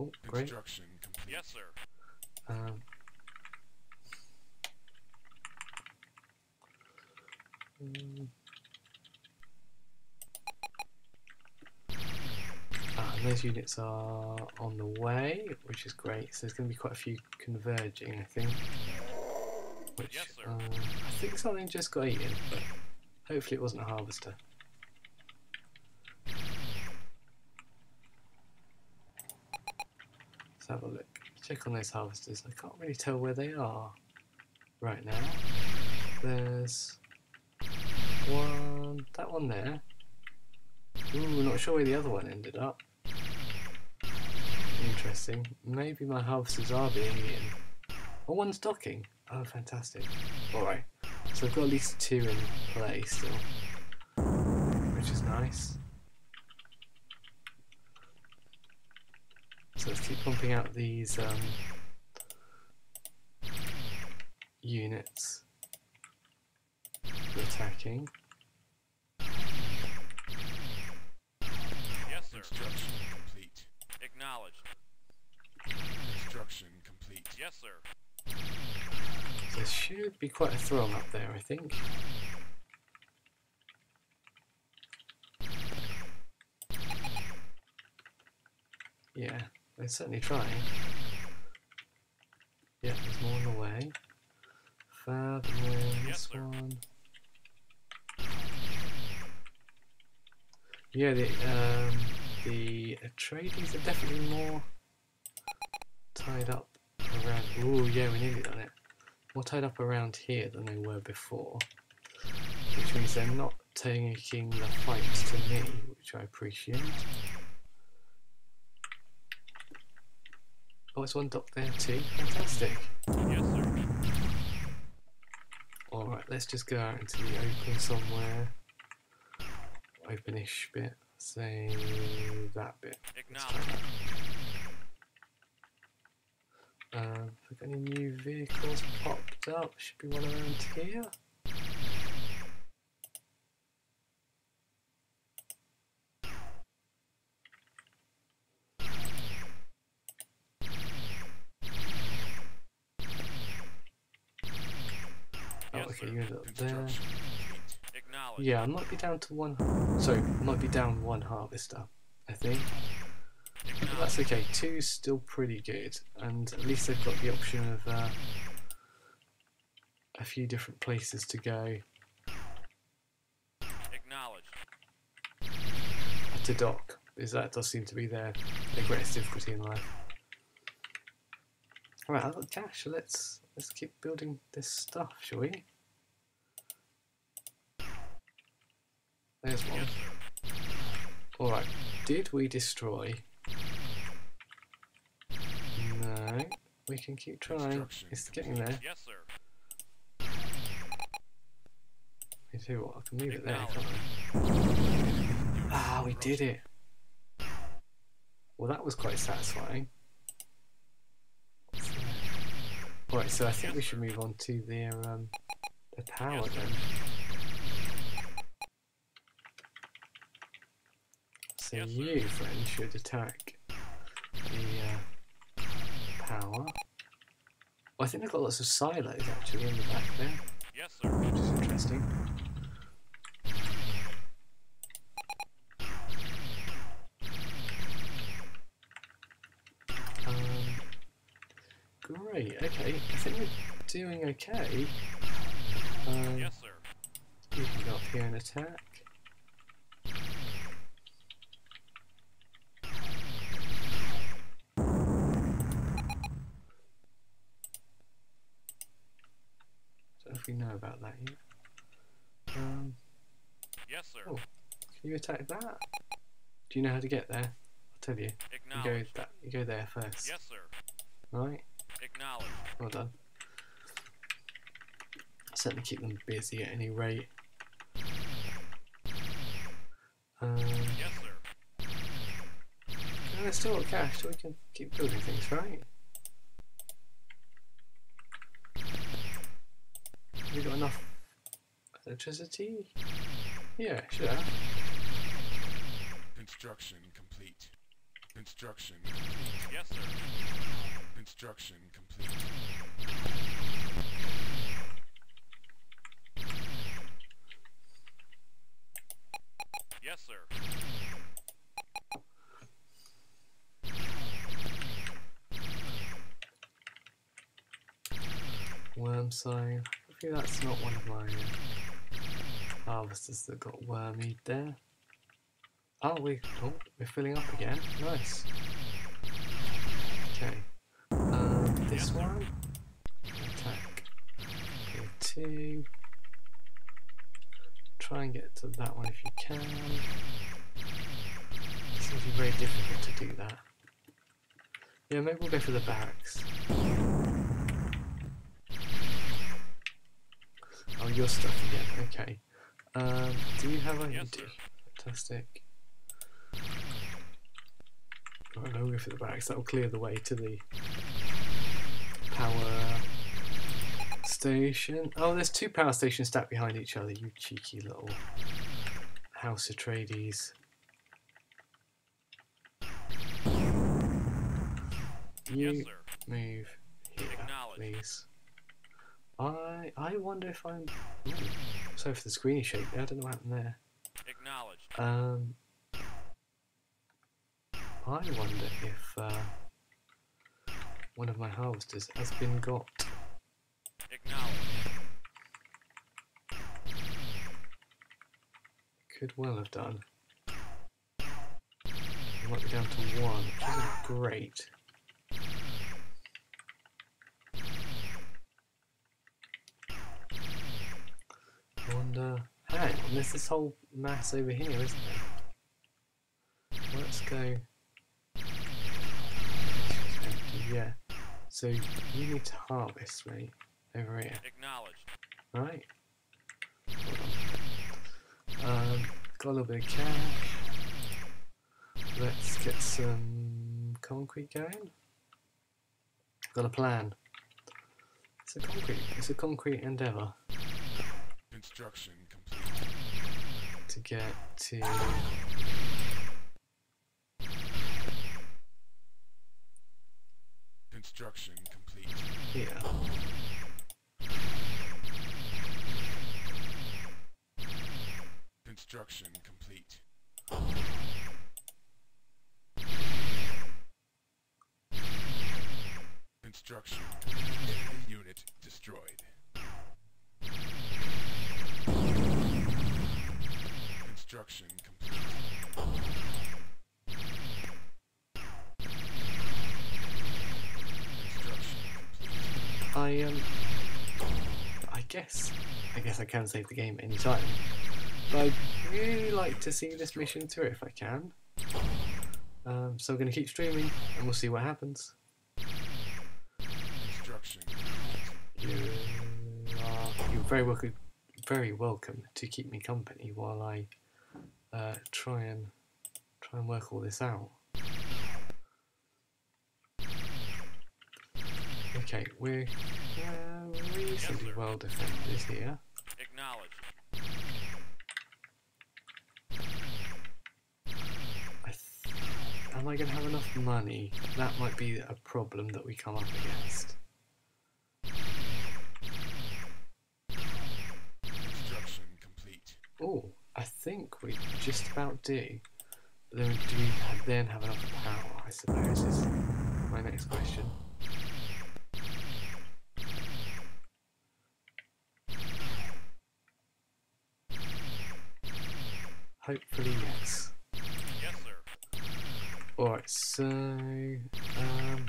Oh, great. Construction complete. Yes, sir. Um, mm. And those units are on the way, which is great. So there's going to be quite a few converging, I think. Which Yes, uh, I think something just got eaten, but hopefully it wasn't a harvester. Let's have a look. Check on those harvesters. I can't really tell where they are right now. There's one, that one there. Ooh, not sure where the other one ended up. Interesting. Maybe my harvesters are being eaten. Oh, one's docking. Oh, fantastic. Alright. So I've got at least two in play still. Which is nice. So let's keep pumping out these um, units for attacking. Yes, sir. Construction complete. Acknowledged. Construction complete. Yes, sir. So there should be quite a throng up there, I think. Yeah, they're certainly trying. Yeah, there's more on the way. Fab, and then Yes, this sir. one. Yeah, the um, the Atreides are definitely more tied up around. Oh, yeah, we nearly done it. More tied up around here than they were before, which means they're not taking the fight to me, which I appreciate. Oh, it's one dock there too. Fantastic. Yes, sir. Alright, let's just go out into the open somewhere. Openish bit. Say that bit. Let's try Acknowledged. that. Um, have got any new vehicles popped up? Should be one around here. Oh, okay, you ended up there. Construction complete. Acknowledged. Yeah, I might be down to one. Sorry, might be down one harvester. I think. That's okay. Two's still pretty good, and at least they've got the option of uh, a few different places to go Acknowledged. to dock. Because that does seem to be their, their greatest difficulty in life. Alright, I've got cash, so let's let's keep building this stuff, shall we? There's one. Alright, did we destroy? We can keep trying. It's getting there. Yes, sir. I tell you what, I can leave it there, Acknowledged. can't I? Ah, we did it. Well, that was quite satisfying. Right, so I think we should move on to their um, the tower then. So you, friend, should attack the uh, I think they've got lots of silos actually in the back there, Yes, sir. which is interesting. Um, great. Okay, I think we're doing okay. Um, Yes, sir. You can go up here and attack. Don't know if we know about that yet. Um, Yes, sir. Oh. can you attack that? Do you know how to get there? I'll tell you. You go that. You go there first. Yes, sir. Right. Acknowledged. Well done. Certainly keep them busy at any rate. Um, Yes, sir. and there's still got cash, so we can keep building things, right? We got enough electricity? Yeah, should have. Construction complete. Construction. Yes, sir. Construction complete. Yes, sir. Worm sign. Hopefully that's not one of my harvesters that got wormied there. Oh, we oh, we're filling up again. Nice. Okay. Um, this one. Attack. Two. Try and get to that one if you can. It's going to be very difficult to do that. Yeah, maybe we'll go for the barracks. Your stuff again. Okay. Um, do you have a? you Yes, do. Fantastic. Right, I'll go for the barracks. That'll clear the way to the power station. Oh, there's two power stations stacked behind each other. You cheeky little House Atreides. You Yes, move here, please. I I wonder if I'm. Sorry for the screeny shake there. I don't know what happened there. Acknowledged. Um, I wonder if uh, one of my harvesters has been got. Acknowledged. Could well have done. Might be down to one, which isn't great. I wonder. On, there's this whole mass over here, isn't there? Let's go. Yeah. So you need to harvest, mate, over here. Acknowledged. Right. Um, got a little bit of cash. Let's get some concrete going. Got a plan. It's a concrete. It's a concrete endeavour Construction complete. to get to. Construction complete. here. Construction complete. Construction. Enemy unit destroyed. Construction complete. Construction complete. I um. I guess. Can save the game at any time. But I'd really like to see this mission through if I can. Um, so I'm going to keep streaming and we'll see what happens. You are you're very welcome, very welcome to keep me company while I uh, try and try and work all this out. Okay, we're uh, reasonably well defended here. Acknowledged. Going to have enough money? That might be a problem that we come up against. Construction complete. Oh, I think we just about do. But then do we then have enough power, I suppose, is my next question. Hopefully, yes. Alright, so um,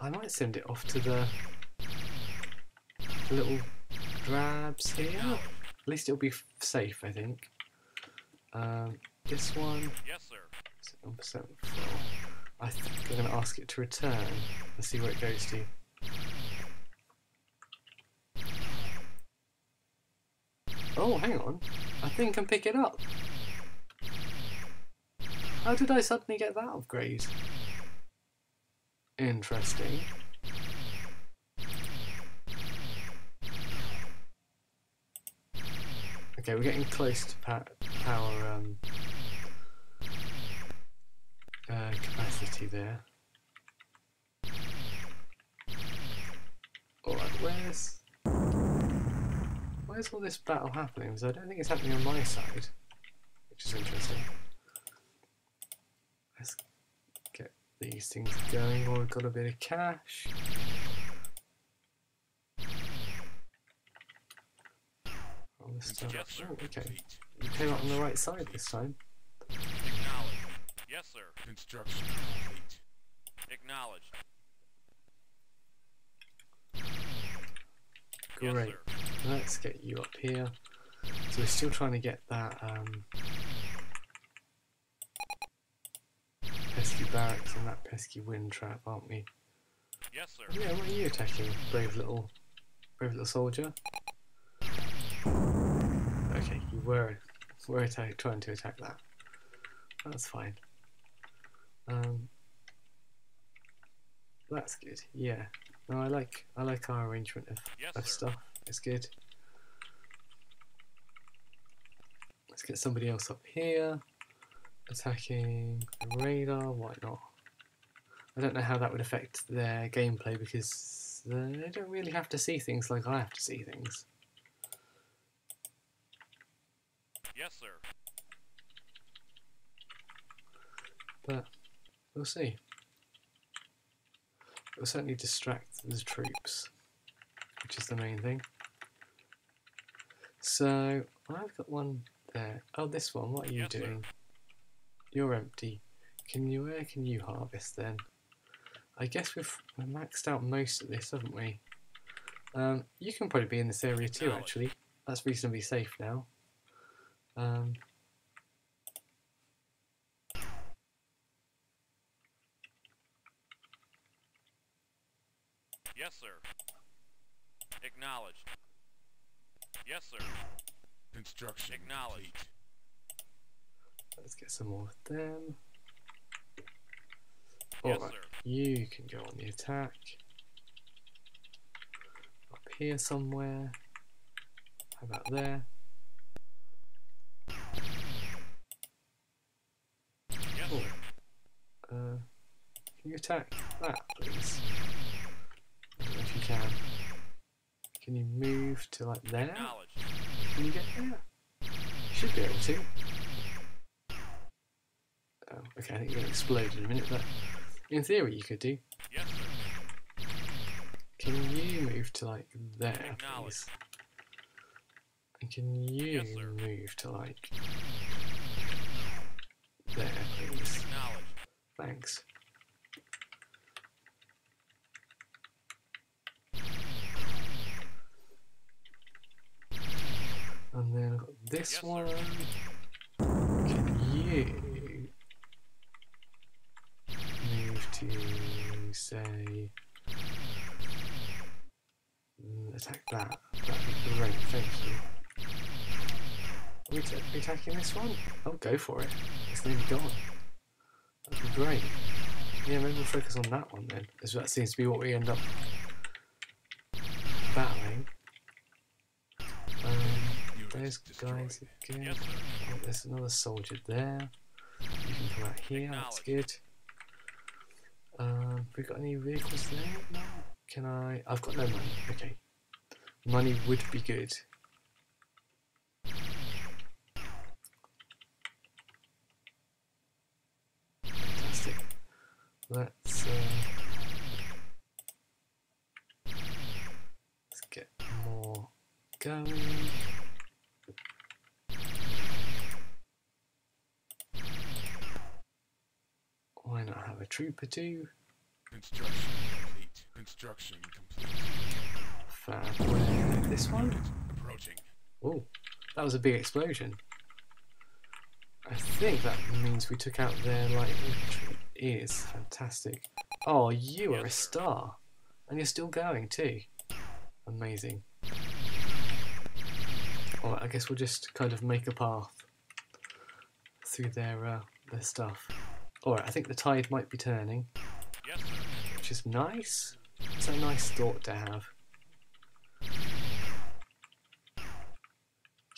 I might send it off to the little drabs here. At least it'll be f- safe, I think. Um, this one, Yes, sir. I think I'm going to ask it to return and see where it goes to. Oh, hang on. I think I can pick it up. How did I suddenly get that upgrade? Interesting. Okay, we're getting close to pa- power um, uh, capacity there. Alright, where's where's all this battle happening? Because I don't think it's happening on my side, which is interesting. Let's get these things going while we've got a bit of cash. All this stuff. Yes, sir. Oh, okay. You came out on the right side this time. Acknowledged. Yes, sir. Construction complete. Acknowledged. Great. Yes, sir. Let's get you up here. So we're still trying to get that um, pesky barracks and that pesky wind trap, aren't we? Yes, sir. Yeah, what are you attacking, brave little, brave little soldier? Okay, you were were attack, trying to attack that. That's fine. Um, that's good. Yeah. No, I like I like our arrangement of, Yes, of stuff. It's good. Let's get somebody else up here. Attacking the radar. Why not? I don't know how that would affect their gameplay because they don't really have to see things like I have to see things. Yes, sir. But we'll see. It'll certainly distract the troops, which is the main thing. So I've got one there. Oh, this one. What are you Yes, sir. Doing? You're empty. Can you? Where can you harvest then? I guess we've we've maxed out most of this, haven't we? Um, you can probably be in this area too. Actually, that's reasonably safe now. Um, Yes, sir. Acknowledged. Yes, sir. Construction Acknowledged. complete. Let's get some more of them. Yes, Alright, you can go on the attack. Up here somewhere. How about there? Yes, Oh. Uh, can you attack that, please? I don't know if you can. Can you move to like there? Can you get there? You should be able to. Oh, okay, I think you're gonna explode in a minute, but in theory you could do. Sir. Can you move to like there, please? And can you Yes, move to like there, please? Thanks. And then I've got this Yes, one. Can you move to say mm, attack that? That'd be great, thank you. Are we, attacking this one? Oh, go for it. It's nearly gone. That'd be great. Yeah, maybe we'll focus on that one then, as that seems to be what we end up battling. Um, those guys again. Oh, there's another soldier there. You can come out here, that's good. Um, have we got any vehicles there? No. Can I? I've got no money. Okay. Money would be good. Fantastic. Let's uh, let's get more going. Why not have a trooper too? Construction complete. Construction complete. This one? Approaching. Oh, that was a big explosion. I think that means we took out their light infantry. Is fantastic. Oh, you are a Yes, sir. star, and you're still going too. Amazing. Alright, I guess we'll just kind of make a path through their uh, their stuff. Alright, I think the tide might be turning, Yes, sir. which is nice. It's a nice thought to have.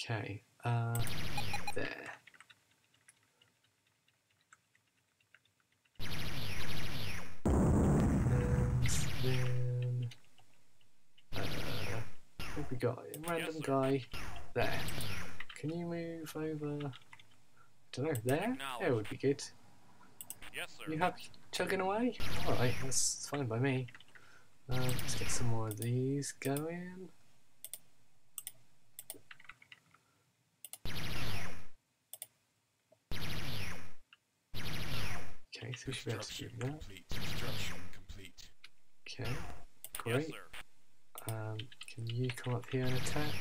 Okay, uh, there. And then, uh, what have we got? A random sir. guy there. Can you move over? I don't know, there? There would be good. Yes, sir. You happy chugging away? Alright, that's fine by me. Uh, let's get some more of these going. Okay, so we should be able to do that. complete. Construction complete. Okay, Yes, great. sir. Um, can you come up here and attack?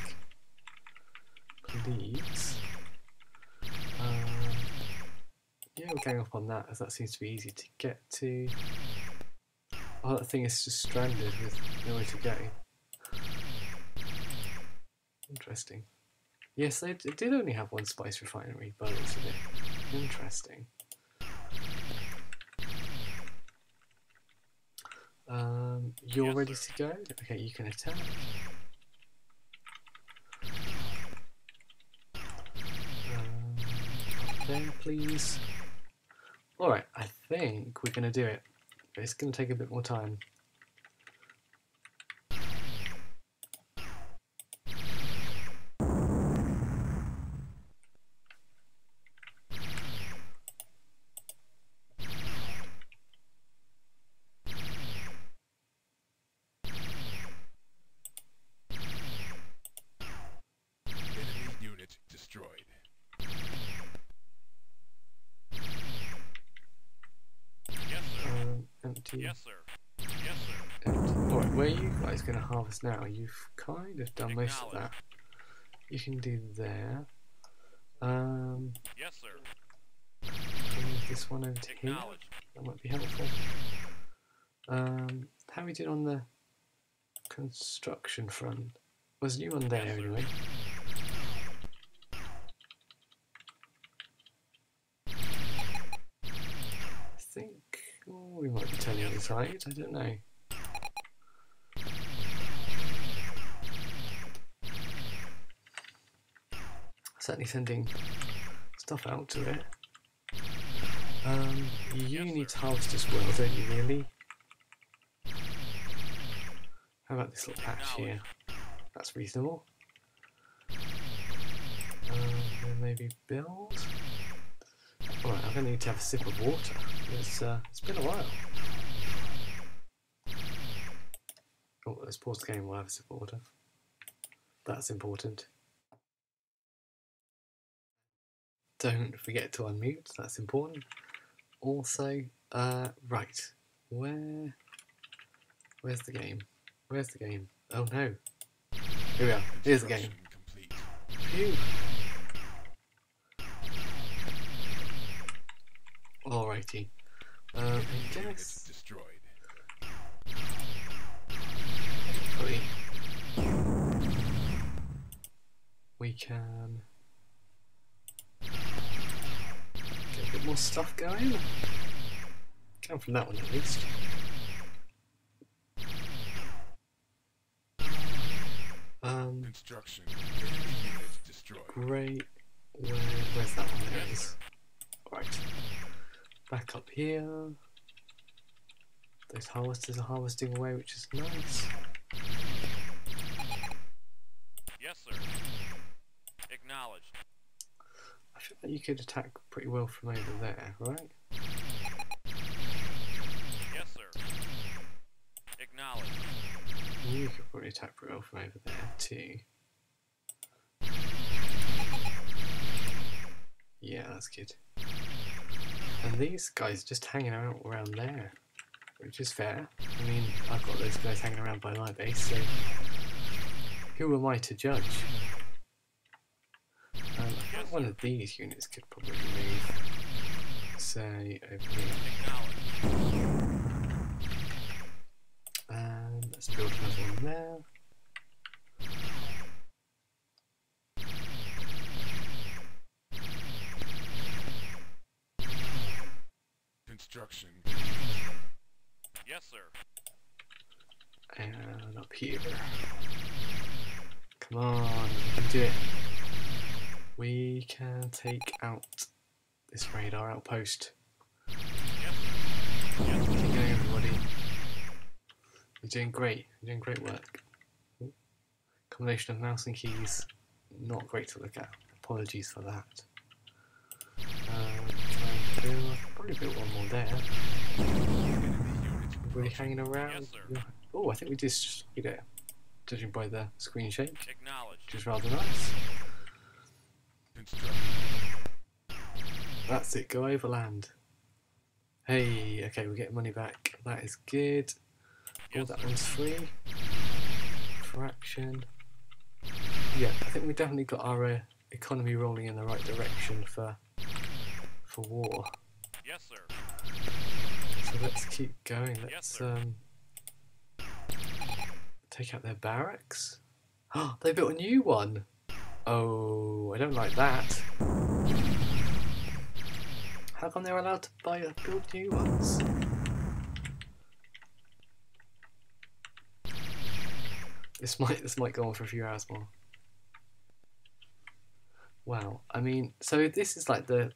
Please. Um, we're going up on that as that seems to be easy to get to. Oh, that thing is just stranded with nowhere to get go. Interesting. Yes, they, did only have one spice refinery, but the looks of it. Interesting. Um, you're Yes, ready sir. to go? Okay, you can attack. Um, up please. Alright, I think we're going to do it. It's going to take a bit more time. Now? You've kind of done most of that. You can do there. Um, Yes, sir. this one over to here. That might be helpful. Um, how we did on the construction front? Was new on there anyway? I think oh, we might be turning the side. I don't know. Certainly sending stuff out to it. Um, you need to harvest as well, don't you? Really? How about this little patch here? That's reasonable. Um, maybe build. Alright, I'm gonna need to have a sip of water. It's uh, it's been a while. Oh, let's pause the game. while I have a sip of water. That's important. Don't forget to unmute. That's important. Also, uh, right, where, where's the game? Where's the game? Oh no. Here we are. Here's the game. Phew. Alrighty. Um, I guess destroyed. we can get a bit more stuff going. Come from that one at least. Um, Construction. Enemy unit destroyed. Great. Where, where's that one? There it is. Right. Back up here. Those harvesters are harvesting away, which is nice. Yes, sir. Acknowledged. You could attack pretty well from over there, right? Yes, sir. Acknowledged. You could probably attack pretty well from over there too. Yeah, that's good. And these guys just hanging out around there, which is fair. I mean, I've got those guys hanging around by my base, so who am I to judge? I think one of these units could probably move, say, over here. Acknowledged. And let's build another one there. Construction. Yes, sir. And up here. Come on, we can do it. We can take out this radar outpost. Sir. Yes. Keep going, everybody. You're doing great. You're doing great work. Ooh. Combination of mouse and keys, not great to look at. Apologies for that. I build- probably build one more there. Everybody hanging around. Yes. Oh, I think we just destroyed it. Judging by the screen shake, Acknowledged. which is rather nice. That's it, go overland. Hey, okay, we're getting money back. That is good. Oh, that one's free. Fraction. Yeah, I think we definitely got our uh, economy rolling in the right direction for for war. Yes, sir. So let's keep going. Let's sir. um take out their barracks. Oh, <gasps> they built a new one. Oh, I don't like that. How come they're allowed to buy uh, build new ones? This might this might go on for a few hours more. Wow, I mean, so this is like the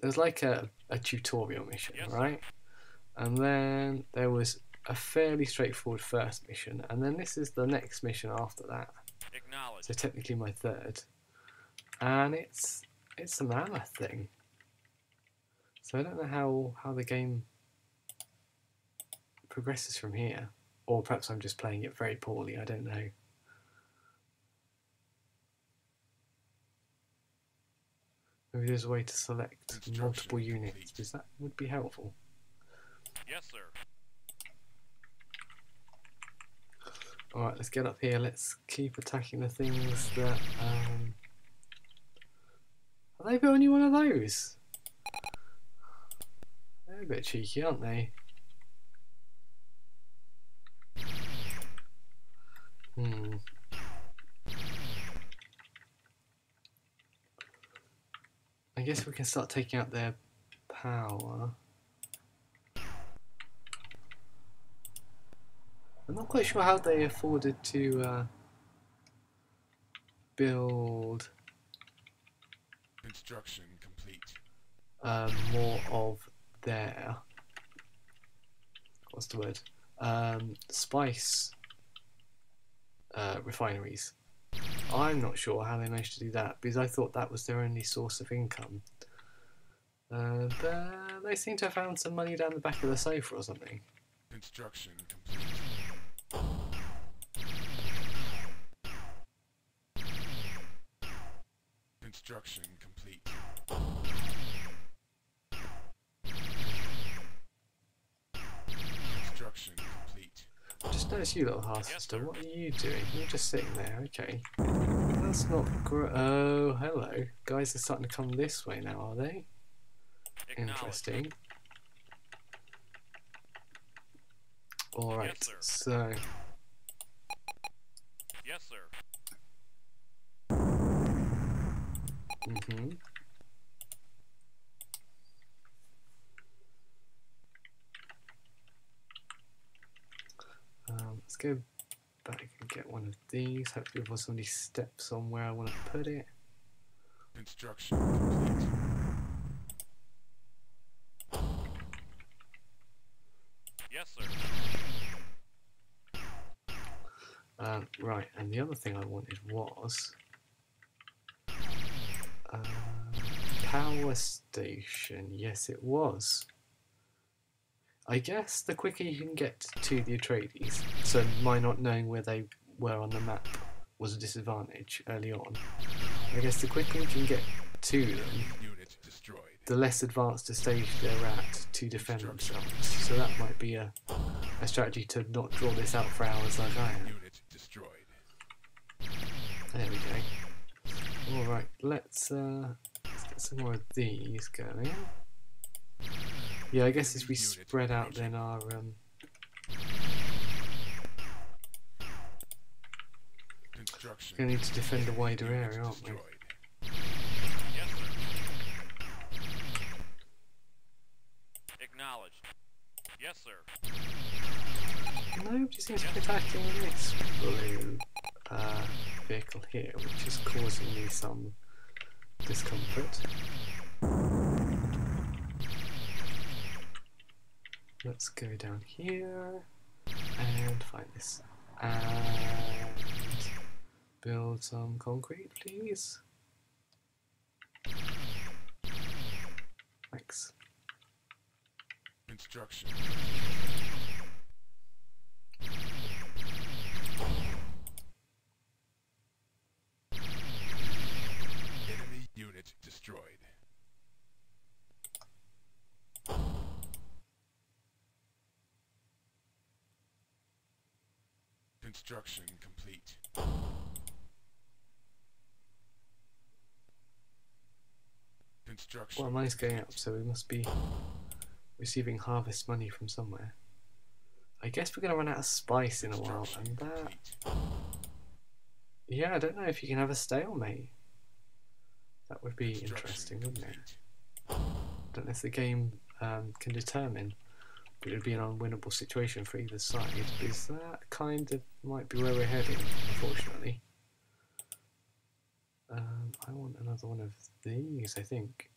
there's like a, a tutorial mission, Yes, right? And then there was a fairly straightforward first mission, and then this is the next mission after that. Acknowledged. So technically my third, and it's it's a mammoth thing. So I don't know how how the game progresses from here, or perhaps I'm just playing it very poorly. I don't know. Maybe there's a way to select multiple units because that would be helpful. Yes, sir. All right, let's get up here. Let's keep attacking the things that. Um... Are they building you one of those? They're a bit cheeky, aren't they? Hmm. I guess we can start taking out their power. I'm not quite sure how they afforded to uh, build Construction complete. um, more of their what's the word um, spice uh, refineries. I'm not sure how they managed to do that because I thought that was their only source of income. Uh, but they seem to have found some money down the back of the sofa or something. Construction complete. Construction complete. Construction complete. Just notice you, little harvester. What are you doing? You're just sitting there. Okay. That's not great. Oh, hello. Guys are starting to come this way now, are they? Interesting. All right. sir. so Yes, sir. Mm-hmm. Um, let's go back and get one of these. Hopefully for somebody steps on where I want to put it. Construction complete. Yes, sir. Um, right, and the other thing I wanted was uh, power station. Yes, it was. I guess the quicker you can get to the Atreides, so my not knowing where they were on the map was a disadvantage early on. I guess the quicker you can get to them, the less advanced a stage they're at to defend themselves. So that might be a, a strategy to not draw this out for hours like I am. There we go. Alright, let's, uh, let's get some more of these going. Yeah, I guess as we spread out then our, um, Construction. gonna need to defend a wider area, aren't we? destroyed. Yes, sir. Acknowledged. Yes, sir. Nobody seems to be attacking this blue uh, vehicle here, which is causing me some discomfort. Let's go down here and find this. And build some concrete, please. Thanks. Construction. Enemy unit destroyed. Construction complete. Construction. Well, money's going up, so we must be receiving harvest money from somewhere. I guess we're going to run out of spice in a while, and that. Yeah, I don't know if you can have a stalemate. That would be interesting, wouldn't it? complete. don't know if the game um, can determine, it would be an unwinnable situation for either side. Is that kind of might be where we're heading, unfortunately. Um, I want another one of these, I think.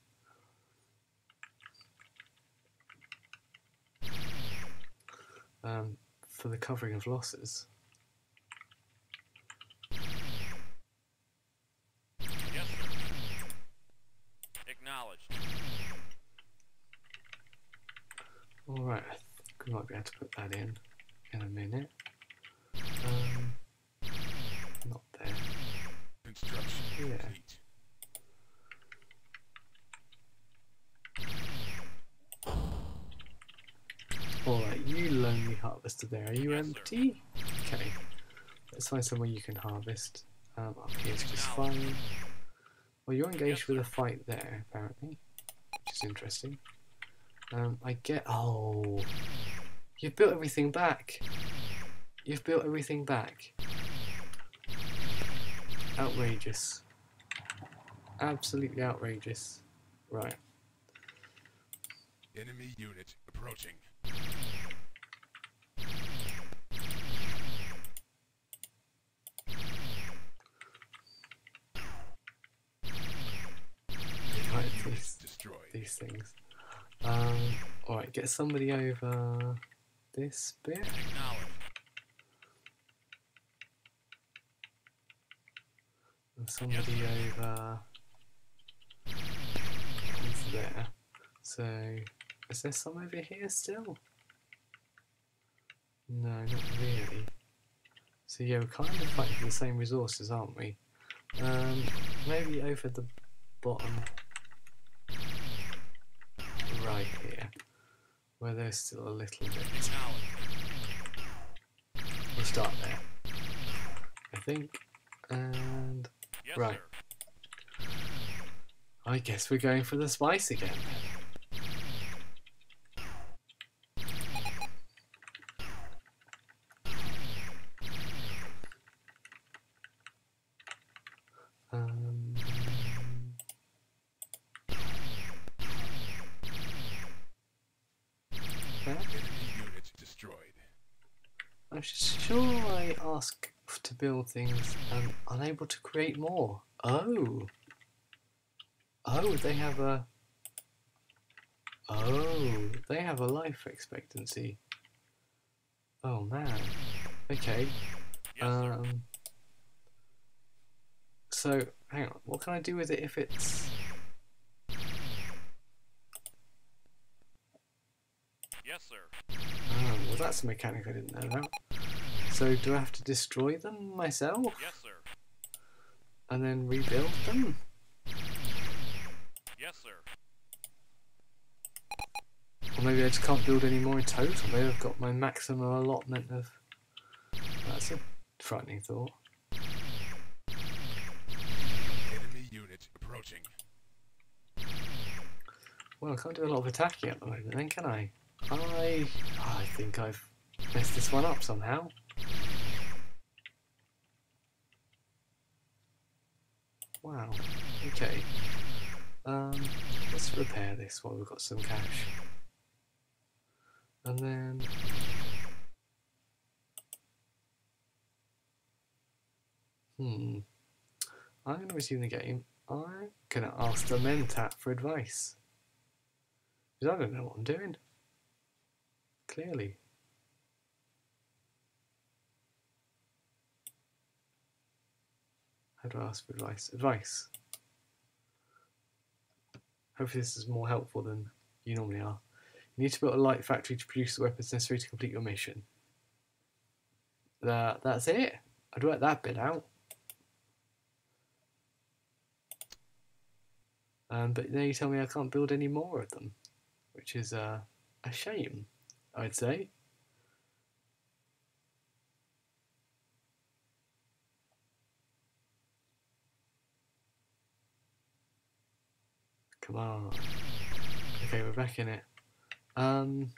Um, for the covering of losses. Yes, sir. Acknowledged. Alright, I think we might be able to put that in in a minute. Um, not there. Construction Yeah. complete. Alright, you lonely harvester there, are you Yes, sir. empty? Okay. Let's find somewhere you can harvest. Um, up here's just fine. Well, you're engaged Yes, with a fight there, apparently. Which is interesting. Um, I get. Oh. You've built everything back. You've built everything back. Outrageous. Absolutely outrageous. Right. Enemy unit approaching. Right, unit these, destroyed. these things. Um, alright, get somebody over this bit. Somebody over there. So, is there some over here still? No, not really. So yeah, we're kind of fighting the same resources, aren't we? Um, maybe over the bottom right here, where there's still a little bit. We'll start there, I think. And Yes, Right. sir. I guess we're going for the spice again. Build things and unable to create more. Oh. Oh, they have a. Oh, they have a life expectancy. Oh man. Okay. Yes. Um, so, hang on. What can I do with it if it's... Yes, sir. Oh, well, that's a mechanic I didn't know about. So, do I have to destroy them myself Yes, sir. and then rebuild them? Yes, sir. Or maybe I just can't build any more in total. Maybe I've got my maximum allotment of. That's a frightening thought. Enemy unit approaching. Well, I can't do a lot of attacking at the moment, then, can I? I. I think I've messed this one up somehow. Wow. Okay. Um, let's repair this while we've got some cash. And then. Hmm. I'm going to resume the game. I'm going to ask the Mentat for advice. Because I don't know what I'm doing. Clearly. How do I ask for advice? Advice. Hopefully this is more helpful than you normally are. You need to build a light factory to produce the weapons necessary to complete your mission. That, that's it. I'd work that bit out. Um, but then you tell me I can't build any more of them, which is uh, a shame, I'd say. Come on. Okay, we're back in it. Um.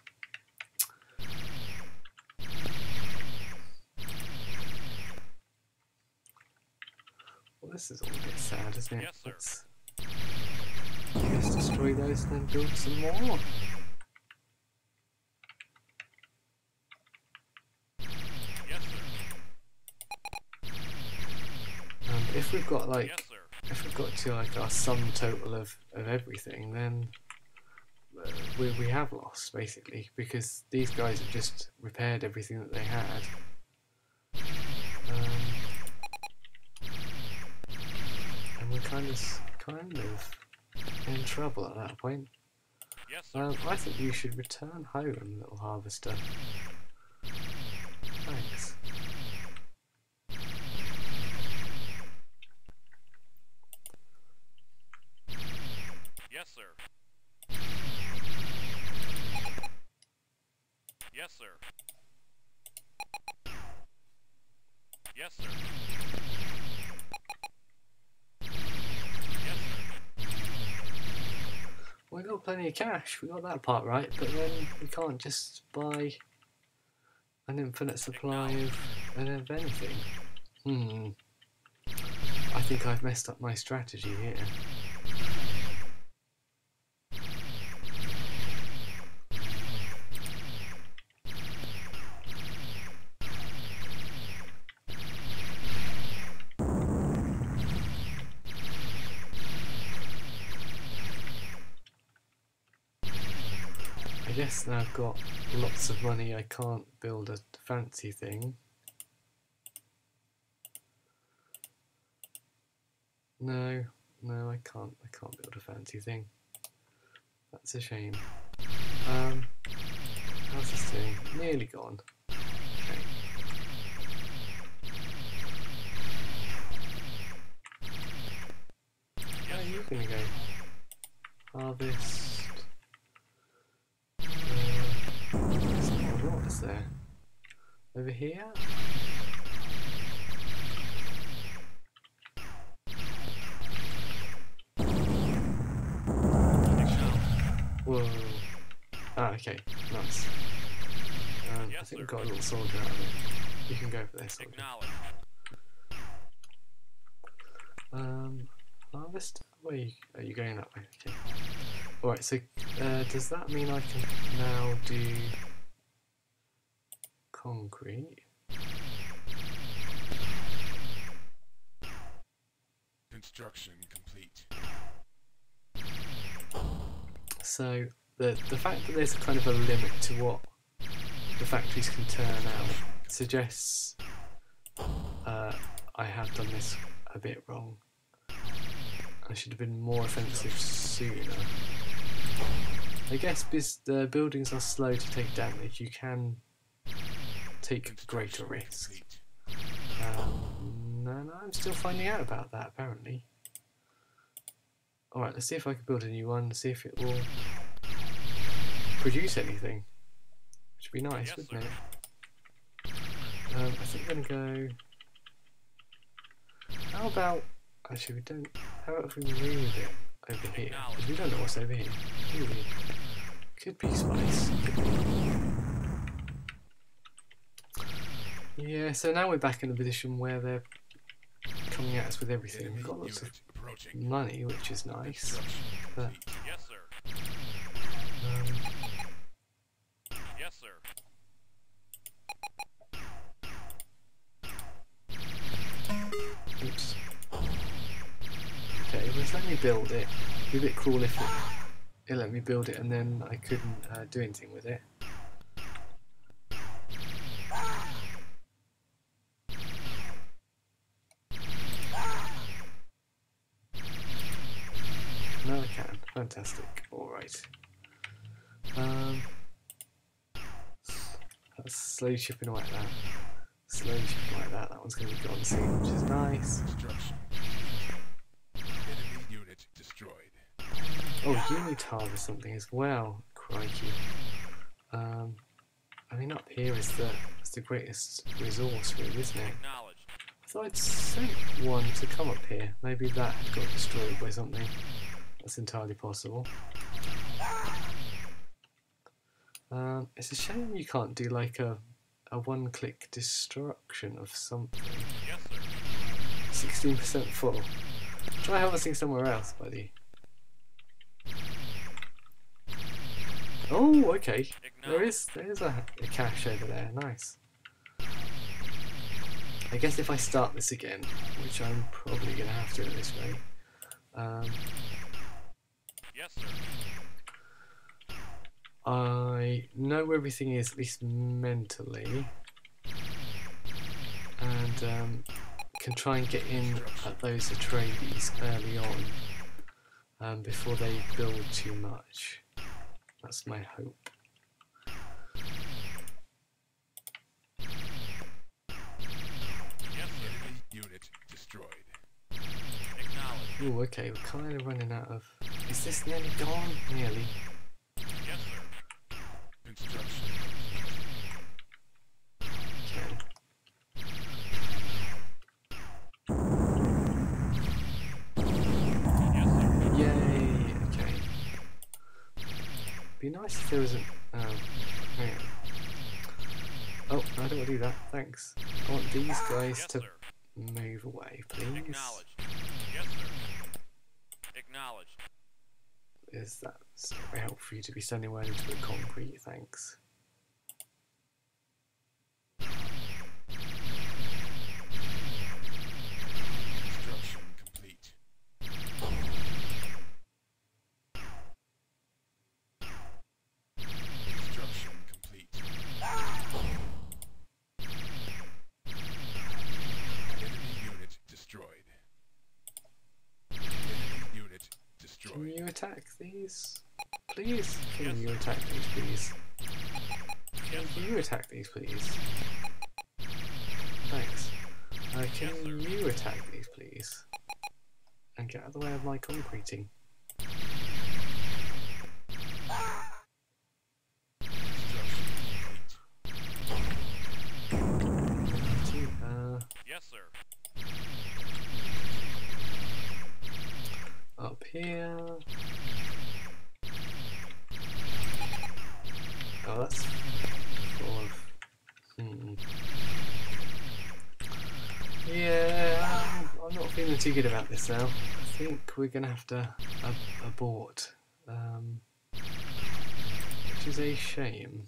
Well, this is all a bit sad, isn't it? Yes, sir. Let's, let's destroy those and then build some more. Yes. Um, if we've got like Yes. If we've got to like our sum total of, of everything, then uh, we, we have lost basically because these guys have just repaired everything that they had. Um, and we're kind of kind of in trouble at that point. Yes. Um, I think you should return home, little harvester. Thanks. Yes, sir. Yes, sir. Yes, sir. Yes, sir. We got plenty of cash. We got that part right, but then we can't just buy an infinite supply of, anything. Hmm. I think I've messed up my strategy here. Got lots of money, I can't build a fancy thing. No, no, I can't. I can't build a fancy thing. That's a shame. Um, how's this doing? Nearly gone. Okay. Where are you gonna go? Harvest. Over here? Whoa. Ah, okay. Nice. Um, I think we've got a little soldier out of it. You can go for this. Acknowledge. Um, harvest? Where are you, are you going that way? Okay. Alright, so uh, does that mean I can now do concrete? Construction complete. So the the fact that there's kind of a limit to what the factories can turn out suggests uh, I have done this a bit wrong. I should have been more offensive sooner. I guess because the buildings are slow to take damage, you can take greater risk. Um, no, I'm still finding out about that apparently. Alright, let's see if I can build a new one, see if it will produce anything. Which would be nice, Yes, wouldn't sir. it? Um, I think I'm gonna go. How about. Actually, we don't. How about if we move it over here? 'Cause we don't know what's over here. Could be spice. Could be. Yeah, so now we're back in a position where they're coming at us with everything. We've got lots of money, which is nice. But. Yes, sir. um, Yes, sir. oops. Okay, well, let me build it. It'd be a bit cruel if it, it let me build it and then I couldn't uh, do anything with it. No, I can. Fantastic. All right. Um, that's slowly chipping away at that. Slowly chipping away at that. That one's going to be gone soon, which is nice. Construction. Enemy unit destroyed. Oh, Unitar or something as well. Crikey. Um, I mean, up here is the is the greatest resource, really, isn't it? I thought I'd sent one to come up here. Maybe that got destroyed by something. That's entirely possible. Um, it's a shame you can't do like a a one-click destruction of something. Sixteen percent full. Try harvesting somewhere else, buddy. Oh, okay. There is there is a, a cache over there. Nice. I guess if I start this again, which I'm probably gonna have to at this rate. Um, Yes, sir. I know where everything is, at least mentally, and um, can try and get in at those Atreides early on um, before they build too much. That's my hope. Yes, sir. Enemy unit destroyed. Acknowledged. Oh, okay, we're kind of running out of. Is this nearly gone? Nearly. Yes, sir. Construction. Okay. Yes, sir. Yay! Okay. Be nice if there was an. Oh, hang on. Oh, I don't want to do that. Thanks. I want these guys Yes, to sir. move away, please. Acknowledged. Yes, sir. Acknowledged. Is that it's not very helpful for you to be standing right into the concrete? Thanks. Construction complete. Construction complete. Enemy unit destroyed. Enemy unit Can you attack these, please? Can you attack these, please? Can you attack these, please? Thanks. Uh, can you attack these, please? And get out of the way of my concreting. About this now. I think we're gonna have to ab- abort, um, which is a shame.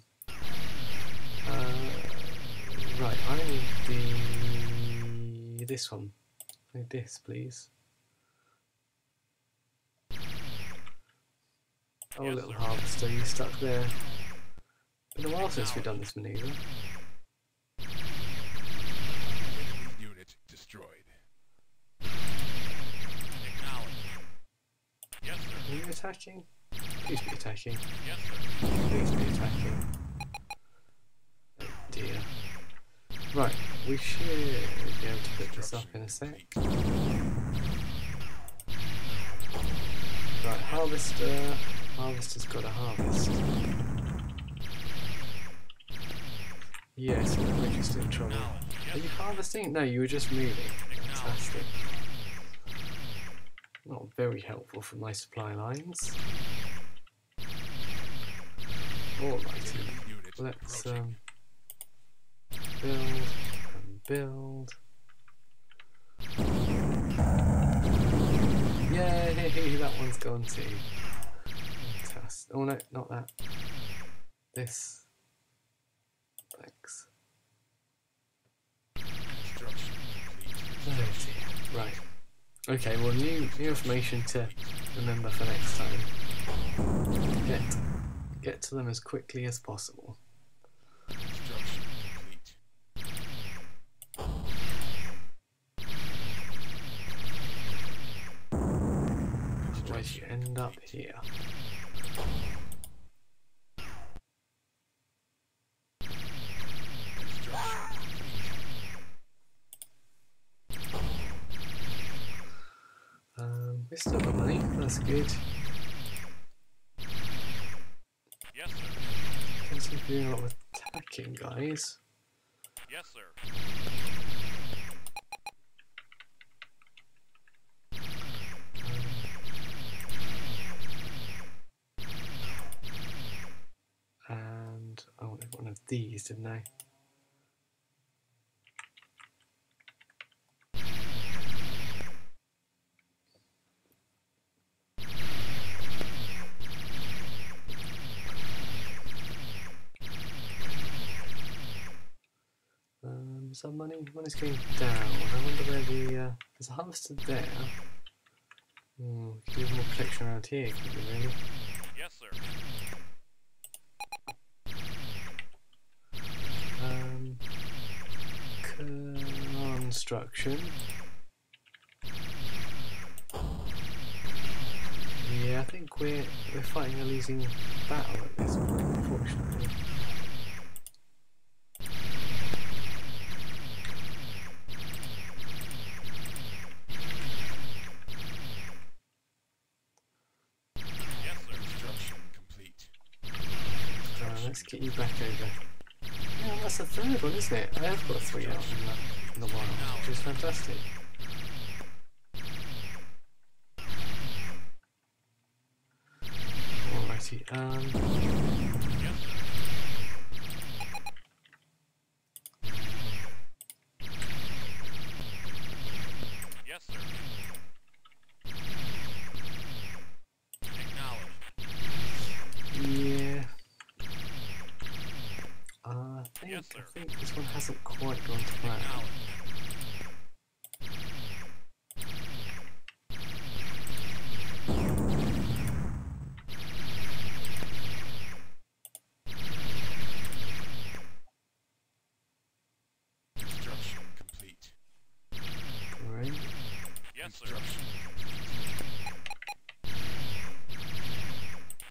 Uh, right, I need the this one. I need this, please. Oh, Yes, little sir. harvester, you stuck there. Been a while since we've done this maneuver. Enemy unit destroyed. Attacking? Please be sir. Please be attacking. Oh dear. Right, we should be able to put this up in a sec. Right, harvester. Harvester's got a harvest. Yes, we're just in trouble. Are you harvesting? No, you were just moving. Fantastic. Not very helpful for my supply lines. Alrighty, let's um, build and build. Yay, <laughs> that one's gone too. Fantastic. Oh no, not that. This. Thanks. Oh. Right. Okay, well new new information to remember for next time. Get get to them as quickly as possible. Otherwise you end up here. We still got money, that's good. yes, sir. Don't seem to be doing a lot of attacking, guys. Yes, sir. And oh, I wanted one of these, didn't I? Is that going down. I wonder where the uh, there's a harvester there. Hmm, do with more protection around here, could we really? Yes, sir. Um, construction. Yeah, I think we're we're fighting a losing battle at this point, unfortunately. Yes, sir. Construction complete. Uh, let's get you back over. Yeah, that's the third one, isn't it? I have got three out in the, in the wild, which is fantastic. Alrighty, um, Yes, sir. Yes, sir. Acknowledged. yeah. Uh, I think, Yes, sir. I think this one hasn't quite gone to plan. Acknowledged. Construction complete. Great. Yes, sir. Construction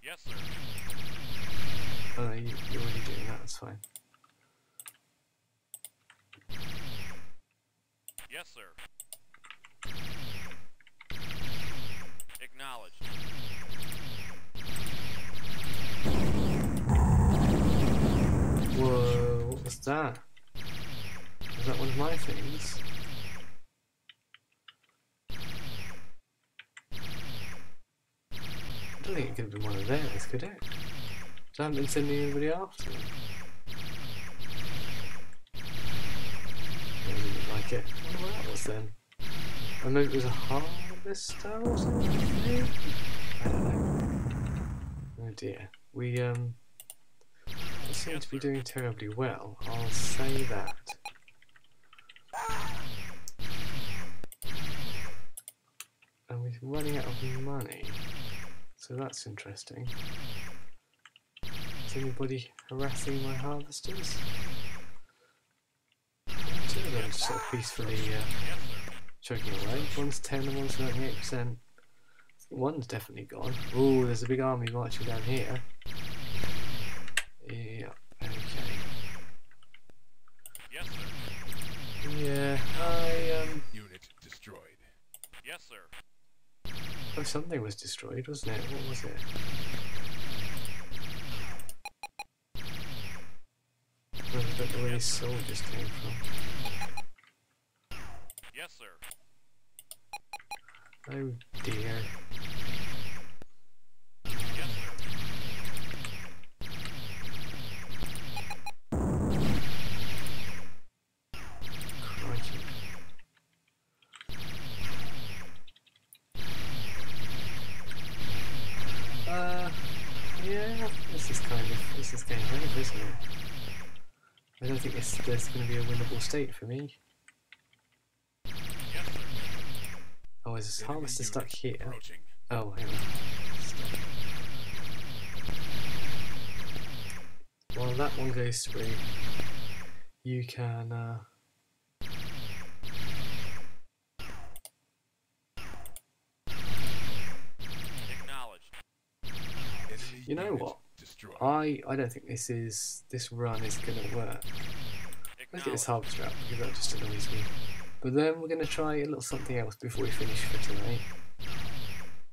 Yes, sir. Oh, no, you, you're already doing that, that's fine. Yes, sir. Acknowledged. Whoa, what was that? Was that one of my things? I don't think it could have been one of theirs, could it? So I haven't been sending anybody them. I didn't like it. I what that was then. I know it was a harvester or something? I don't know. Oh dear. We, um, don't seem to be doing terribly well. I'll say that. And we're running out of money. So that's interesting. Is anybody harassing my harvesters? Two of them just sort of peacefully uh, chugging away. One's 10 and one's 98%. One's definitely gone. Oh, there's a big army marching down here. Yeah, okay. Yes, sir. Yeah, I, um, Unit destroyed. Yes, sir. oh, something was destroyed, wasn't it? What was it? Where these soldiers came from. Yes, sir. Oh dear. There's going to be a winnable state for me. Oh, is this harvester stuck here? Oh, hang on. While that one goes through, you can, uh. You know what? I, I don't think this is, this run is going to work. Let's get this harvester out because that just annoys me. But then we're going to try a little something else before we finish for tonight.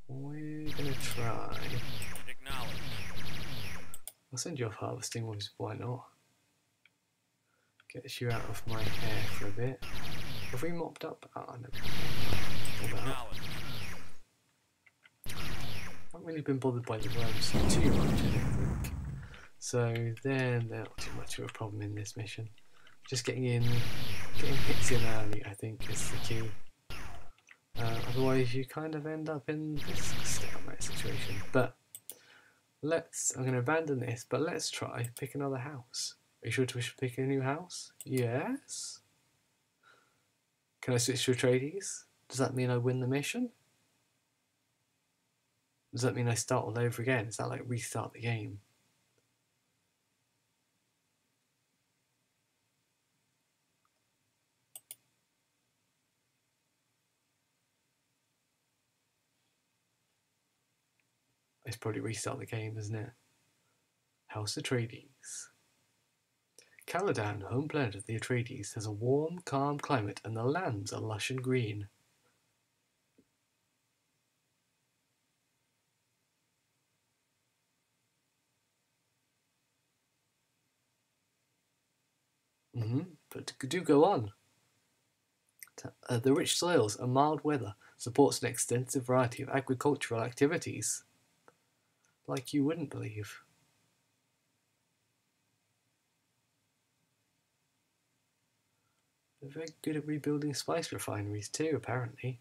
We're going to try. I'll send you off harvesting, because why not? Gets you out of my hair for a bit. Have we mopped up? Oh, no. Pull that up. Haven't really been bothered by the worms too much, I don't think. So then they're not too much of a problem in this mission. Just getting in, getting hits in early, I think, is the key. Uh, otherwise, you kind of end up in this stalemate situation. But let's. I'm going to abandon this, but let's try pick another house. Are you sure we should pick a new house? Yes. Can I switch to Atreides? Does that mean I win the mission? Does that mean I start all over again? Is that like restart the game? Probably restart the game, isn't it? House Atreides. Caladan, home planet of the Atreides, has a warm, calm climate and the lands are lush and green. hmm But do go on. Uh, the rich soils and mild weather supports an extensive variety of agricultural activities. Like you wouldn't believe. They're very good at rebuilding spice refineries too, apparently.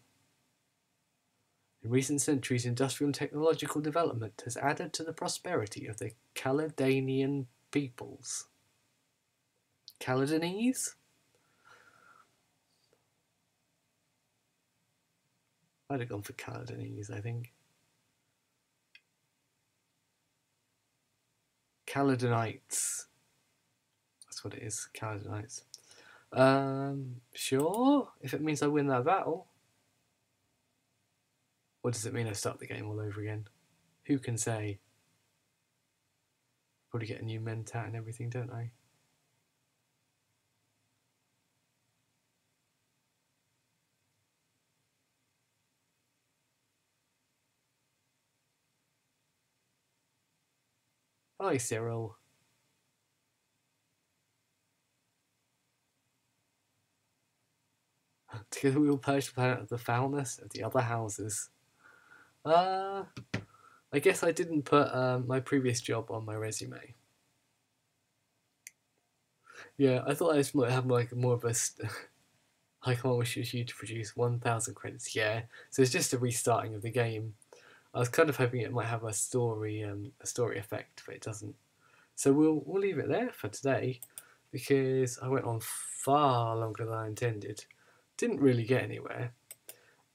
In recent centuries, industrial and technological development has added to the prosperity of the Caladanian peoples. Caledonese? I'd have gone for Caledonese, I think. Caledonites. That's what it is, Caledonites. Um, sure, if it means I win that battle. Or does it mean I start the game all over again? Who can say? Probably get a new mentat and everything, don't I? Hi, Cyril. <laughs> Together we will purge the planet of the foulness of the other houses. Uh, I guess I didn't put um, my previous job on my resume. Yeah, I thought I just might have like more of a. Can't <laughs> wish you to produce 1,000 credits. Yeah, so it's just a restarting of the game. I was kind of hoping it might have a story, um, a story effect, but it doesn't. So we'll we'll leave it there for today, because I went on far longer than I intended. Didn't really get anywhere,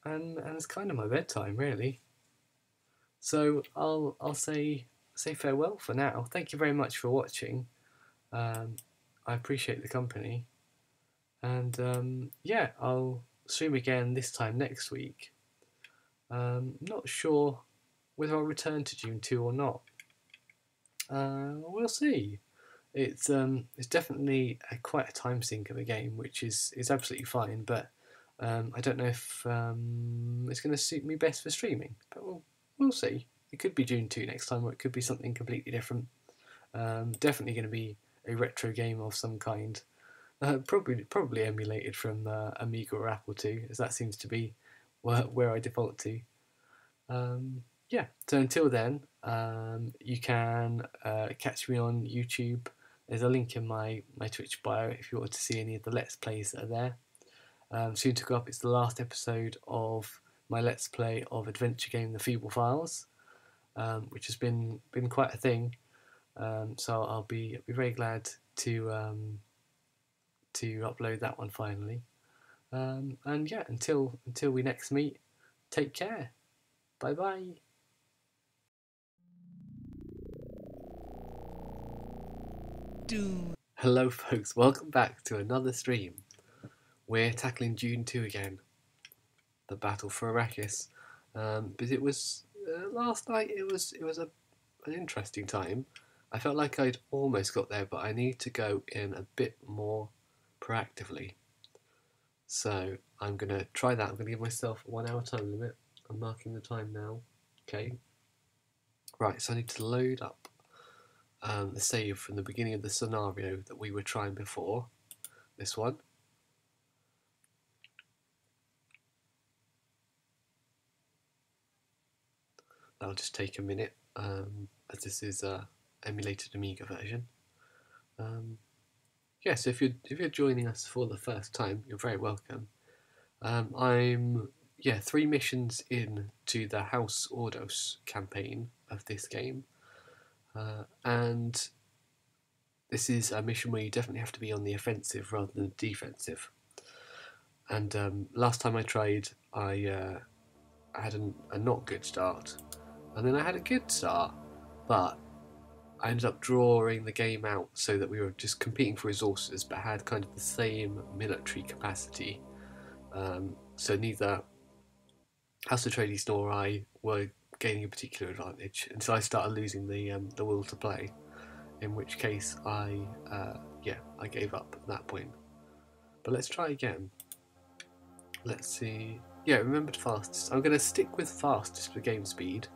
and and it's kind of my bedtime really. So I'll I'll say say farewell for now. Thank you very much for watching. Um, I appreciate the company, and um, yeah, I'll stream again this time next week. Um, not sure whether I'll return to Dune 2 or not. Uh, we'll see. It's um, it's definitely a, quite a time sink of a game, which is is absolutely fine. But um, I don't know if um, it's going to suit me best for streaming. But we'll we'll see. It could be Dune 2 next time, or it could be something completely different. Um, definitely going to be a retro game of some kind. Uh, probably probably emulated from uh, Amiga or Apple II, as that seems to be where, where I default to. Um, yeah, so until then, um, you can uh, catch me on YouTube. There's a link in my, my Twitch bio if you want to see any of the Let's Plays that are there. Um, soon to go up, it's the last episode of my Let's Play of adventure game The Feeble Files, um, which has been been quite a thing. Um, so I'll be I'll be very glad to um, to upload that one finally. Um, and yeah, until until we next meet, take care. Bye bye. Hello, folks. Welcome back to another stream. We're tackling Dune 2 again. The battle for Arrakis. Um, but it was uh, last night. It was it was a, an interesting time. I felt like I'd almost got there, but I need to go in a bit more proactively. So I'm gonna try that. I'm gonna give myself one hour time limit. I'm marking the time now. Okay. Right. So I need to load up um, the save from the beginning of the scenario that we were trying before. This one. That'll just take a minute, um, as this is a emulated Amiga version. Um, yeah, so if you're if you're joining us for the first time, you're very welcome. Um, I'm yeah three missions in to the House Ordos campaign of this game. Uh, and this is a mission where you definitely have to be on the offensive rather than defensive. And um, last time I tried, I, uh, had an, a not good start, and then I had a good start, but I ended up drawing the game out so that we were just competing for resources, but had kind of the same military capacity. Um, so neither House Atreides nor I were gaining a particular advantage until I started losing the um, the will to play. In which case, I uh, yeah I gave up at that point. But let's try again. Let's see. Yeah, remembered fastest. I'm going to stick with fastest for game speed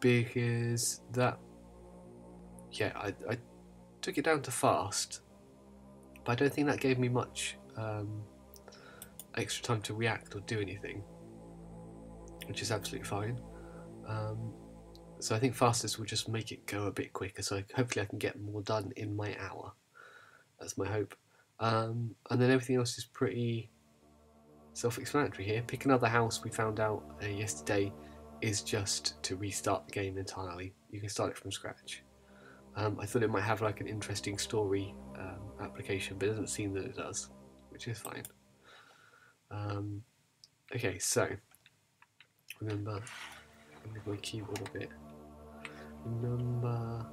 because that. Yeah, I, I took it down to fast, but I don't think that gave me much um, extra time to react or do anything, which is absolutely fine. Um, so I think fastest will just make it go a bit quicker. So hopefully I can get more done in my hour. That's my hope. Um, and then everything else is pretty self-explanatory here. Pick another house. We found out uh, yesterday is just to restart the game entirely. You can start it from scratch. Um, I thought it might have like an interesting story um, application, but it doesn't seem that it does, which is fine. Um, okay, so remember move my keyboard a little bit. Remember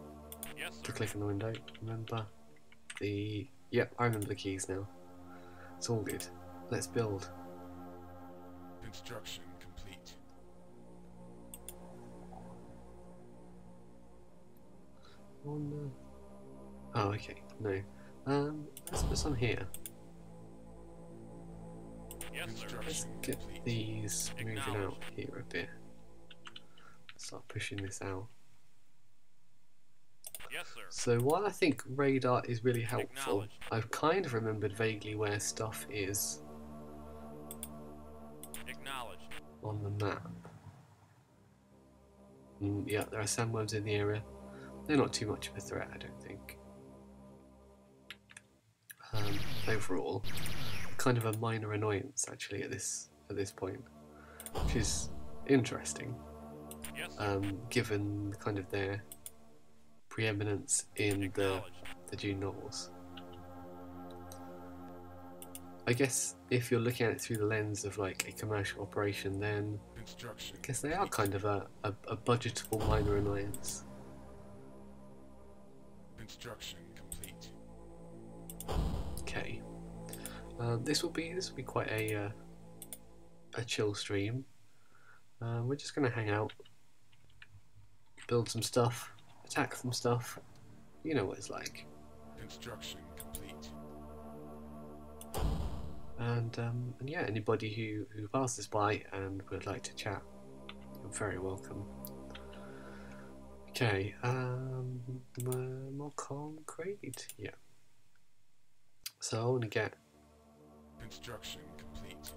Yes, to click on the window. Remember the. Yep, I remember the keys now. It's all good. Let's build. Construction complete. The... Oh, okay. No. Um, let's put some here. Yes, sir. Let's get these moving out here a bit. Start pushing this out. Yes, sir. So while I think radar is really helpful, I've kind of remembered vaguely where stuff is on the map. Mm, yeah, there are sandworms in the area. They're not too much of a threat, I don't think. Um, overall, kind of a minor annoyance actually at this at this point, which is interesting. Um, given kind of their preeminence in the the Dune novels. I guess if you're looking at it through the lens of like a commercial operation, then I guess they are kind of a, a, a budgetable minor annoyance. Construction complete. Okay, um, this will be this will be quite a uh, a chill stream. Um, we're just going to hang out, build some stuff, attack some stuff. You know what it's like. Construction complete. And um, and yeah, anybody who who passes by and would like to chat, you're very welcome. Okay, um, more concrete. Yeah. So I want to get Construction complete.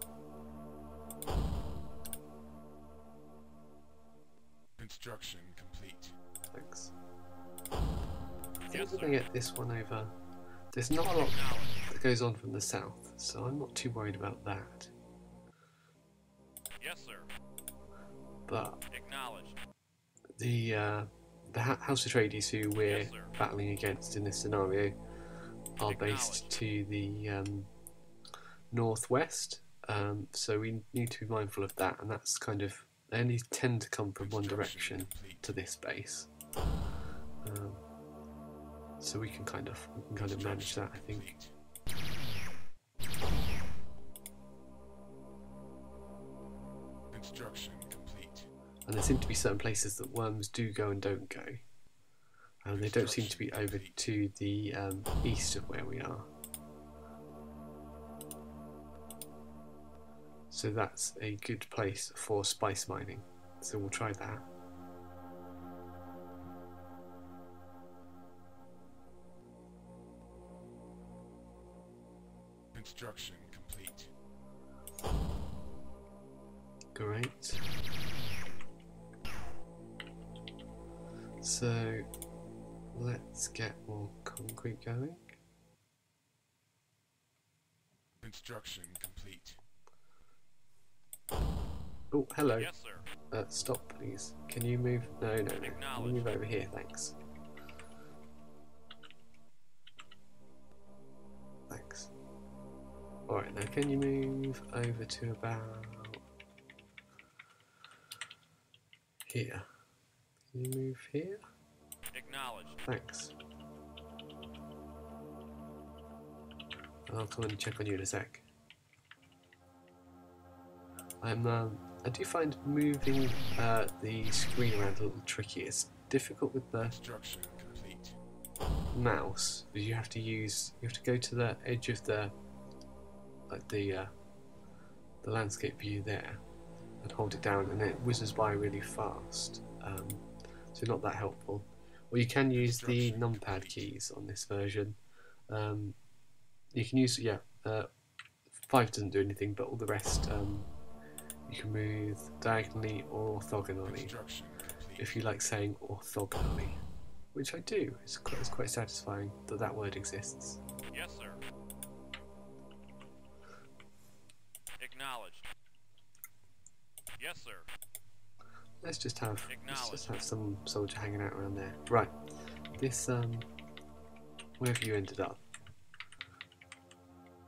Construction thanks. I think going to get this one over. There's not a lot that goes on from the south, so I'm not too worried about that. Yes, sir. But Acknowledged. the uh, the House Atreides who we're Yes, battling against in this scenario are based to the um, northwest, um, so we need to be mindful of that, and that's kind of they only tend to come from one direction to this base. Um, so we can kind of we can kind of manage that, I think. Construction complete. And there seem to be certain places that worms do go and don't go. And they don't seem to be over to the um, east of where we are. So that's a good place for spice mining. So we'll try that. Construction complete. Great. So let's get more concrete going. Construction complete. Oh, hello. Yes, sir. Uh, stop, please. Can you move? No, no, no. Can you move over here? Thanks. Thanks. Alright, now can you move over to about here? Can you move here? Acknowledged. Thanks. I'll come and check on you in a sec. I'm um, I do find moving uh, the screen around a little tricky. It's difficult with the mouse because you have to use you have to go to the edge of the like the uh, the landscape view there and hold it down and it whizzes by really fast. Um, so not that helpful. Or you can use the numpad keys on this version. Um, you can use yeah. Uh, five doesn't do anything, but all the rest um, you can move diagonally or orthogonally if you like saying orthogonally, which I do. It's quite, it's quite satisfying that that word exists. Yes, sir. Acknowledged. Yes, sir. Let's just have let's just have some soldier hanging out around there. Right, this um, wherever you ended up,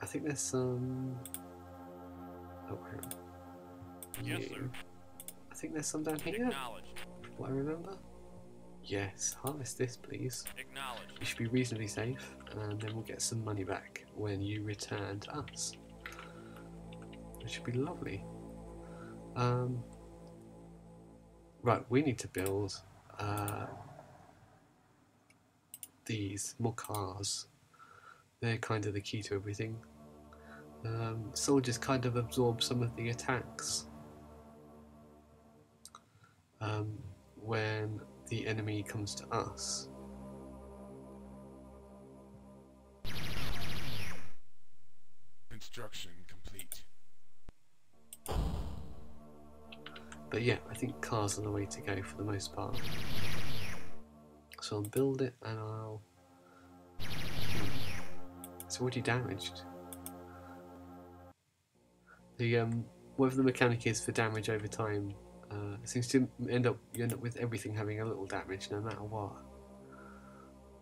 I think there's some. Oh, hang on. Yes, You. sir. I think there's some down here. Acknowledged. What I remember. Yes, harvest this, please. Acknowledged. You should be reasonably safe, and then we'll get some money back when you return to us. It should be lovely. Um, right, we need to build uh, these more cars. They're kind of the key to everything. Um, soldiers kind of absorb some of the attacks um, when the enemy comes to us. Construction complete. But yeah, I think cars are the way to go for the most part. So I'll build it and I'll. It's already damaged. The um, whatever the mechanic is for damage over time, uh, seems to end up you end up with everything having a little damage no matter what.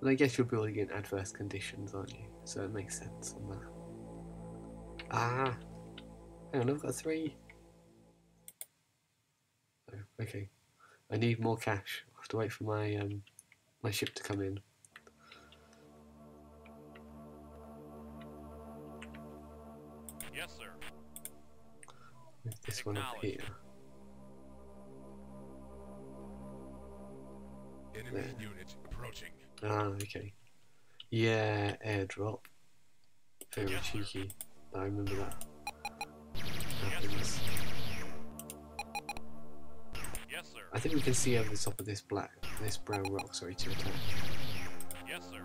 And I guess you're building in adverse conditions, aren't you? So it makes sense on that. Ah, Hang on, I've got three. Oh, okay. I need more cash. I have to wait for my um, my ship to come in. Yes, sir. This one up here. Enemy there. unit approaching. Ah, okay. Yeah, airdrop. Very yes, cheeky. I remember that. Yes, Happens. Yes, sir. I think we can see over the top of this black, this brown rock. Sorry to attack. Yes, sir.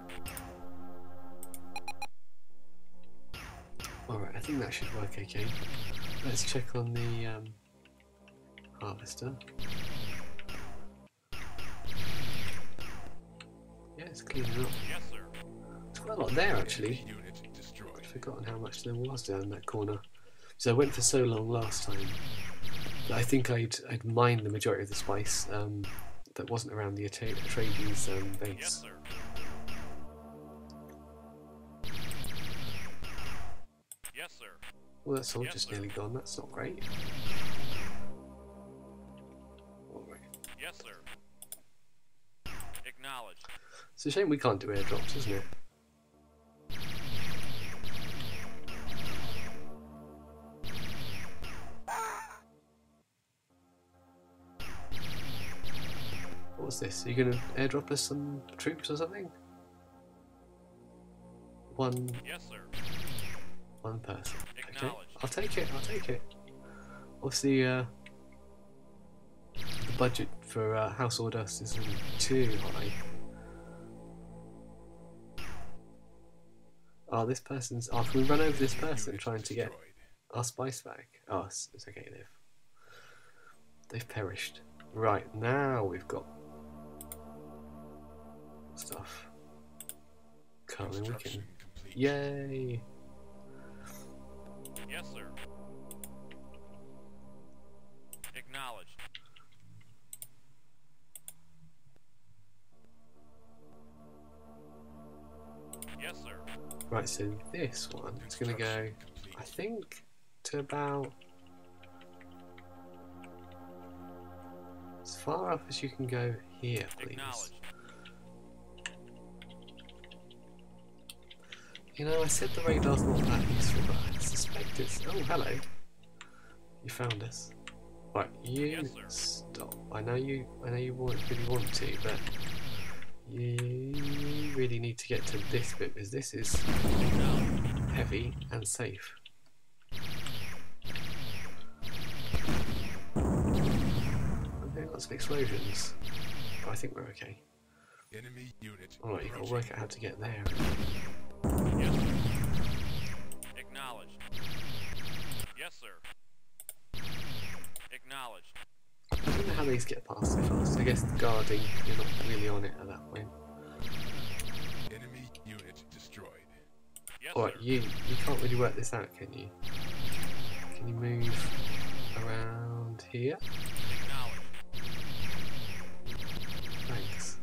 All right, I think that should work okay. Let's check on the um, harvester. Yeah, it's cleaning up. Yes, sir. There's quite a lot there actually. I'd forgotten how much there was down that corner. So I went for so long last time that I think I'd I'd mined the majority of the spice um, that wasn't around the Atreides um, Yes, sir. Yes, sir. Well, that's all Yes, just sir. nearly gone. That's not great. Yes, sir. Acknowledged. It's a shame we can't do airdrops, isn't it? This? Are you going to airdrop us some troops or something? One Yes, sir. one person. Okay, I'll take it. I'll take it. Obviously, uh, the budget for uh, House Ordos isn't too high. Oh, this person's. Oh, can we run over this person trying to get our spice back? Oh, it's, it's okay. They've they've perished. Right now we've got stuff. Coming, we can. Yay! Yes, sir. Acknowledged. Yes, sir. Right, so this one is going to go. Construction I think to about as far up as you can go here, please. You know, I said the radar's not that useful, but I suspect it's. Oh, hello. You found us. Right, you Yes, stop. I know you. I know you want really want to, but you really need to get to this bit because this is heavy and safe. Okay, lots of explosions. But I think we're okay. Enemy unit Alright, you've got to work out how to get there. Sir. Acknowledged. I don't know how these get past so fast. I guess the guarding, you're not really on it at that point. Enemy unit destroyed. Yes, Alright, you you can't really work this out, can you? Can you move around here? Acknowledged. Thanks.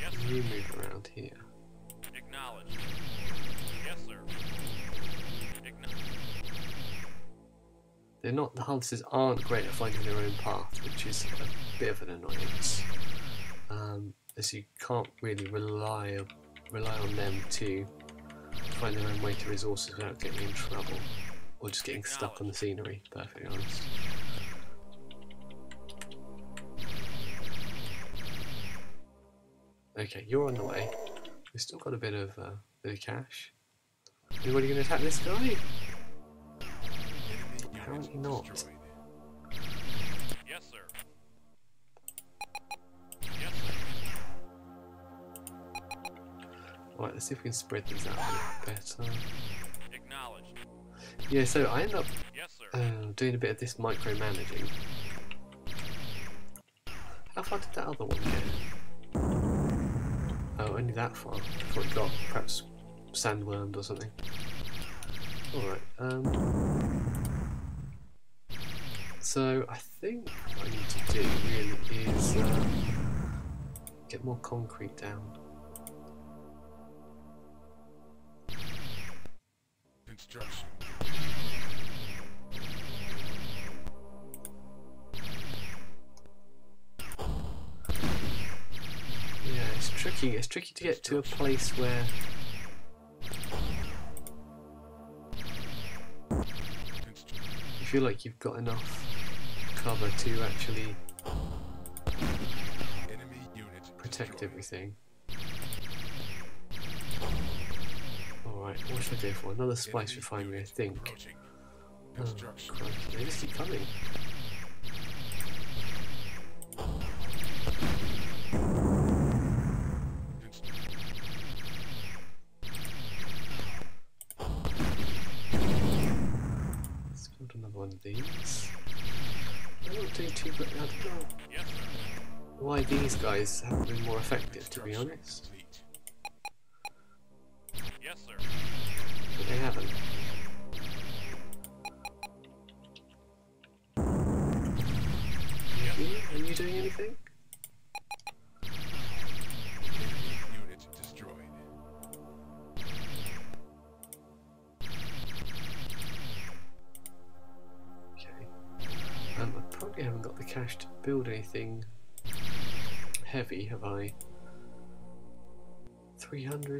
Yes, Can you move around here? They're not the hunters aren't great at finding their own path, which is a bit of an annoyance. Um, as you can't really rely rely on them to find their own way to resources without getting in trouble or just getting stuck on the scenery. Perfectly honest. Okay, you're on the way. We've still got a bit of uh, bit of cash. Anybody going to attack this guy? Enemy Apparently not. Yes, sir. Yes, sir. Right, let's see if we can spread these out a bit better. Acknowledged. Yeah, so I end up Yes, sir. uh, doing a bit of this micromanaging. How far did that other one get? Oh, only that far. I thought it got perhaps sandwormed or something. Alright, um. So I think what I need to do really is um, get more concrete down. Construction. Yeah, it's tricky. It's tricky to get to a place where you feel like you've got enough cover to actually protect everything. Alright, what should I go for? Another spice refinery, I think. Oh, crikey, they just keep coming. Guys haven't been more effective, to be honest.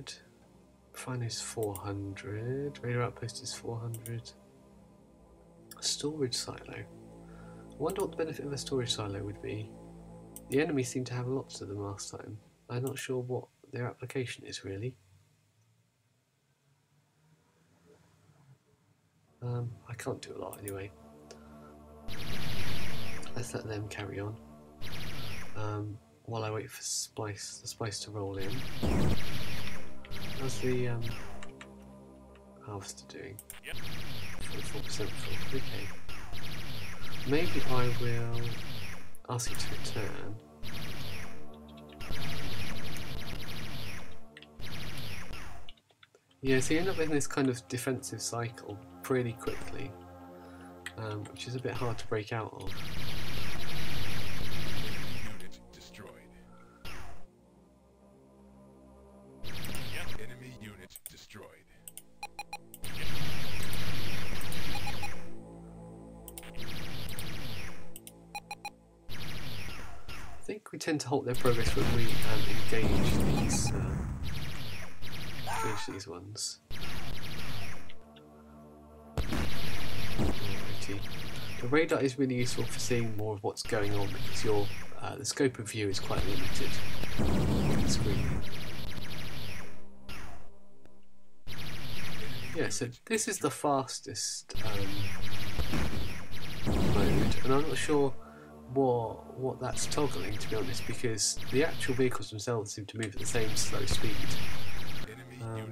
300. Fine is 400. Radar outpost is 400. Storage silo. I wonder what the benefit of a storage silo would be. The enemy seemed to have lots of them last time. I'm not sure what their application is really. Um, I can't do a lot anyway. Let's let them carry on. Um, while I wait for spice, the spice to roll in. How's the um, harvester doing? Yep. 44% full. Okay. Maybe I will ask you to return. Yeah, so you end up in this kind of defensive cycle pretty quickly, um, which is a bit hard to break out of. Tend to halt their progress when we um, engage these uh, engage these ones. Alrighty. The radar is really useful for seeing more of what's going on because your uh, the scope of view is quite limited on the screen. Yeah, so this is the fastest um, mode, and I'm not sure what what that's toggling to be honest, because the actual vehicles themselves seem to move at the same slow speed. Um,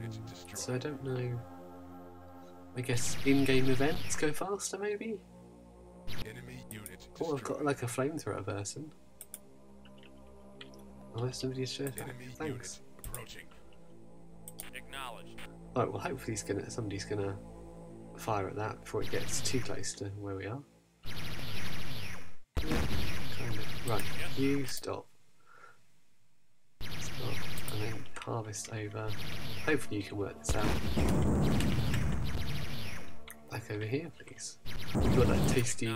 so I don't know. I guess in-game events go faster, maybe. Enemy unit Oh, I've got like a flamethrower person. Unless somebody's showed back. Enemy Thanks. approaching. acknowledged. Right, well, hopefully he's gonna somebody's gonna fire at that before it gets too close to where we are. Right, you stop. Stop, and then harvest over. Hopefully you can work this out. Back over here, please. You've got that tasty,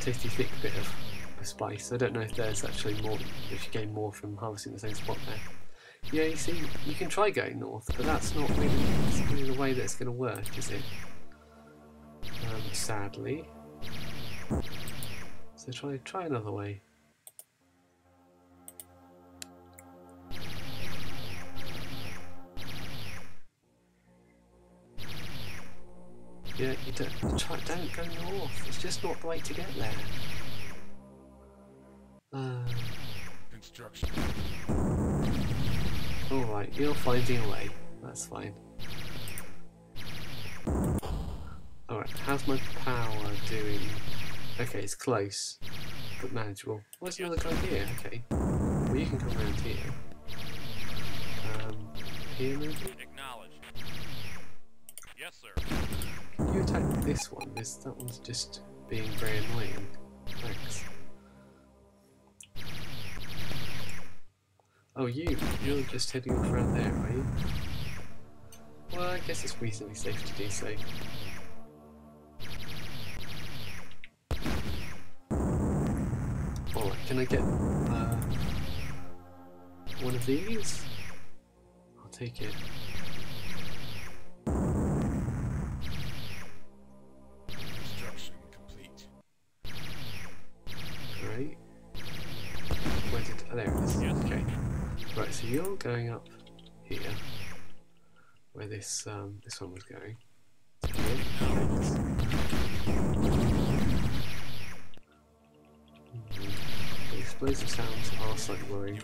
tasty thick bit of, of spice. I don't know if there's actually more, if you gain more from harvesting the same spot there. Yeah, you see, you can try going north, but that's not really, that's really the way that it's going to work, is it? Um, sadly. So try try another way. Yeah, you don't try, don't go north. It's just not the way to get there. Uh, Construction. all right, you're finding a way. That's fine. All right, how's my power doing? Okay, it's close, but manageable. Where's other guy here? Okay, well you can come around here. Um, here maybe. Acknowledged. Yes, sir. You attack this one? This that one's just being very annoying. Thanks. Oh, you? You're just heading off around there, are you? Well, I guess it's reasonably safe to do so. Oh, can I get uh, one of these? I'll take it. Construction complete. Right. Where did? Oh, there it is. Yes. Okay. Right. So you're going up here, where this um, this one was going. The sounds are slightly worrying.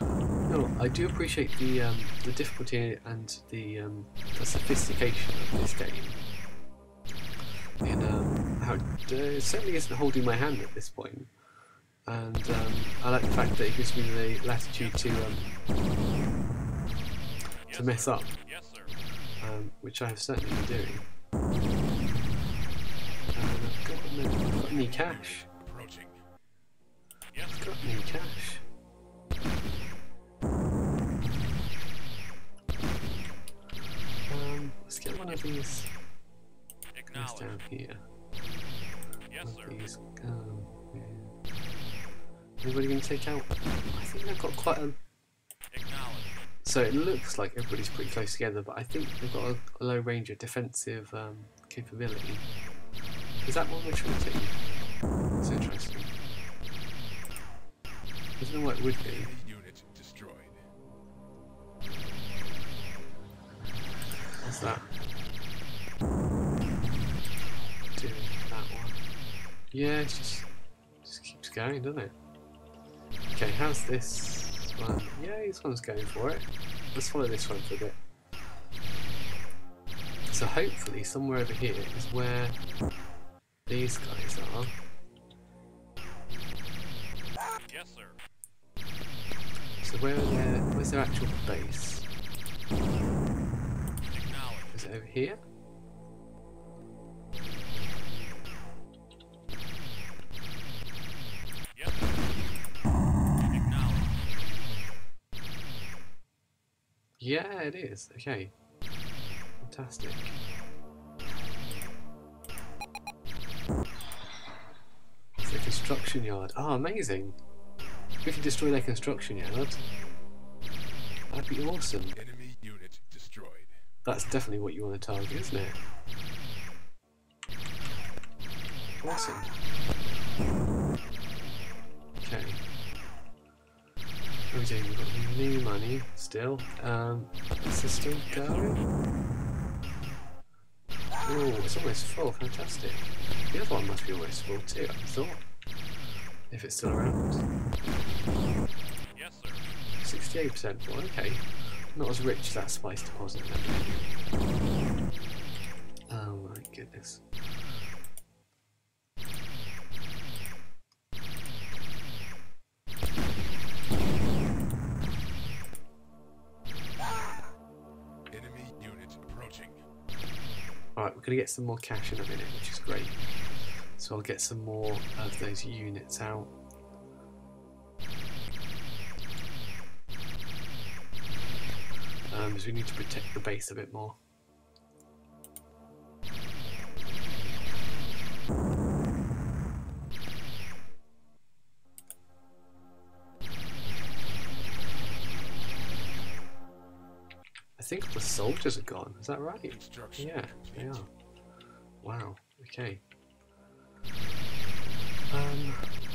No, I do appreciate the um, the difficulty and the um, the sophistication of this game. Um, how it certainly isn't holding my hand at this point, and um, I like the fact that it gives me the latitude to um, to mess up, um, which I have certainly been doing. And I've got, no, got any cash? Approaching. Yes, sir. Got any cash? Um, let's get one of these down here. Yes, One sir. these. Yeah. Anybody gonna take out? I think they've got quite a. So it looks like everybody's pretty close together, but I think they've got a, a low range of defensive um, capability. Is that what we're trying to? It's interesting. I don't know what would. Unit destroyed. What's that? That one. Yeah, it just just keeps going, doesn't it? Okay, how's this one? Yeah, this one's going for it. Let's follow this one for a bit. So hopefully somewhere over here is where these guys are. Yes, sir. So where are their where's their actual base? Is it over here? Yeah, it is. Okay. Fantastic. It's a construction yard. Oh, amazing. We can destroy their construction yard. That'd be awesome. Enemy unit destroyed. That's definitely what you want to target, isn't it? Awesome. Okay. What are we doing? We've got new money still. Um, is this still going? Oh, it's almost full. Fantastic. The other one must be almost full too, I thought. If it's still around. Yes, sir. 68% full, okay. Not as rich as that spice deposit then. Oh my goodness. Enemy unit approaching. Alright, we're going to get some more cash in a minute, which is great. So I'll get some more of those units out. Um, because we need to protect the base a bit more. I think the soldiers are gone, is that right? Yeah, they are. Wow. Okay. Um. Yes,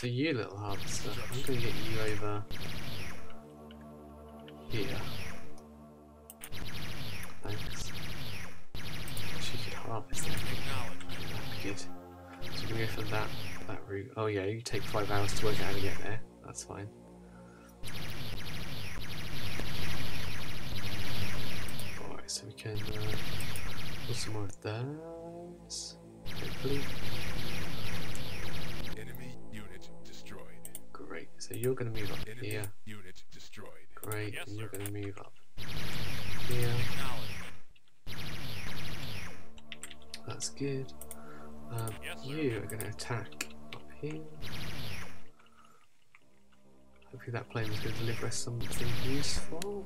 So you little harvester, I'm gonna get you over here. Thanks. She could harvest be good. Gonna go for that that route. Oh yeah, you take five hours to work out how to get there. That's fine. Alright, so we can uh, put some more of those. Hopefully. You're gonna move up Enemy here. unit destroyed. Great. Yes, and you're sir. gonna move up here. That's good. Um, Yes, you are going to attack up here. Hopefully that plane is going to deliver us something useful.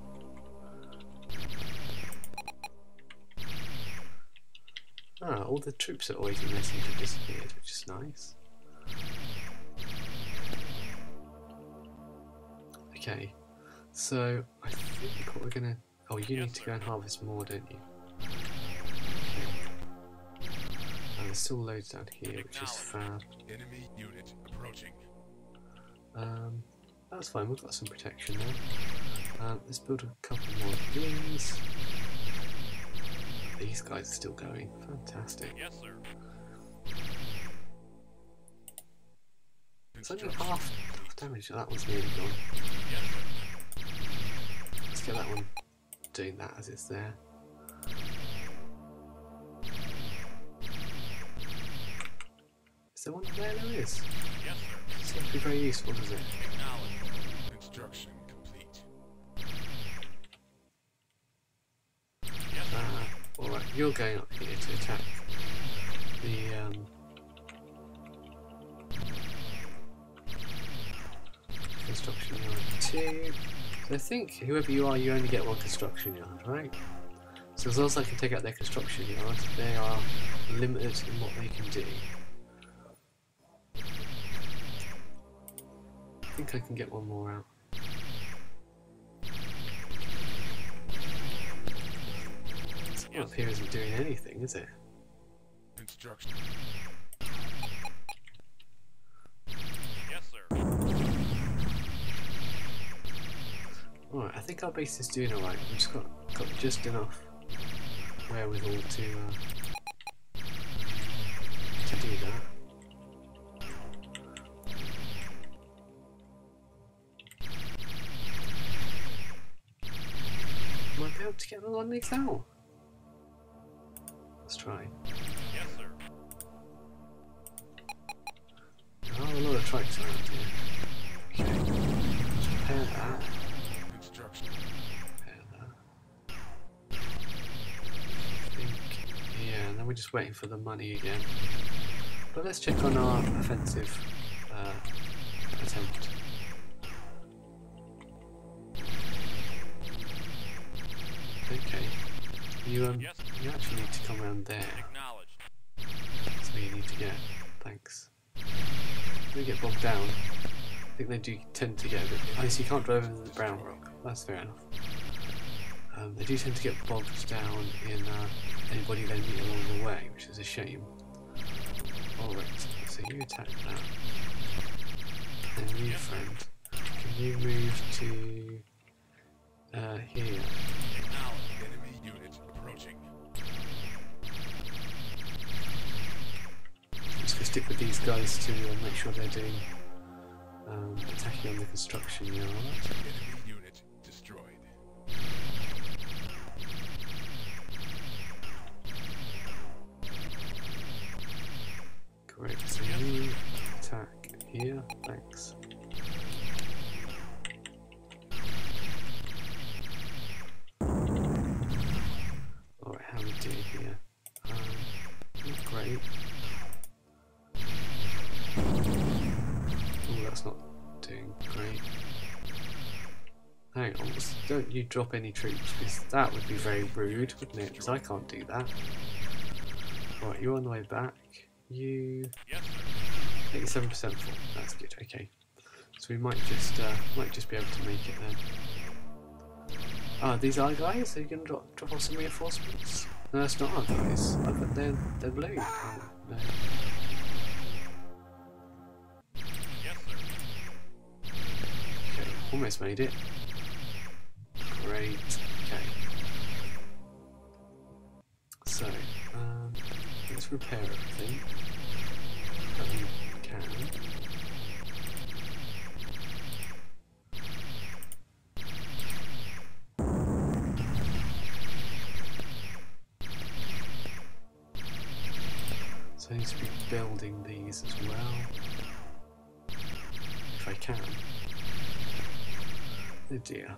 Ah, all the troops that are there seem to have disappeared, which is nice. Okay, so I think what we're gonna. Oh, you Yes, need to sir. go and harvest more, don't you? And there's still loads down here, which is fab. Enemy unit approaching. Um, that's fine, we've got some protection there. Um, let's build a couple more of these. These guys are still going. Fantastic. Yes, sir. It's only half, half damage. That one's nearly gone. Let's get that one doing that as it's there. Is there one there? There is. Yes, sir. To be very useful, does it? Acknowledged. Construction complete. Yes, sir. Ah, alright, you're going up here to attack the um, construction yard two. I think whoever you are, you only get one construction yard, right? So as long as I can take out their construction yard, they are limited in what they can do. I think I can get one more out. One up here isn't doing anything, is it? Construction. Alright, I think our base is doing alright. We've just got, got just enough wherewithal to, uh, to do that. Might be able to get another one of these out. Let's try. Yes, sir. There are a lot of trikes around here. Okay. Let's repair that. We're just waiting for the money again. But let's check on our offensive uh, attempt. Okay. You um, Yes. you actually need to come around there. That's where you need to get. Thanks. We get bogged down. I think they do tend to get a bit. I see you can't drive over the brown rock. That's fair enough. Um, they do tend to get bogged down in uh, anybody they meet along the way, which is a shame. Alright, so you attack that. And you, friend, can you move to uh, here? Just gonna stick with these guys to uh, make sure they're doing um, attacking on the construction yard. Great, so you attack here, thanks. Alright, how we do here? Um, not great. Oh, that's not doing great. Hang on, don't you drop any troops, because that would be very rude, wouldn't it? Because I can't do that. Right, you're on the way back. You eighty-seven percent full. That's good. Okay, so we might just uh, might just be able to make it then. Ah, these are guys. Are you gonna drop drop off some reinforcements? No, that's not our guys. I thought they're they're blue. Oh, no. Okay, almost made it. Great. Let's repair everything that we can. So I need to be building these as well. If I can. Oh dear.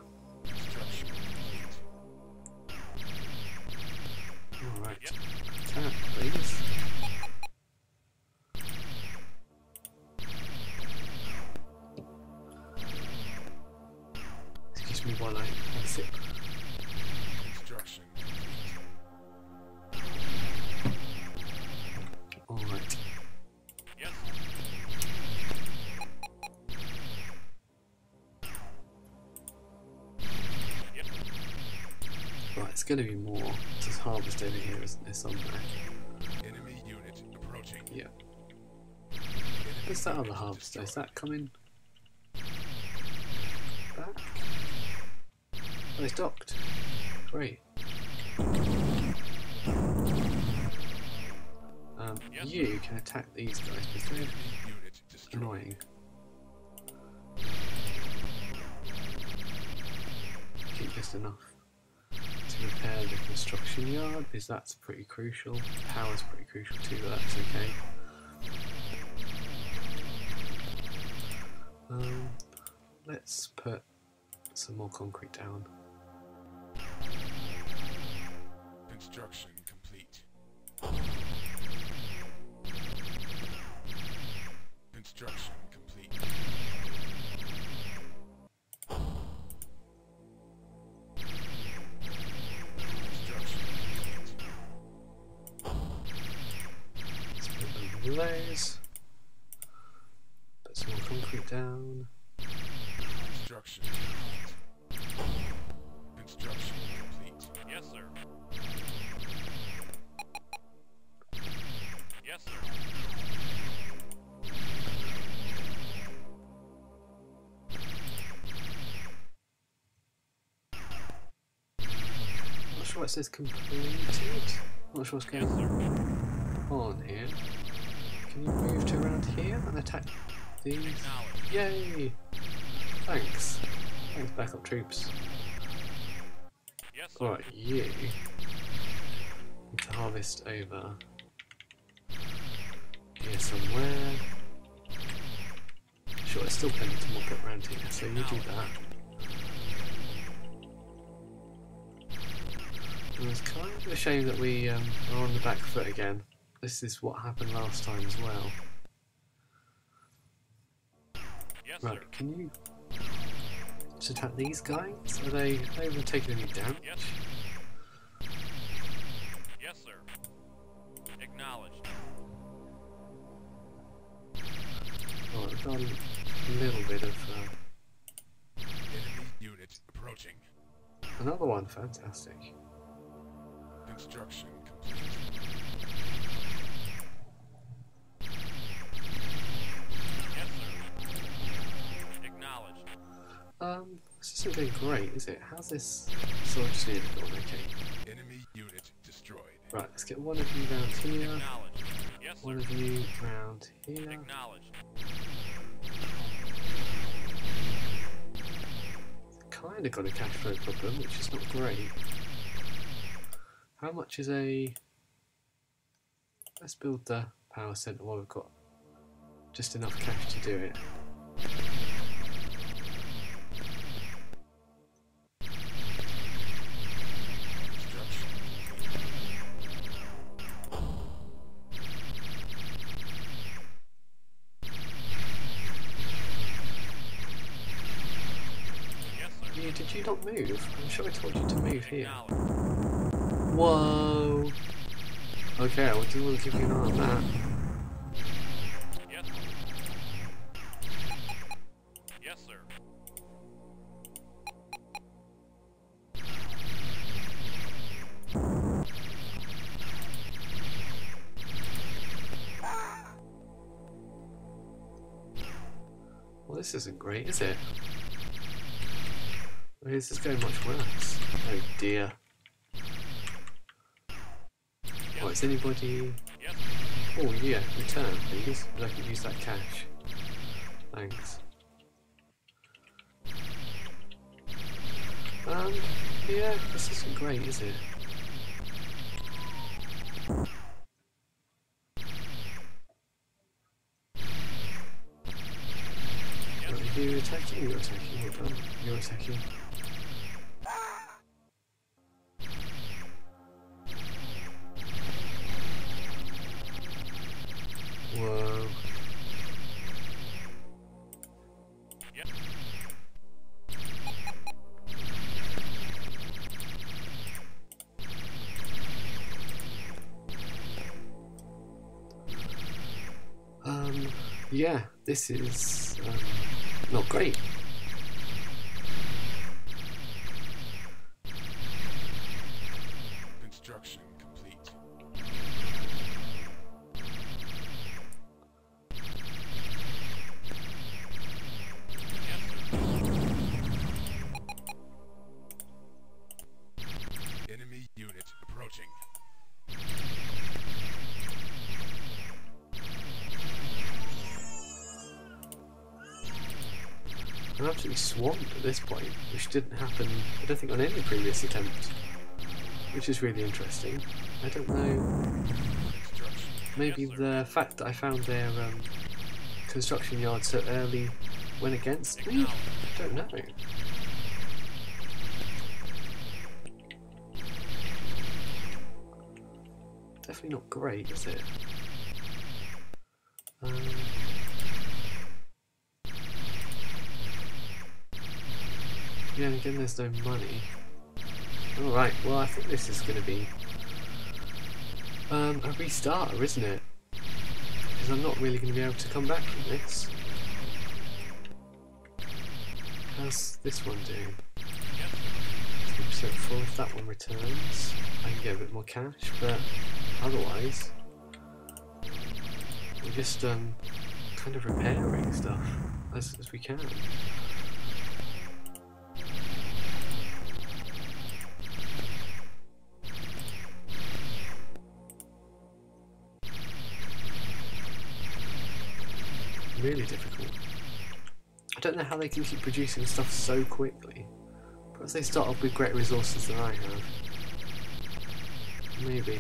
Going to be more to harvest over here, isn't there, somewhere? Enemy unit approaching. Yeah. Where's that other harvester? Is that coming back? Oh, it's docked. Great. Um, Yes, you can attack these guys because they're Enemy unit destroyed. annoying. Keep just enough repair the construction yard because that's pretty crucial. Power's pretty crucial too, but that's okay. Um, let's put some more concrete down. Construction Says completed. Not sure what's going on here. Can you move to around here and attack these? Yay! Thanks. Thanks, backup troops. Yes. Alright, you need to harvest over here somewhere. Sure, there's still plenty to mop up around here, so you do that. It's kind of a shame that we um, are on the back foot again. This is what happened last time as well. Yes, Right, sir. can you just attack these guys? Are they, are they even taking any damage? Yes. Yes, sir. Acknowledged. Oh, I've got a little bit of uh, Enemy unit approaching. another one. Fantastic. Construction complete. Acknowledged. Um, this isn't doing great, is it? How's this sword shield going? Okay. Enemy unit destroyed. Right, let's get one of you round here. Yes, One of you round here. Acknowledged. Kinda got a cash flow problem, which is not great. How much is a. Let's build the power centre while we've got just enough cash to do it. Yes, sir. You, did you not move? I'm sure I told you to move here. Whoa! Okay, I do want to give you an eye on that. Yes. Yes, sir. Well, this isn't great, is it? Or is this going much worse? Oh dear. Oh, anybody... Yes. Oh yeah, return please, but I can use that cash. Thanks. Um, yeah, this isn't great, is it? Right, are you attacking? You're attacking. You're attacking. This is um, not great. This point, which didn't happen, I don't think, on any previous attempt. Which is really interesting. I don't know, maybe the fact that I found their um, construction yard so early went against me? I don't know. Definitely not great, is it? There's no money. Alright, well, I think this is going to be um, a restarter, isn't it? Because I'm not really going to be able to come back from this. How's this one doing? Yes, sir. 3% full. If that one returns, I can get a bit more cash, but otherwise, we're just um, kind of repairing stuff as, as we can. Really difficult. I don't know how they can keep producing stuff so quickly. Perhaps they start off with greater resources than I have. Maybe.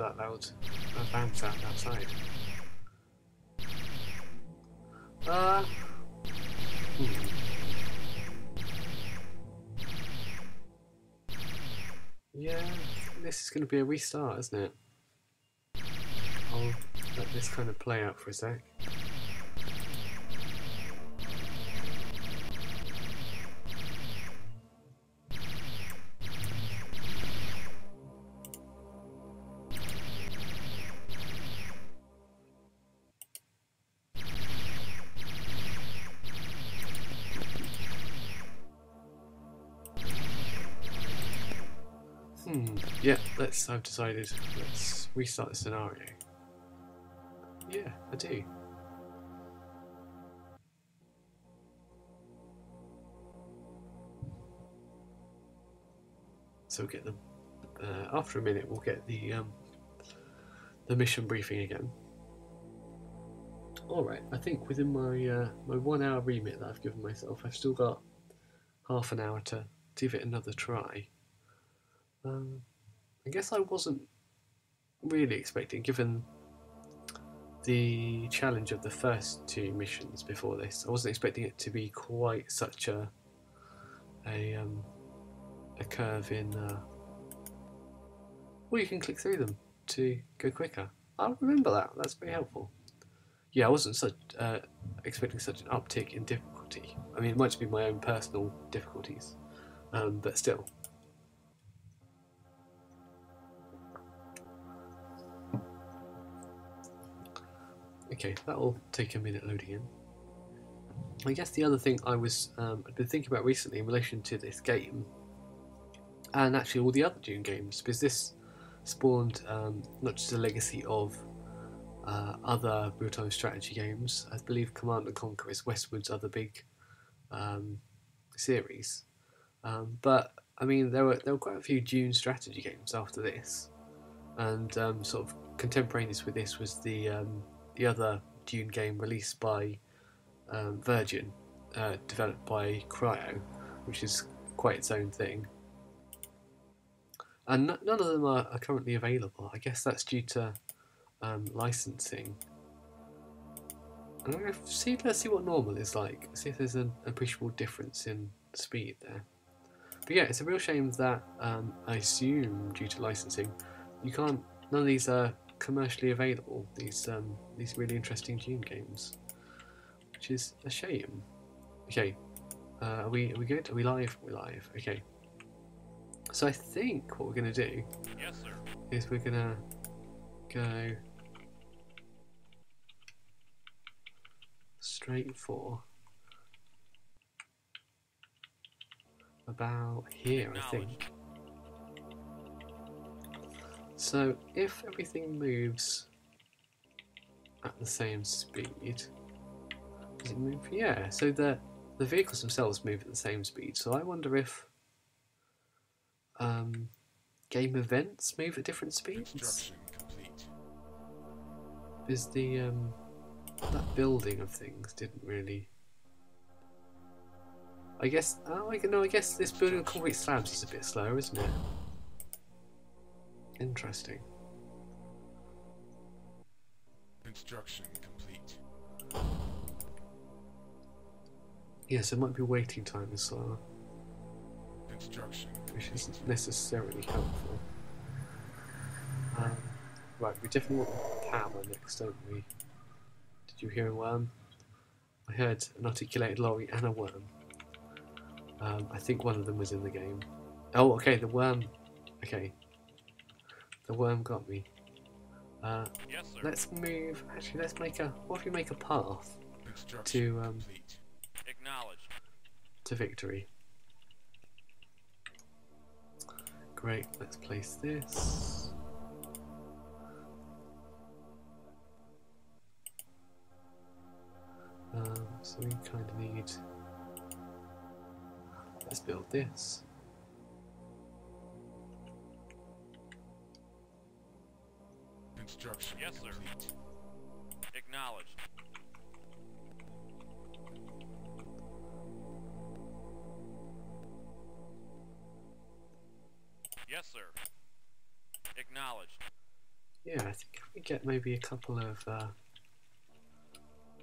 That loud uh, band sound outside. Uh, hmm. Yeah, this is going to be a restart, isn't it? I'll let this kind of play out for a sec. I've decided. Let's restart the scenario. Yeah, I do. So we'll get them. Uh, after a minute, we'll get the um, the mission briefing again. All right. I think within my uh, my one hour remit that I've given myself, I've still got half an hour to give it another try. Um, I guess I wasn't really expecting, given the challenge of the first two missions before this, I wasn't expecting it to be quite such a a um, a curve in. Uh, well, you can click through them to go quicker. I'll remember that. That's very helpful. Yeah, I wasn't such uh, expecting such an uptick in difficulty. I mean, it might just be my own personal difficulties, um, but still. Okay, that'll take a minute loading in. I guess the other thing I was um, I've been thinking about recently in relation to this game, and actually all the other Dune games, because this spawned um, not just a legacy of uh, other real-time strategy games. I believe Command and Conquer is Westwood's other big um, series, um, but I mean there were there were quite a few Dune strategy games after this, and um, sort of contemporaneous with this was the um, the other Dune game released by um, Virgin, uh, developed by Cryo, which is quite its own thing. And none of them are, are currently available. I guess that's due to um, licensing. See. Let's see what normal is like. See if there's an appreciable difference in speed there. But yeah, it's a real shame that um, I assume due to licensing, you can't. None of these are commercially available. These um, these really interesting Dune games, which is a shame. Okay, uh, are we are we good? Are we live? We're live. Okay. So I think what we're gonna do Yes, sir. is we're gonna go straight for about here, I think. So if everything moves at the same speed, does it move? Yeah. So the the vehicles themselves move at the same speed. So I wonder if um, game events move at different speeds. Is the um, that building of things didn't really. I guess. Oh, I no. I guess this building of concrete slabs is a bit slower, isn't it? Interesting. Construction complete. Yes, it might be waiting time is slower, Construction which isn't necessarily helpful. Um, right, we definitely want power next, don't we? Did you hear a worm? I heard an articulated lorry and a worm. Um, I think one of them was in the game. Oh, okay, the worm. Okay. The worm got me. Uh, Yes, sir. let's move. Actually, let's make a. What if we make a path to um, complete. Acknowledged. to victory? Great. Let's place this. Um, so we kind of need. Let's build this. Get maybe a couple of uh,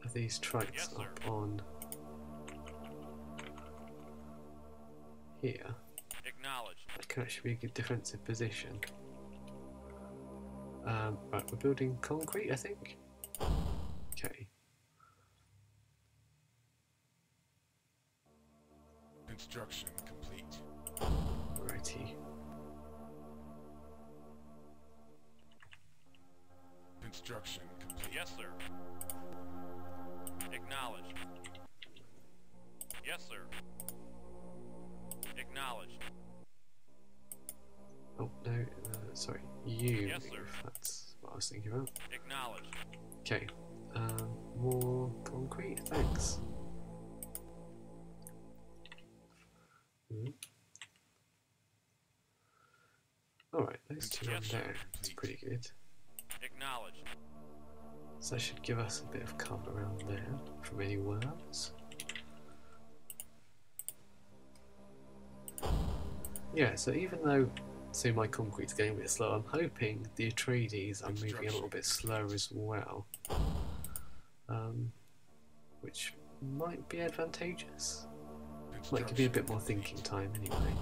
of these trikes Yes, sir. up on here, Acknowledged. that can actually be a good defensive position. Um, right, we're building concrete, I think. Give us a bit of cover around there from any worms. Yeah, so even though say my concrete's getting a bit slow, I'm hoping the Atreides are moving a little bit slower as well. Um, which might be advantageous. Might give me a bit more thinking time anyway.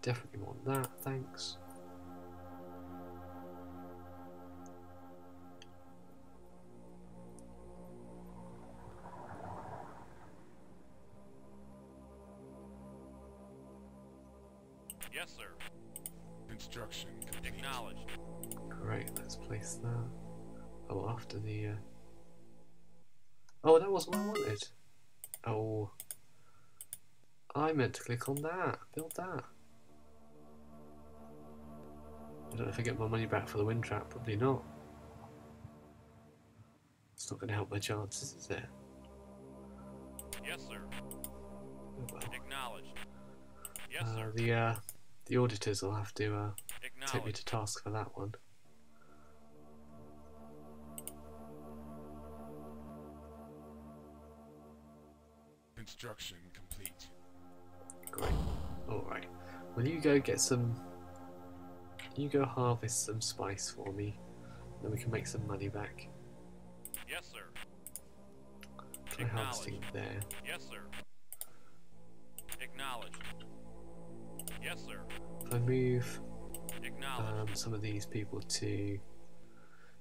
Definitely want that, thanks. Construction complete. Acknowledged. Great, let's place that. Oh, after the. Uh... Oh, that wasn't what I wanted. Oh. I meant to click on that. Build that. I don't know if I get my money back for the wind trap. Probably not. It's not going to help my chances, is it? Yes, sir. Oh, well. Acknowledged. Yes, Uh, sir. the uh, the auditors will have to uh, take me to task for that one. Construction complete. Great. Alright. Will you go get some... You go harvest some spice for me. Then we can make some money back. Yes, sir. Harvesting there. Yes, sir. Acknowledged. Yes, sir. I move um, some of these people to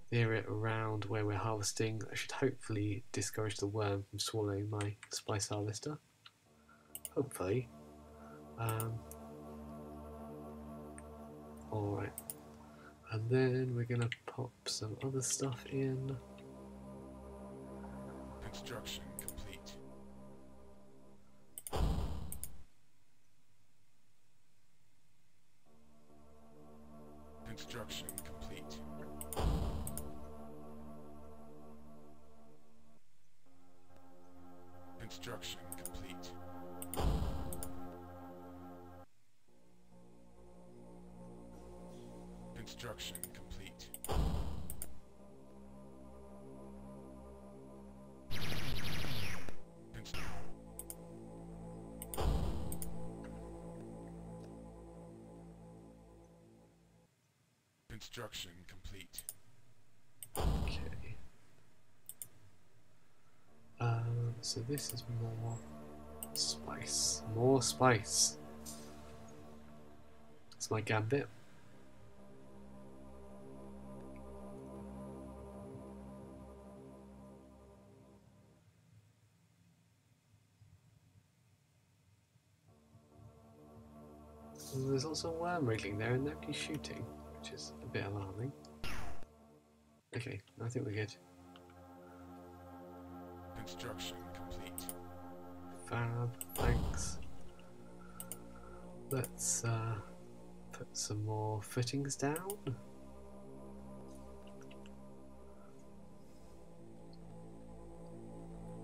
the area around where we're harvesting, I should hopefully discourage the worm from swallowing my spice harvester. Hopefully. Um, Alright. And then we're gonna pop some other stuff in. Construction this is more spice. More spice. It's my gambit. There's also a worm wriggling there and nobody's shooting, which is a bit alarming. Okay, I think we're good. Construction. Thanks. Let's uh, put some more fittings down.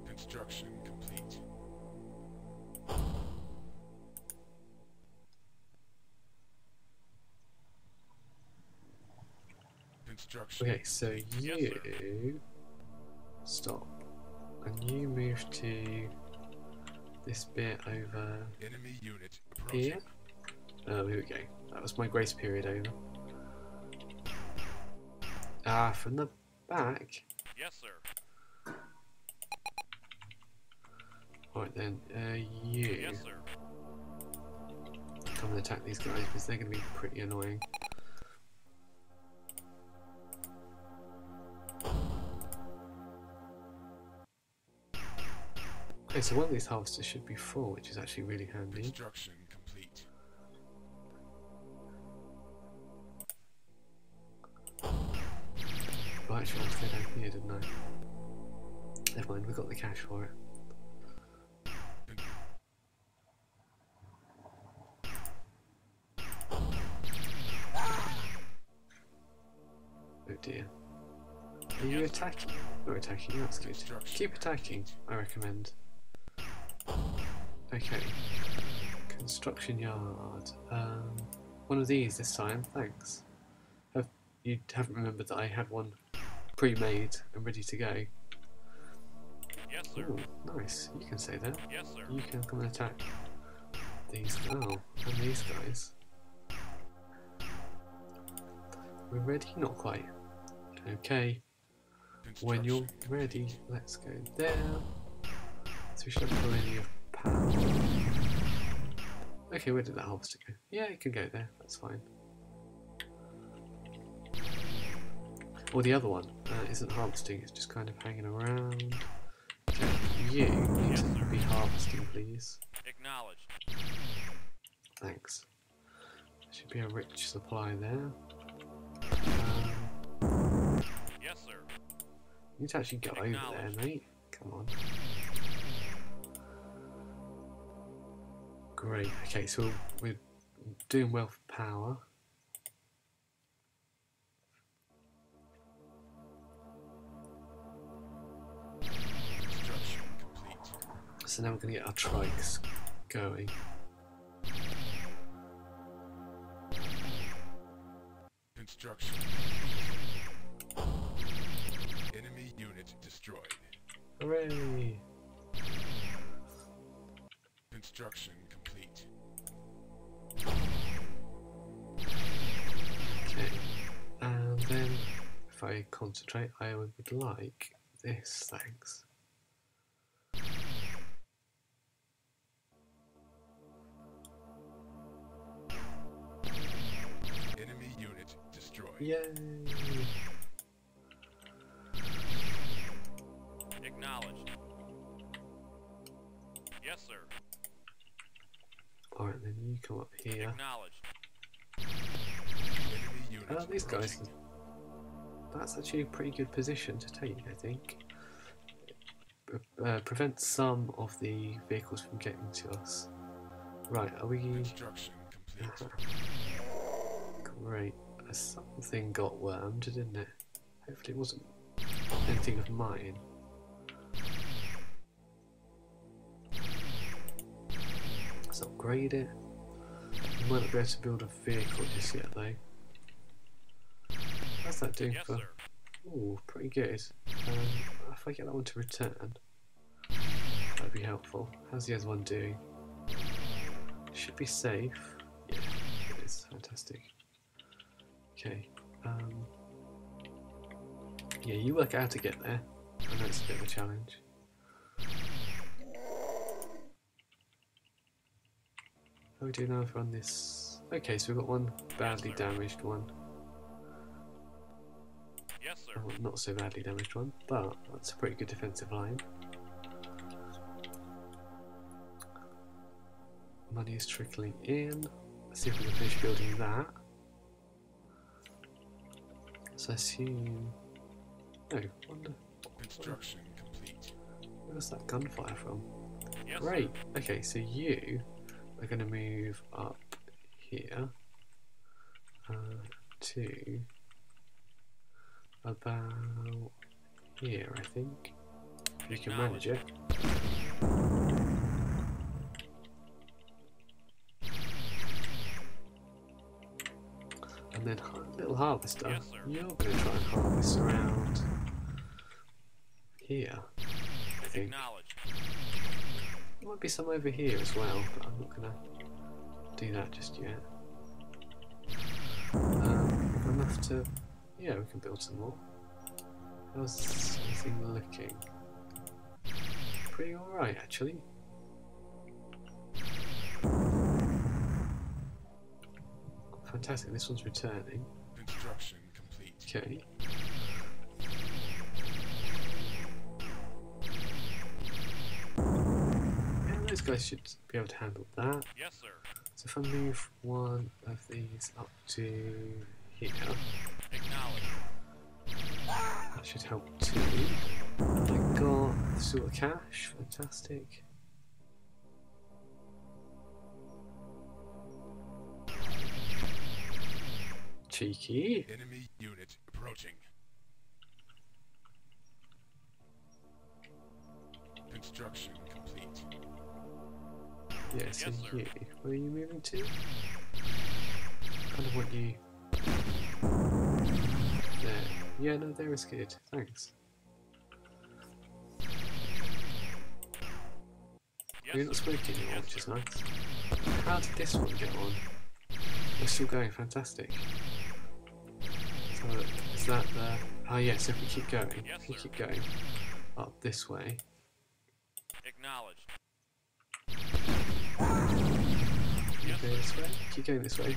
Construction complete. Construction. Okay, so Yes, you stop, and you move to this bit over Enemy unit here. Oh, here we go. That was my grace period over. Ah, from the back. Yes, sir. Right then, uh, you Yes, sir. come and attack these guys because they're going to be pretty annoying. Okay, so one of these harvesters should be full, which is actually really handy. Construction complete. Oh, actually, I stayed down here, didn't I? Never mind, we got the cash for it. Oh dear. Are you attacking? You're attacking, that's good. Keep attacking, I recommend. Okay. Construction yard. Um, one of these this time, thanks. Have you haven't remembered that I had one pre-made and ready to go? Yes, sir. Ooh, nice. You can say that. Yes, sir. You can come and attack these. Oh, and these guys. We're ready? Not quite. Okay. When you're ready, let's go there. So we shouldn't pull any of power. Okay, where did that harvester go? Yeah, it can go there. That's fine. Or the other one uh, isn't harvesting; it's just kind of hanging around. You need Yes, to be harvesting, please. Acknowledged. Thanks. Should be a rich supply there. Um, Yes, sir. you need to actually go over there, mate. Come on. Great. Okay, so we're doing well for power. So now we're going to get our trikes going. Construction. Enemy unit destroyed. Hooray! Construction concentrate, I would like this, thanks. Enemy unit destroyed. Yay! Acknowledged. Yes, sir. Alright, then you come up here. Acknowledged. Enemy unit Oh, these guys. That's actually a pretty good position to take, I think. Uh, prevents some of the vehicles from getting to us. Right, are we. Construction complete. Great. Uh, Something got wormed, didn't it? Hopefully, it wasn't anything of mine. Let's upgrade it. We might not be able to build a vehicle just yet, though. How's that doing Yes, for. Ooh, pretty good. Um, if I get that one to return, that'd be helpful. How's the other one doing? Should be safe. Yeah, it is. Fantastic. Okay. Um, yeah, you work out to get there. I know it's a bit of a challenge. How do we do now if we're on this? Okay, so we've got one badly damaged one. Not so badly damaged one, but that's a pretty good defensive line. Money is trickling in. Let's see if we can finish building that. So I assume. Oh, wonder Construction complete. where's that gunfire from? Yes, Great. Okay, so you are going to move up here uh, to about here, I think. You can manage it. And then little harvester. Yes. You're going to try and harvest around here, I think. There might be some over here as well, but I'm not gonna do that just yet. Um, enough to, yeah, we can build some more. How's everything looking? Pretty alright, actually. Fantastic, this one's returning. Construction complete. Okay. Yeah, those guys should be able to handle that. Yes, sir. So if I move one of these up to here. That should help too. I got sort of cash, fantastic. Cheeky. Enemy unit approaching. Construction complete. Yeah, so Yes, sir. you, where are you moving to? Kind of want you there. Yeah, no, there is good. Thanks. Yes, You're not smoking anymore, which is nice. How did this one get on? We're still going, fantastic. So, is that the. Oh, yes, if we keep going, if we keep going up this way. Acknowledged. Keep going this way. Keep going this way.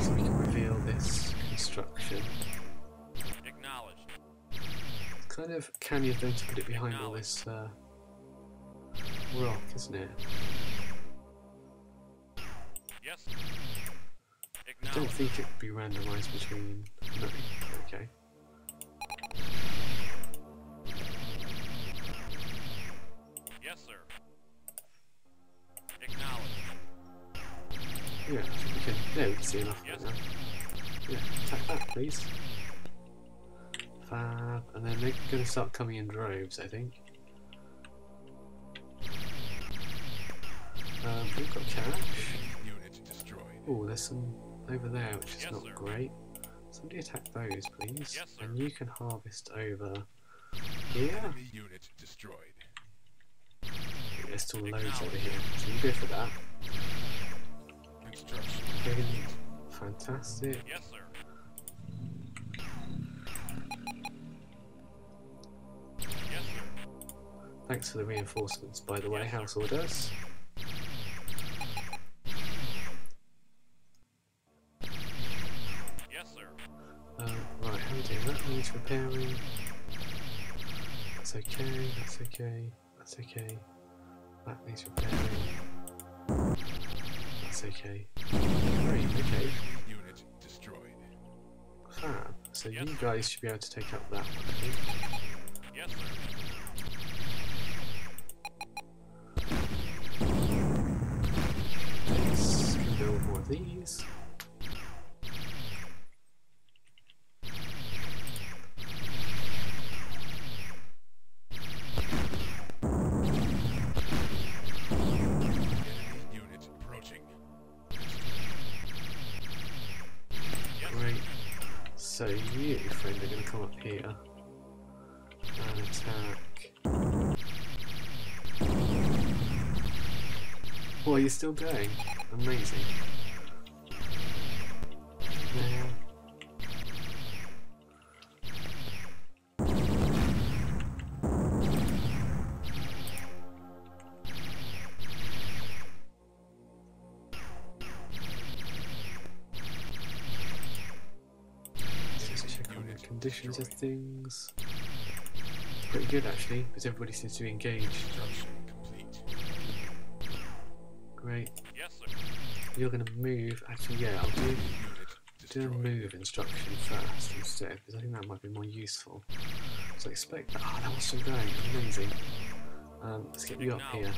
So we can reveal this Acknowledged. Kind of canny of them to put it behind all this uh, rock, isn't it? Yes. I don't think it would be randomised between. No, okay. Yes, sir. Acknowledged. Yeah, can. There, we can see enough Yes. right now. Yeah, attack that, please. Fab, and then they're going to start coming in droves, I think. Um, we've got cash. Enemy unit destroyed. Oh, there's some over there, which is Yes, not sir. great. Somebody attack those, please. Yes. And you can harvest over here. Enemy unit destroyed. There's still loads over here. So you go for that. Construction. Fantastic. Yes, sir. Yes, sir. Thanks for the reinforcements, by the way, House Ordos. Yes, sir. Uh, right, how are we doing? That needs repairing. That's okay, that's okay, that's okay. That needs repairing. That's okay. Great, okay. unit destroyed. Fab. So Yes, you guys should be able to take out that one, I think. Yes, sir. Let's build more of these. Still going. Amazing. Conditions of things. Pretty good actually, because everybody seems to be engaged. Great. Yes, sir. You're going to move. Actually, yeah, I'll do do a move instruction first instead, because I think that might be more useful. So expect that. Oh, that was still going. Amazing. Um, let's get you up here.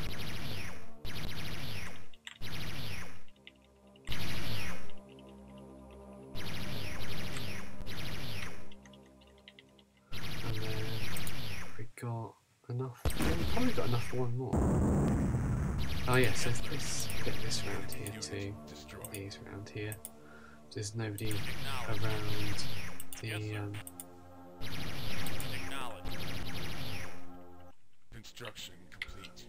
Oh let's, get this round here too. These round here. There's nobody around the um, Construction complete.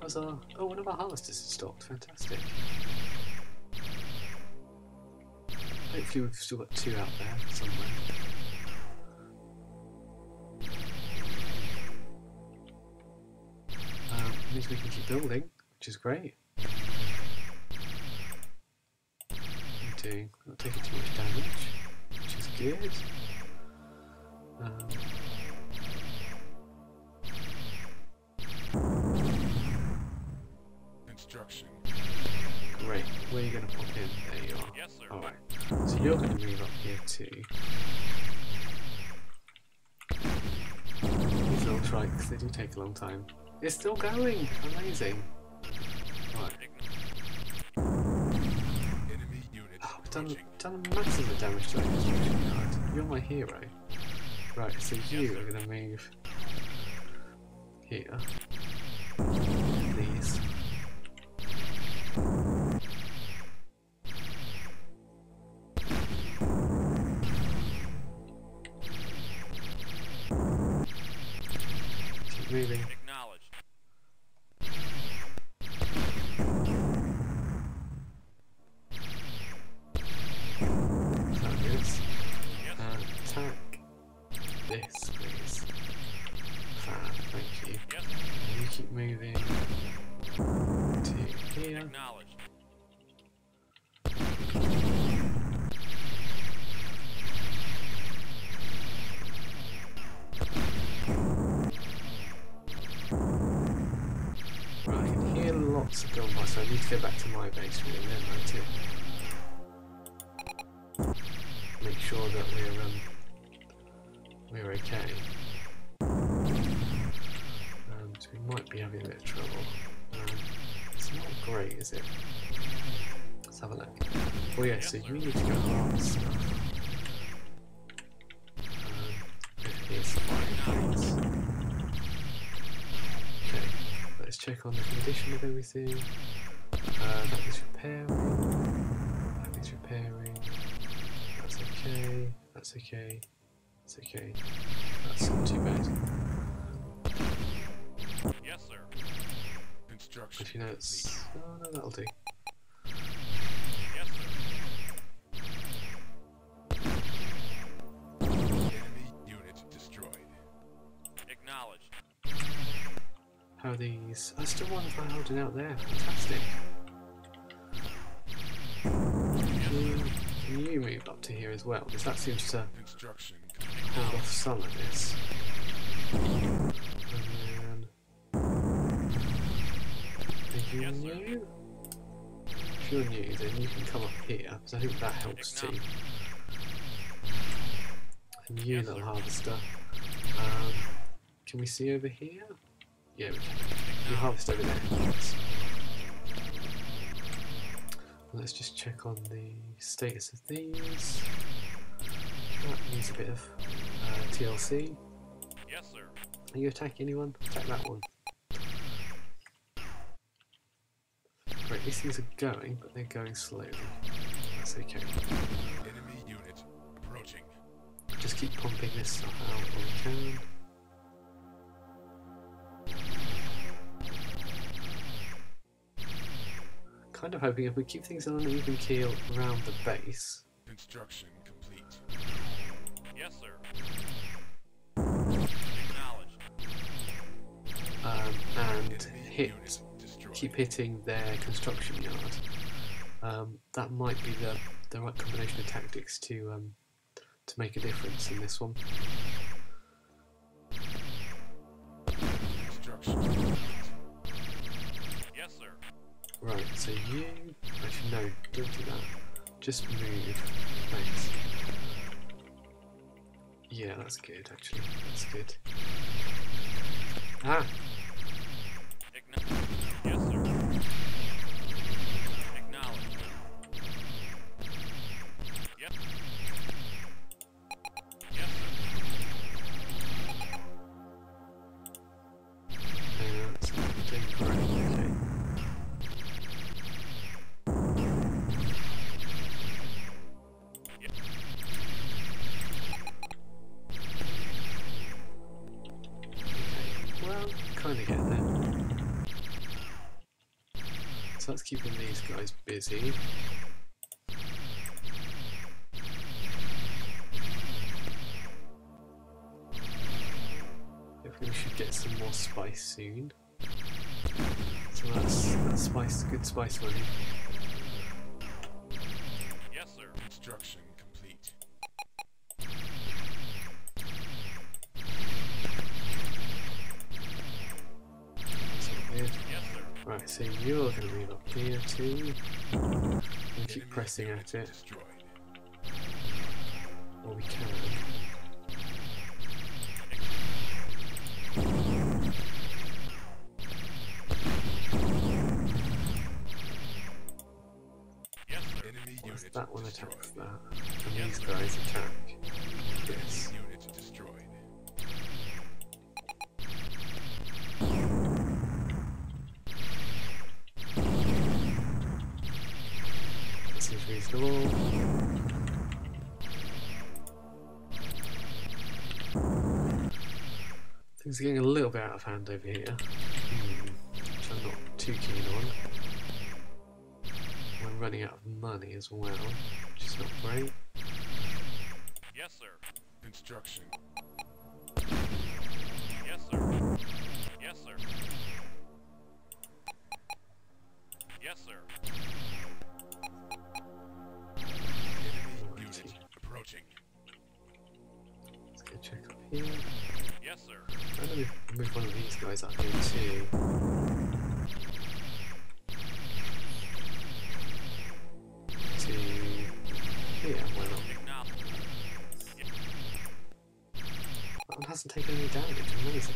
How's our oh one of our harvesters is stocked. Fantastic. Hopefully we've still got two out there somewhere. Um, means we can keep building, which is great. We're doing not taking too much damage, which is good. Um, Construction. great. Where are you going to pop in? There you are. Yes, sir. Alright, so you're going to move up here too. These little trikes, they do take a long time. It's still going! Amazing! Done, done massive damage to yard. You're my hero. Right, so you are going to move here. So you need to go hard stuff. Over here's fire plates. Okay, let's check on the condition of everything. Uh, that is repairing. That is repairing. That's okay. That's okay. That's okay. That's not too bad. Yes, sir. Construction If you know it's. Oh no, that'll do. Are these? I still one holding out there. Fantastic. Can you, move up to here as well? Because that seems to hold off some of this. And then. Are you new? If you're new, then you can come up here, because I think that helps too. And you, Yes, little harvester. Um, can we see over here? Yeah, we can. Harvest over there. Yes. Let's just check on the status of these. That needs a bit of uh, TLC. Yes, sir. Are you attacking anyone? Attack that one. Right, these things are going, but they're going slowly. That's okay. enemy unit approaching. Just keep pumping this stuff out when we can. Kind of hoping if we keep things on an even keel around the base, Construction complete. Yes, sir. Acknowledged. um, and hit, keep hitting their construction yard, um, that might be the, the right combination of tactics to um, to make a difference in this one. Right, so you actually no, don't do that. Just move. Thanks. Yeah, that's good actually. That's good. Ah, busy. Hopefully we should get some more spice soon. So that's, that's spice, good spice money. Pressing at it, Destroyed. Things are getting a little bit out of hand over here, hmm, which I'm not too keen on. We're running out of money as well, which is not great. Yes, sir. Construction. Hasn't taken any damage, amazing.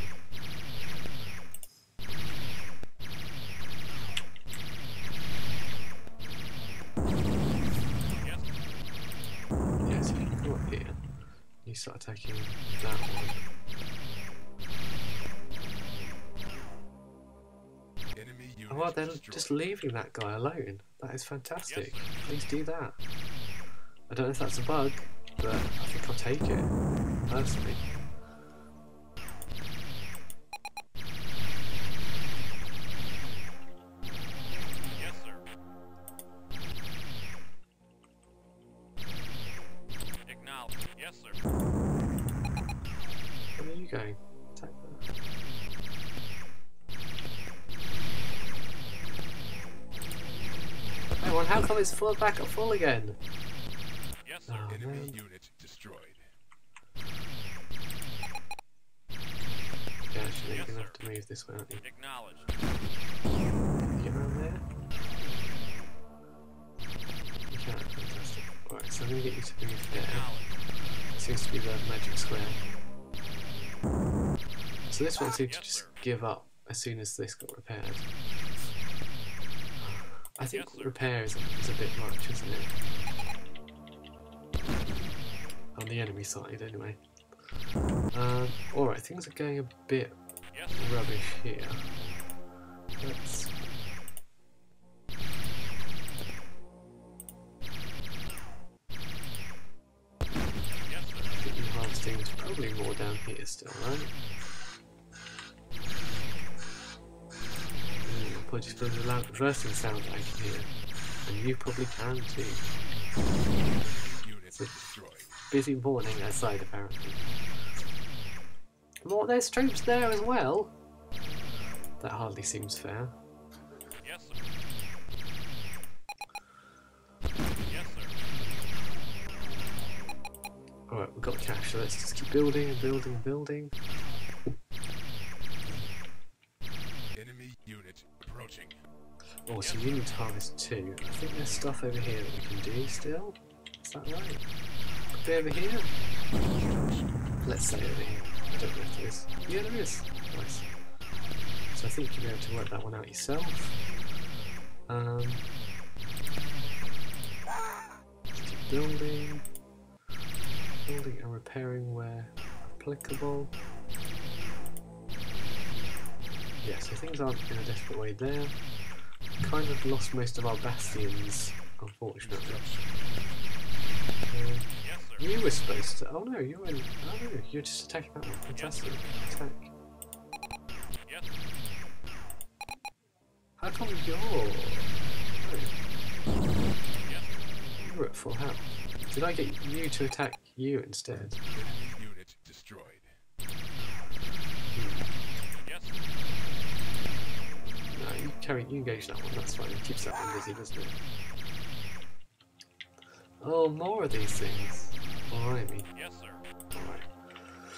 Yes, Yeah, so you go up here, you start attacking that one. Oh, well, they're just leaving that guy alone. That is fantastic. Please do that. I don't know if that's a bug, but I think I'll take it, personally. How full back at full again? Yes, sir. Oh, Enemy man. unit destroyed. Yeah, actually, Yes, gonna have to move this way, aren't you? Acknowledged. Get around there. Can, fantastic. Alright, so I'm gonna get you to move there. Seems to be the magic square. So this one seemed to just sir. give up as soon as this got repaired. I think repair is, a bit much, isn't it? On the enemy side, anyway. Um, Alright, things are going a bit rubbish here. Let's. Harvesting is probably more down here still, right? Mm, apologies for the loud reversing sound I can hear. And you probably can too. Destroyed. Busy morning outside apparently. More there's troops there as well. That hardly seems fair. Yes, sir. Yes, sir. Alright, we've got cash, so let's just keep building and building and building. Oh, so you need to harvest two. I think there's stuff over here that we can do still. Is that right? Could be over here? Let's say over here. I don't know if there is. Yeah, there is. Nice. So I think you'll be able to work that one out yourself. Um, building. Building and repairing where applicable. Yeah, so things aren't in a desperate way there. Kind of lost most of our bastions, unfortunately. Um, you were supposed to. Oh no, you were. Oh no, you're just attacking that one. Fantastic. Attack. How come you're. Oh, you were at full health. Did I get you to attack you instead? No, you carry. Engage that one. That's fine. It keeps that one busy, doesn't it? Oh, more of these things. Alright, me. Yes, sir. Alright.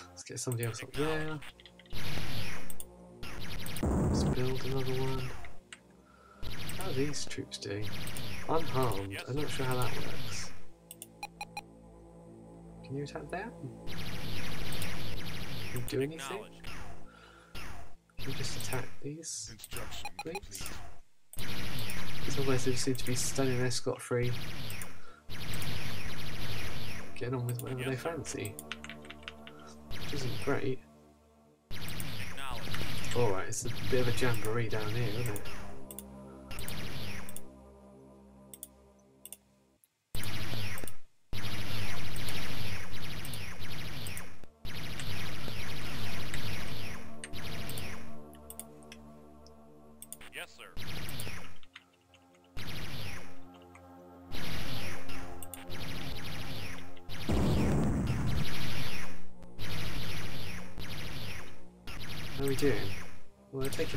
Let's get somebody else up there. Let's build another one. How are these troops doing? Unharmed. Yes, I'm not sure how that works. Can you attack them? Can you do anything? Acknowledged. Can you just attack these? Construction Please? complete. Because otherwise they just seem to be stunning their scot free. Getting on with whatever they fancy. Which isn't great. Alright, it's a bit of a jamboree down here, isn't it?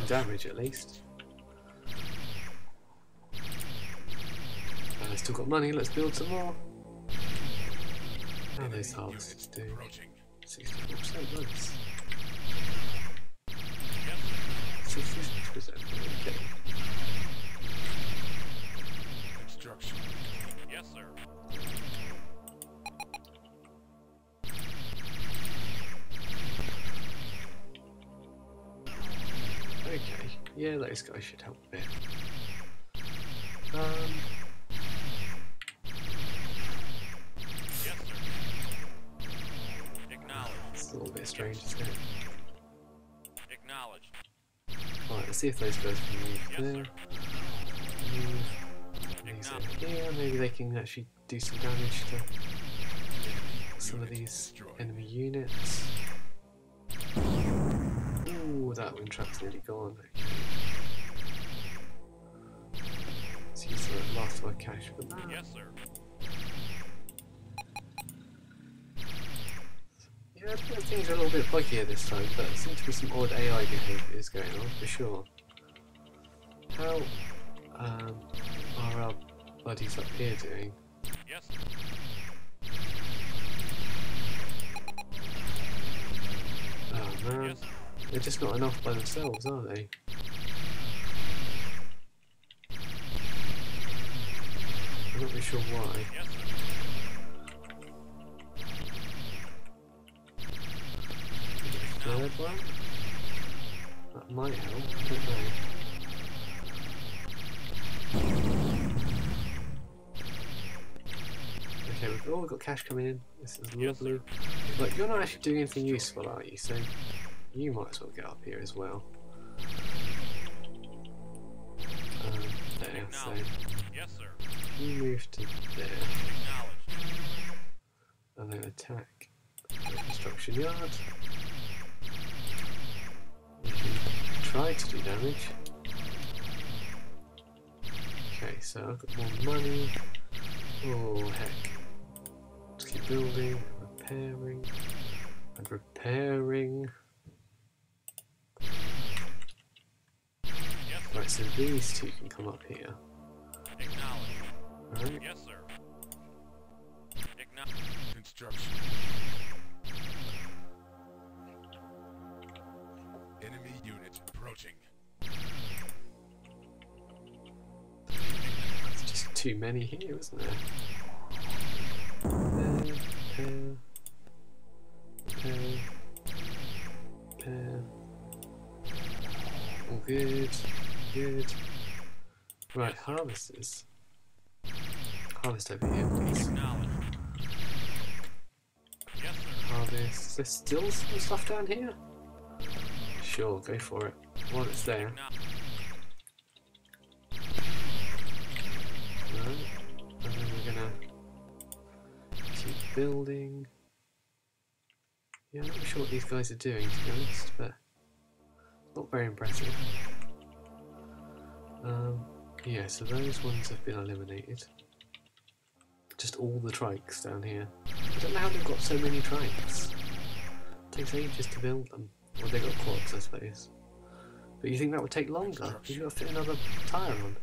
Well, damage at least. Uh, still got money, let's build some more. How those harvests do? 64% nice. Yeah, those guys should help a bit. Um, it's a little bit strange, isn't it? Acknowledged. Alright, let's see if those guys can move Yes, there. Move here, maybe they can actually do some damage to some of these enemy units. Ooh, that wind trap's nearly gone. Okay. Let's use the last of cash for that. Yes, sir. Yeah, things are a little bit buggier this time, but there seems to be some odd AI behaviours going on for sure. How um, are our buddies up here doing? Yes. Oh man, Yes, they're just not enough by themselves, are they? Not really sure why. Third one? That might help, I don't know. Okay, we've, all got cash coming in. This is lovely. Look, you're not actually doing anything useful, are you? So you might as well get up here as well. Acknowledged. Yes, sir. you move to there Acknowledged. and then attack the construction yard. You can try to do damage. Okay, so I've got more money. Oh heck. Let's keep building, repairing, and repairing. Yes, sir. Right, so these two can come up here. Acknowledged. Right? Yes, sir. Acknowledged. Construction. Enemy unit approaching. There's just too many here, isn't there? Repair, repair, repair, repair. All good, good. Right, harvesters. Harvest over here, please. Harvest. There's still some stuff down here? Sure, go for it. While it's there. Right. And then we're gonna keep building. Yeah, I'm not sure what these guys are doing to be honest, but not very impressive. Um, yeah, so those ones have been eliminated. Just all the trikes down here. I don't know how they've got so many trikes. takes ages to build them. Well, they got quads, I suppose. But you think that would take longer? You've got to fit another tyre on.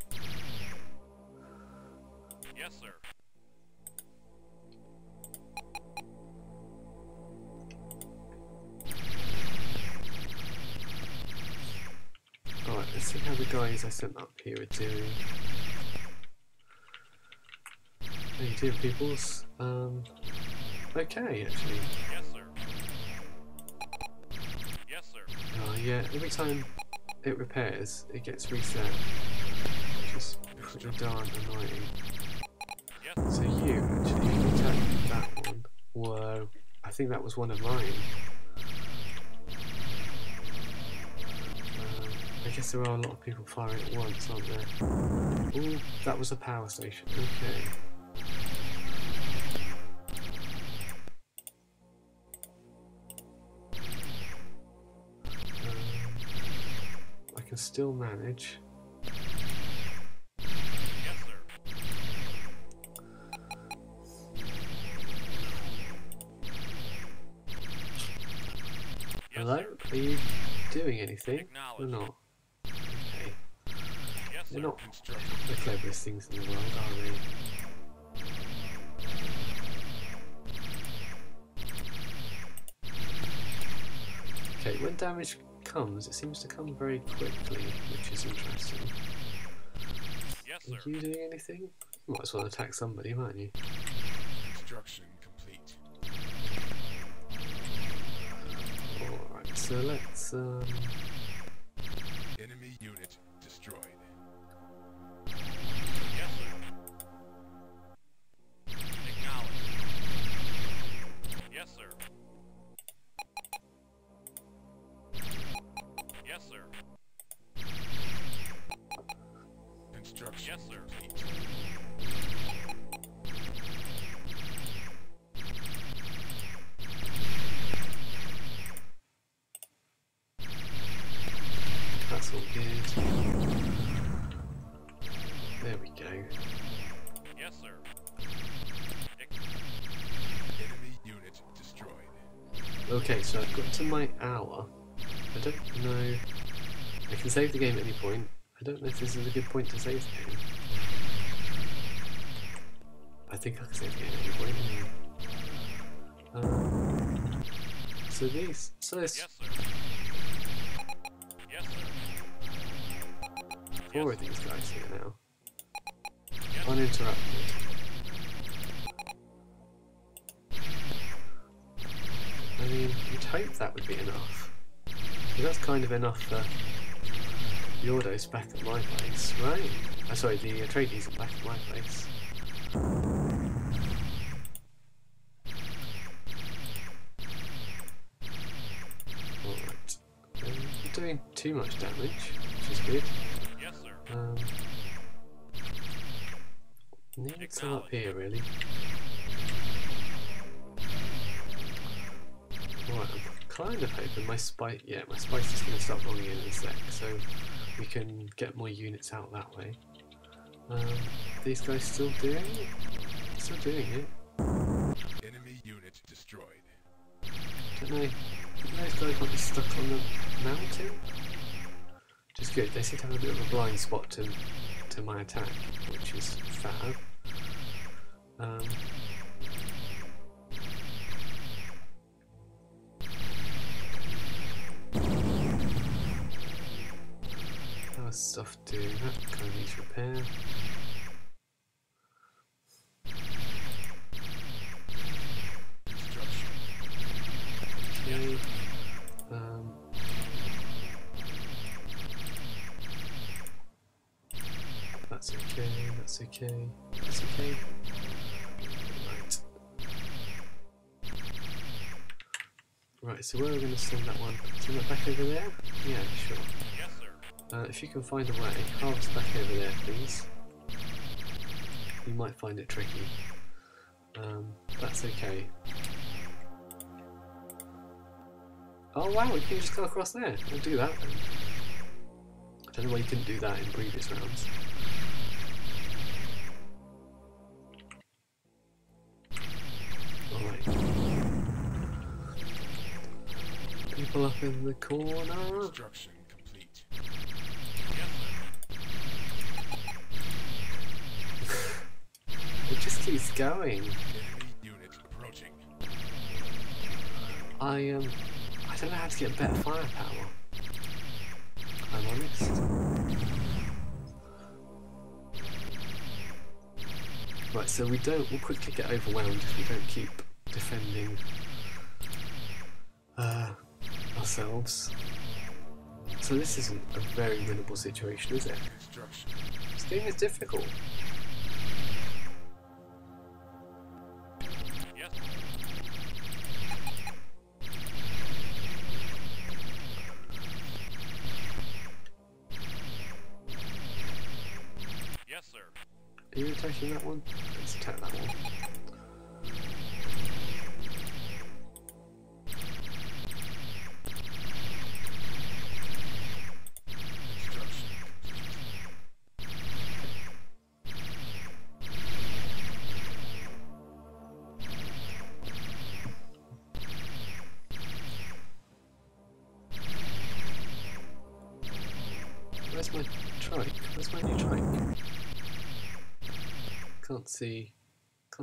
Guys I sent up here. How you peoples? Um, okay, actually. Yes, sir. Yes, sir. Uh, yeah, every time it repairs, it gets reset. Is pretty darn annoying. Yes, So you, actually, you attacked that one. Whoa, I think that was one of mine. I guess there are a lot of people firing at once, aren't there? Ooh, that was a power station. Okay. Um, I can still manage. yes, sir. Hello? Are you doing anything? Or not? Okay. Yes, They're sir. not Construction. The cleverest things in the world, are they? Okay, when damage comes, it seems to come very quickly, which is interesting. Yes, sir. Are you doing anything? You might as well attack somebody, mightn't you? Construction complete. Alright, so let's um point to save. I think I can save the energy point. Um, so these, so Yes, sir. Yes, sir. four of these guys here now, Yes, uninterrupted. I mean, you'd hope that would be enough. That's kind of enough for Ordos back at my place, right? Uh, sorry, the Atreides are back at my place. Alright. Um, doing too much damage, which is good. Hoping my spice, yeah, my spice is going to start rolling in in a sec, so we can get more units out that way. Um, these guys still doing it? Still doing it. Enemy unit destroyed. Don't know. Those guys be stuck on the mountain. Which is good. They seem to have a bit of a blind spot to to my attack, which is fab. Um, Stuff doing? That kind of needs repair. Okay. Um, that's okay, that's okay, that's okay. Right. Right, so where are we going to send that one? Send that back over there? Yeah, sure. Yes. Uh, if you can find a way, harvest back over there, please. You might find it tricky. Um, that's okay. Oh wow, you can just go across there. We'll do that then. I don't know why you couldn't do that in previous rounds. Alright. People up in the corner. Construction just keeps going. I um, I don't know how to get better firepower. I'm honest. Right, so we don't. We'll quickly get overwhelmed if we don't keep defending uh, ourselves. So this isn't a very winnable situation, is it? This game is difficult. Are you attacking that one? Let's attack that one.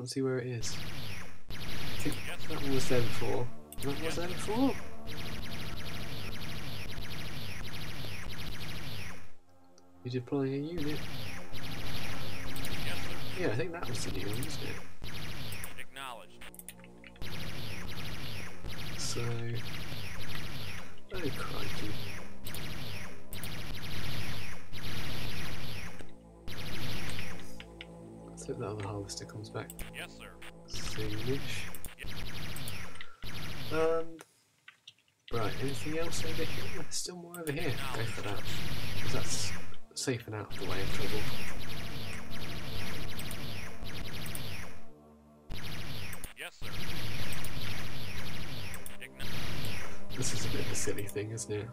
See where it is. I think that one was there before. That was there before. You deploying a unit? Yeah, I think that was the new one, wasn't it? Acknowledged. So. Oh crikey. Let's hope that other harvester comes back Yes, sir. soonish. And Right, anything else over here? There's still more over here. Go for that. Because that's safe and out of the way of trouble. Yes, sir. This is a bit of a silly thing, isn't it?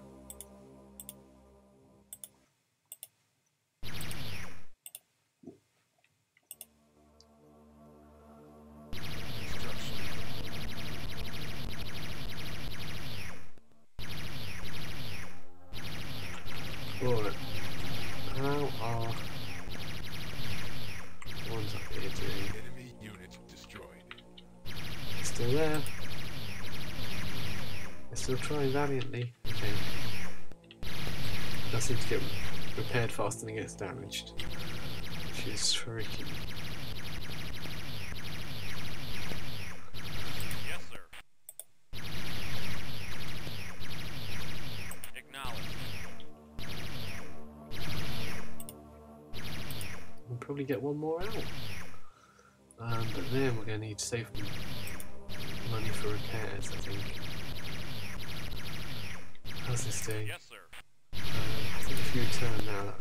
Valiantly. Okay. Does seem to get repaired faster than it gets damaged. Which is tricky. Yes, sir. We'll probably get one more out. Um, but then we're going to need to save money for repairs, I think. Yes, sir. Uh, you return now,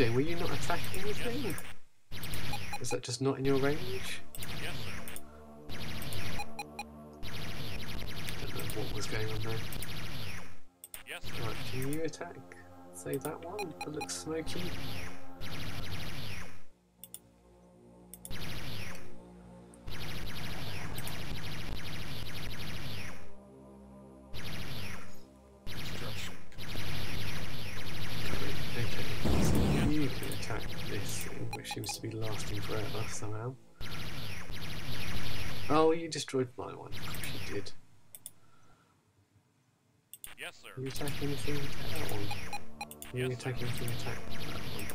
doing? Were you not attacking anything? Is that just not in your range? Don't know what was going on there. Right, can you attack? Say that one that looks smoky. Lasting forever somehow. Oh, you destroyed my one. You did. Yes, sir. You attack anything? Attack that one. You Yes, attack anything? Attack that one.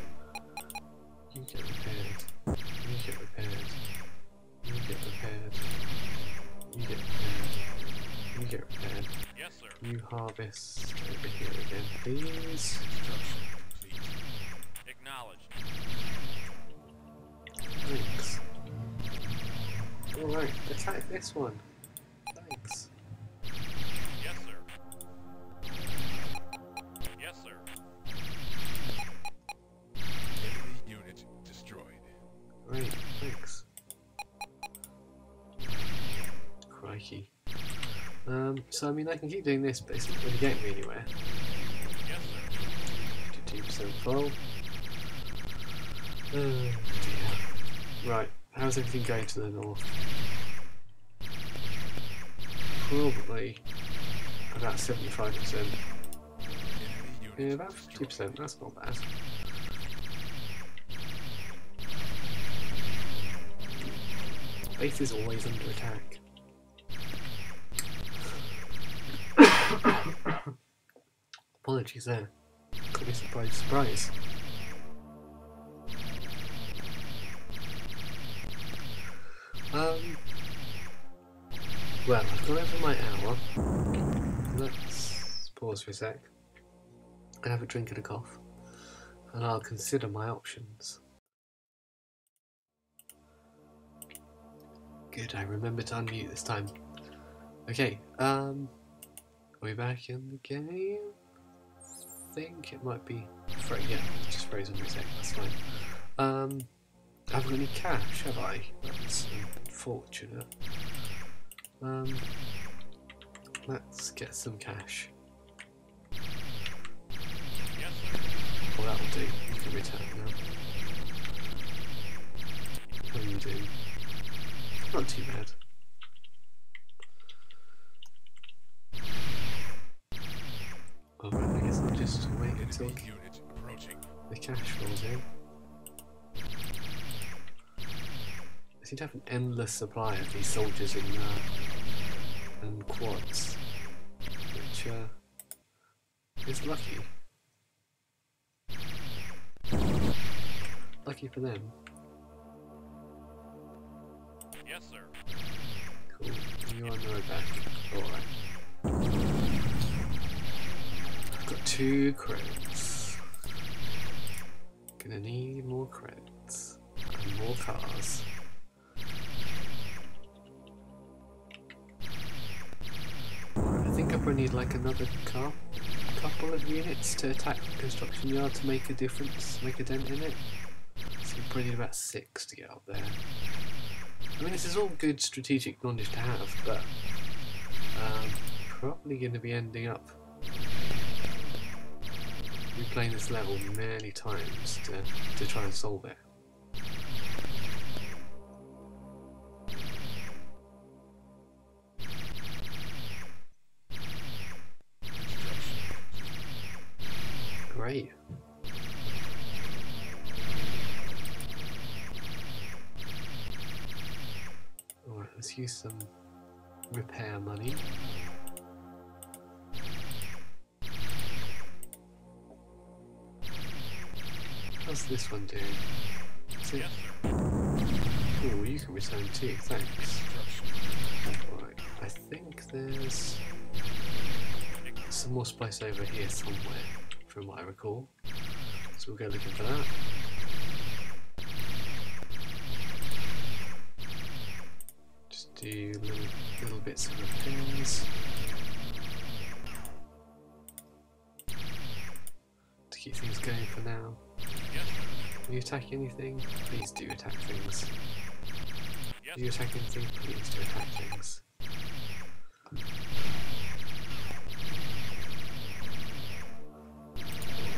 You get repaired. You get repaired. You get repaired. You get repaired. You get repaired. Yes, sir. You harvest over here again, please. Acknowledged. Attack this one. Thanks. Yes, sir. Yes, sir. Enemy unit destroyed. Great, thanks. Crikey. Um, so I mean I can keep doing this, but it's not really getting me anywhere. Yes, sir. 52% full. Dear. Right, how's everything going to the north? Probably about 75%. Yeah, about 50%, that's not bad. Base is always under attack. <coughs> Apologies there. Could be surprise, surprise. Well, I've gone over my hour. Let's pause for a sec and have a drink and a cough, and I'll consider my options. Good, I remember to unmute this time. Okay, um, are we back in the game? I think it might be. Fro- yeah, just frozen for a sec, that's fine. Um, I haven't got any cash, have I? That's unfortunate. Um, let's get some cash. Yes. Well, that'll do. You can return now. How are you doing? Not too bad. Alright, I guess I'll just wait until Enemy unit approaching. the cash rolls in. I seem to have an endless supply of these soldiers in uh, and quads, which uh, is lucky. Lucky for them. Yes, sir. Cool. You're on the road back. Alright. I've got Two credits. Gonna need more credits. And more cars. Probably need like another car, couple of units to attack the construction yard to make a difference, make a dent in it. So we probably need about six to get up there. I mean, this is all good strategic knowledge to have, but um, probably going to be ending up replaying this level many times to, to try and solve it. Some repair money. How's this one doing? Yes, sir. Oh, you can return too, thanks. Right, I think there's some more spice over here somewhere, from what I recall. So we'll go looking for that. Do little, bits of repairs. To keep things going for now. Are you attacking anything? Please do attack things. Are you attacking things? Please do attack things.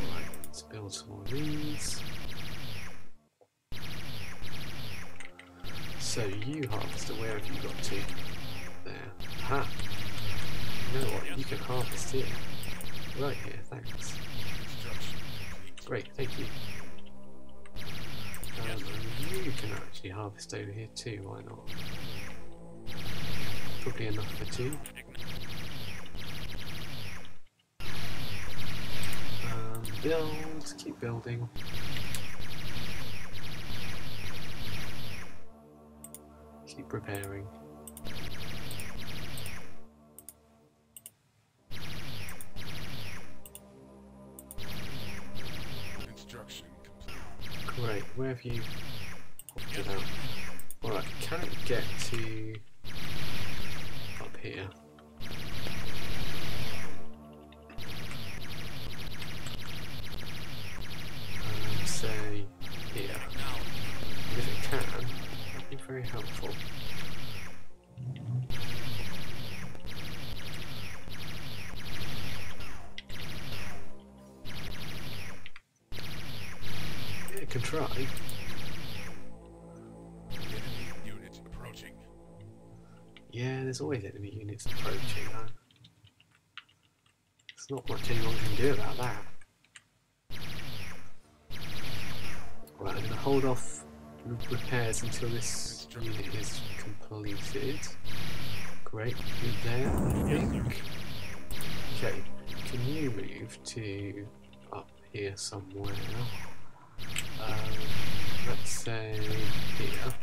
Alright, let's build some more of these. So you harvester, where have you got to? There. Ha! You know what? You can harvest here. Right here, thanks. Great, thank you. Um, you can actually harvest over here too, why not? Probably enough for two. Um, build, keep building. Keep repairing. Construction complete. Great, where have you hopped it out? Alright, can it get to up here? Not much anyone can do about that. Right, I'm going to hold off repairs until this unit is completed. Great, you're there, I think. Okay, can you move to up here somewhere? Um, let's say here.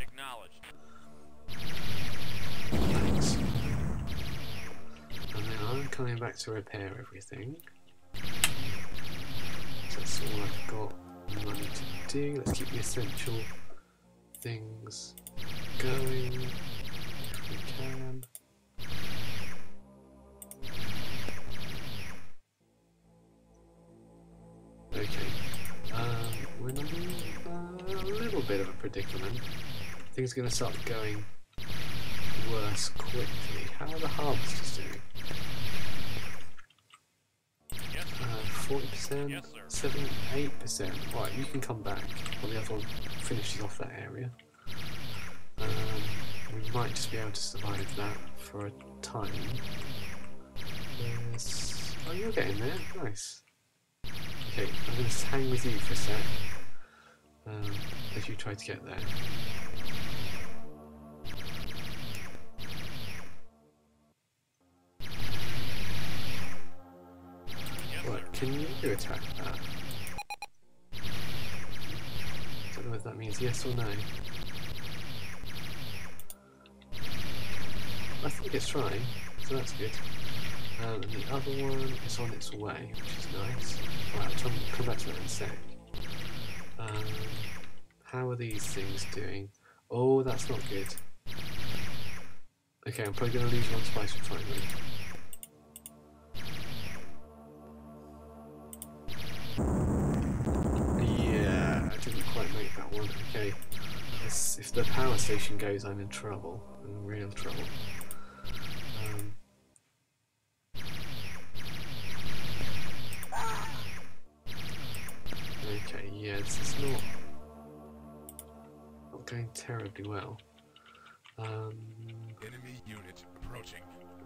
Coming back to repair everything. That's all I've got money to do. Let's keep the essential things going if we can. Okay. Um, we're in a little bit of a predicament. Things are going to start going worse quickly. How are the harvesters doing? 40%, yes, 78%. Right, you can come back while the other one finishes off that area. Um, we might just be able to survive that for a time. Yes. Oh, you're getting there. Nice. Okay, I'm going to hang with you for a sec. Um, if you try to get there. You attack that? Don't know if that means yes or no. I think it's trying, so that's good. Um, and the other one is on its way, which is nice. Right, I'll come, back to that in a sec. Um, how are these things doing? Oh, that's not good. Okay, I'm probably going to lose one spice refinery. Yeah, If the power station goes, I'm in trouble. I'm in real trouble. Um, okay, yeah, this is not not going terribly well. Um, Enemy unit approaching.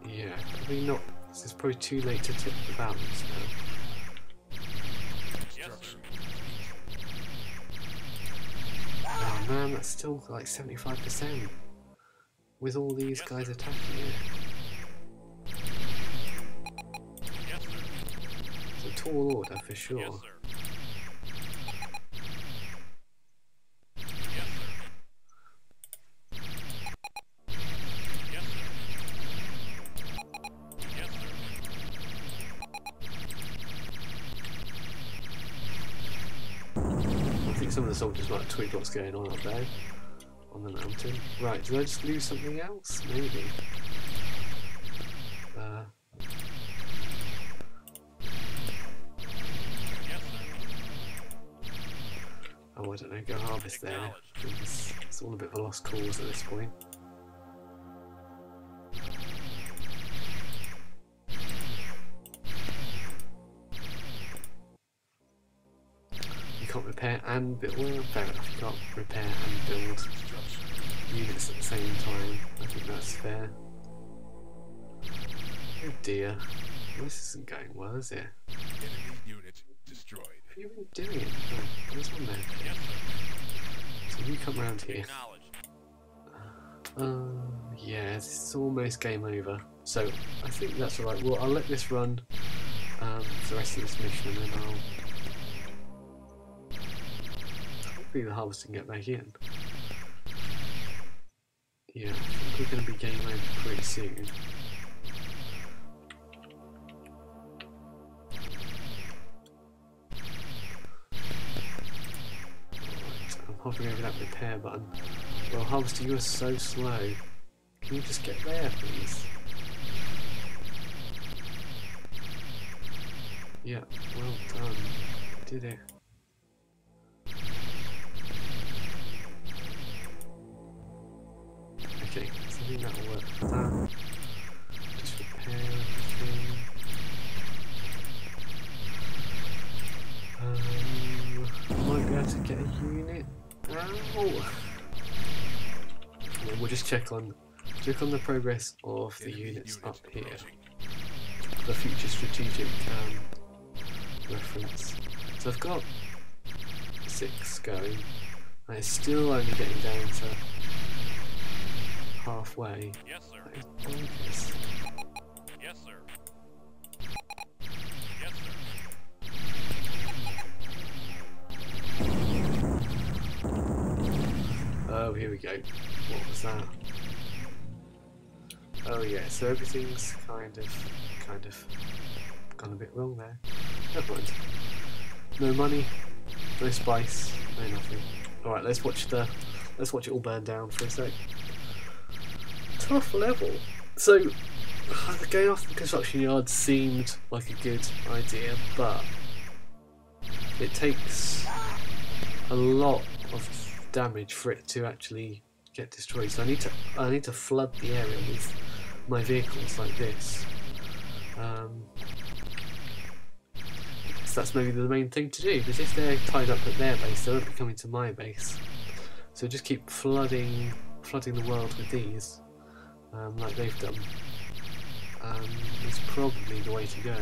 yeah, probably not. This is probably too late to tip the balance now. Oh man, that's still like 75% with all these guys attacking it. It's a tall order for sure. Might twigged what's going on up there on the mountain. Right, did I just lose something else? Maybe. Uh, oh, I don't know, go harvest there. It's, it's all a bit of a lost cause at this point. You can't repair and build. Isn't going well, is it? Enemy unit destroyed. Have you been doing? Oh, there's one there. Sir. So you come around here. Acknowledged. Uh, yeah, is almost game over. So I think that's alright. Well, I'll let this run um, for the rest of this mission and then I'll. Hopefully the harvest can get back in. Yeah, I think we're going to be game over pretty soon. Hovering over that repair button. Well, Harvester, you are so slow. Can you just get there, please? Yeah, well done. Did it. Okay, so I think that'll work for that. Just repair everything. Um, might be able to get a unit. Ow! Then we'll just check on check on the progress of the Enemy units unit up here. approaching. The future strategic um, reference. So I've got six going, and it's still only getting down to halfway. Yes, sir. Here we go. What was that? Oh yeah, so everything's kind of, kind of gone a bit wrong there. Never mind. No money, no spice, no nothing. All right, let's watch the, let's watch it all burn down for a sec. Tough level. So, going off the construction yard seemed like a good idea, but it takes a lot of damage for it to actually get destroyed. So I need to I need to flood the area with my vehicles like this. Um, so that's maybe the main thing to do because if they're tied up at their base, they won't be coming to my base. So just keep flooding flooding the world with these, um, like they've done. Um, is probably the way to go.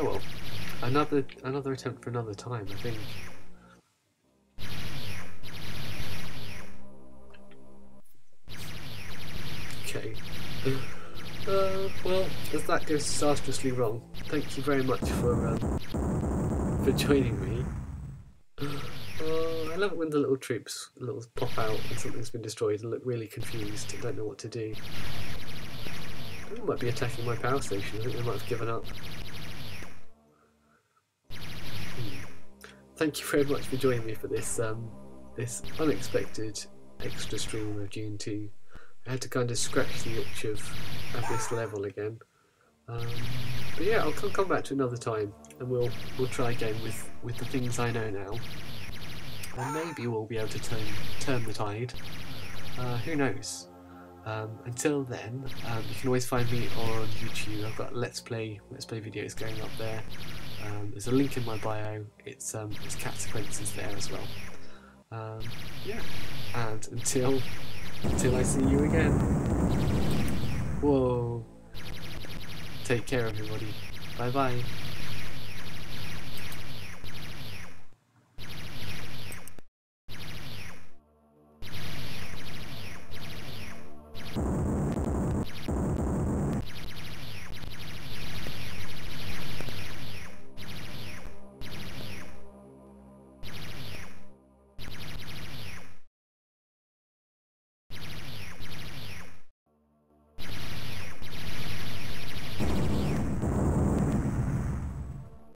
Oh well. Another another attempt for another time, I think. Okay. Uh, well, as that goes disastrously wrong, thank you very much for um, for joining me. Uh, I love it when the little troops little pop out and something's been destroyed and look really confused and don't know what to do. They might be attacking my power station. I think they might have given up. Thank you very much for joining me for this um, this unexpected extra stream of Dune 2. I had to kind of scratch the itch of, of this level again. Um, but yeah, I'll come, come back to another time and we'll we'll try again with, with the things I know now. And maybe we'll be able to turn turn the tide. Uh, who knows? Um, until then, um, you can always find me on YouTube. I've got Let's Play Let's Play videos going up there. Um, there's a link in my bio. It's um, it's Catsequences there as well. Um, yeah, and until until I see you again. Whoa. Take care, everybody. Bye bye.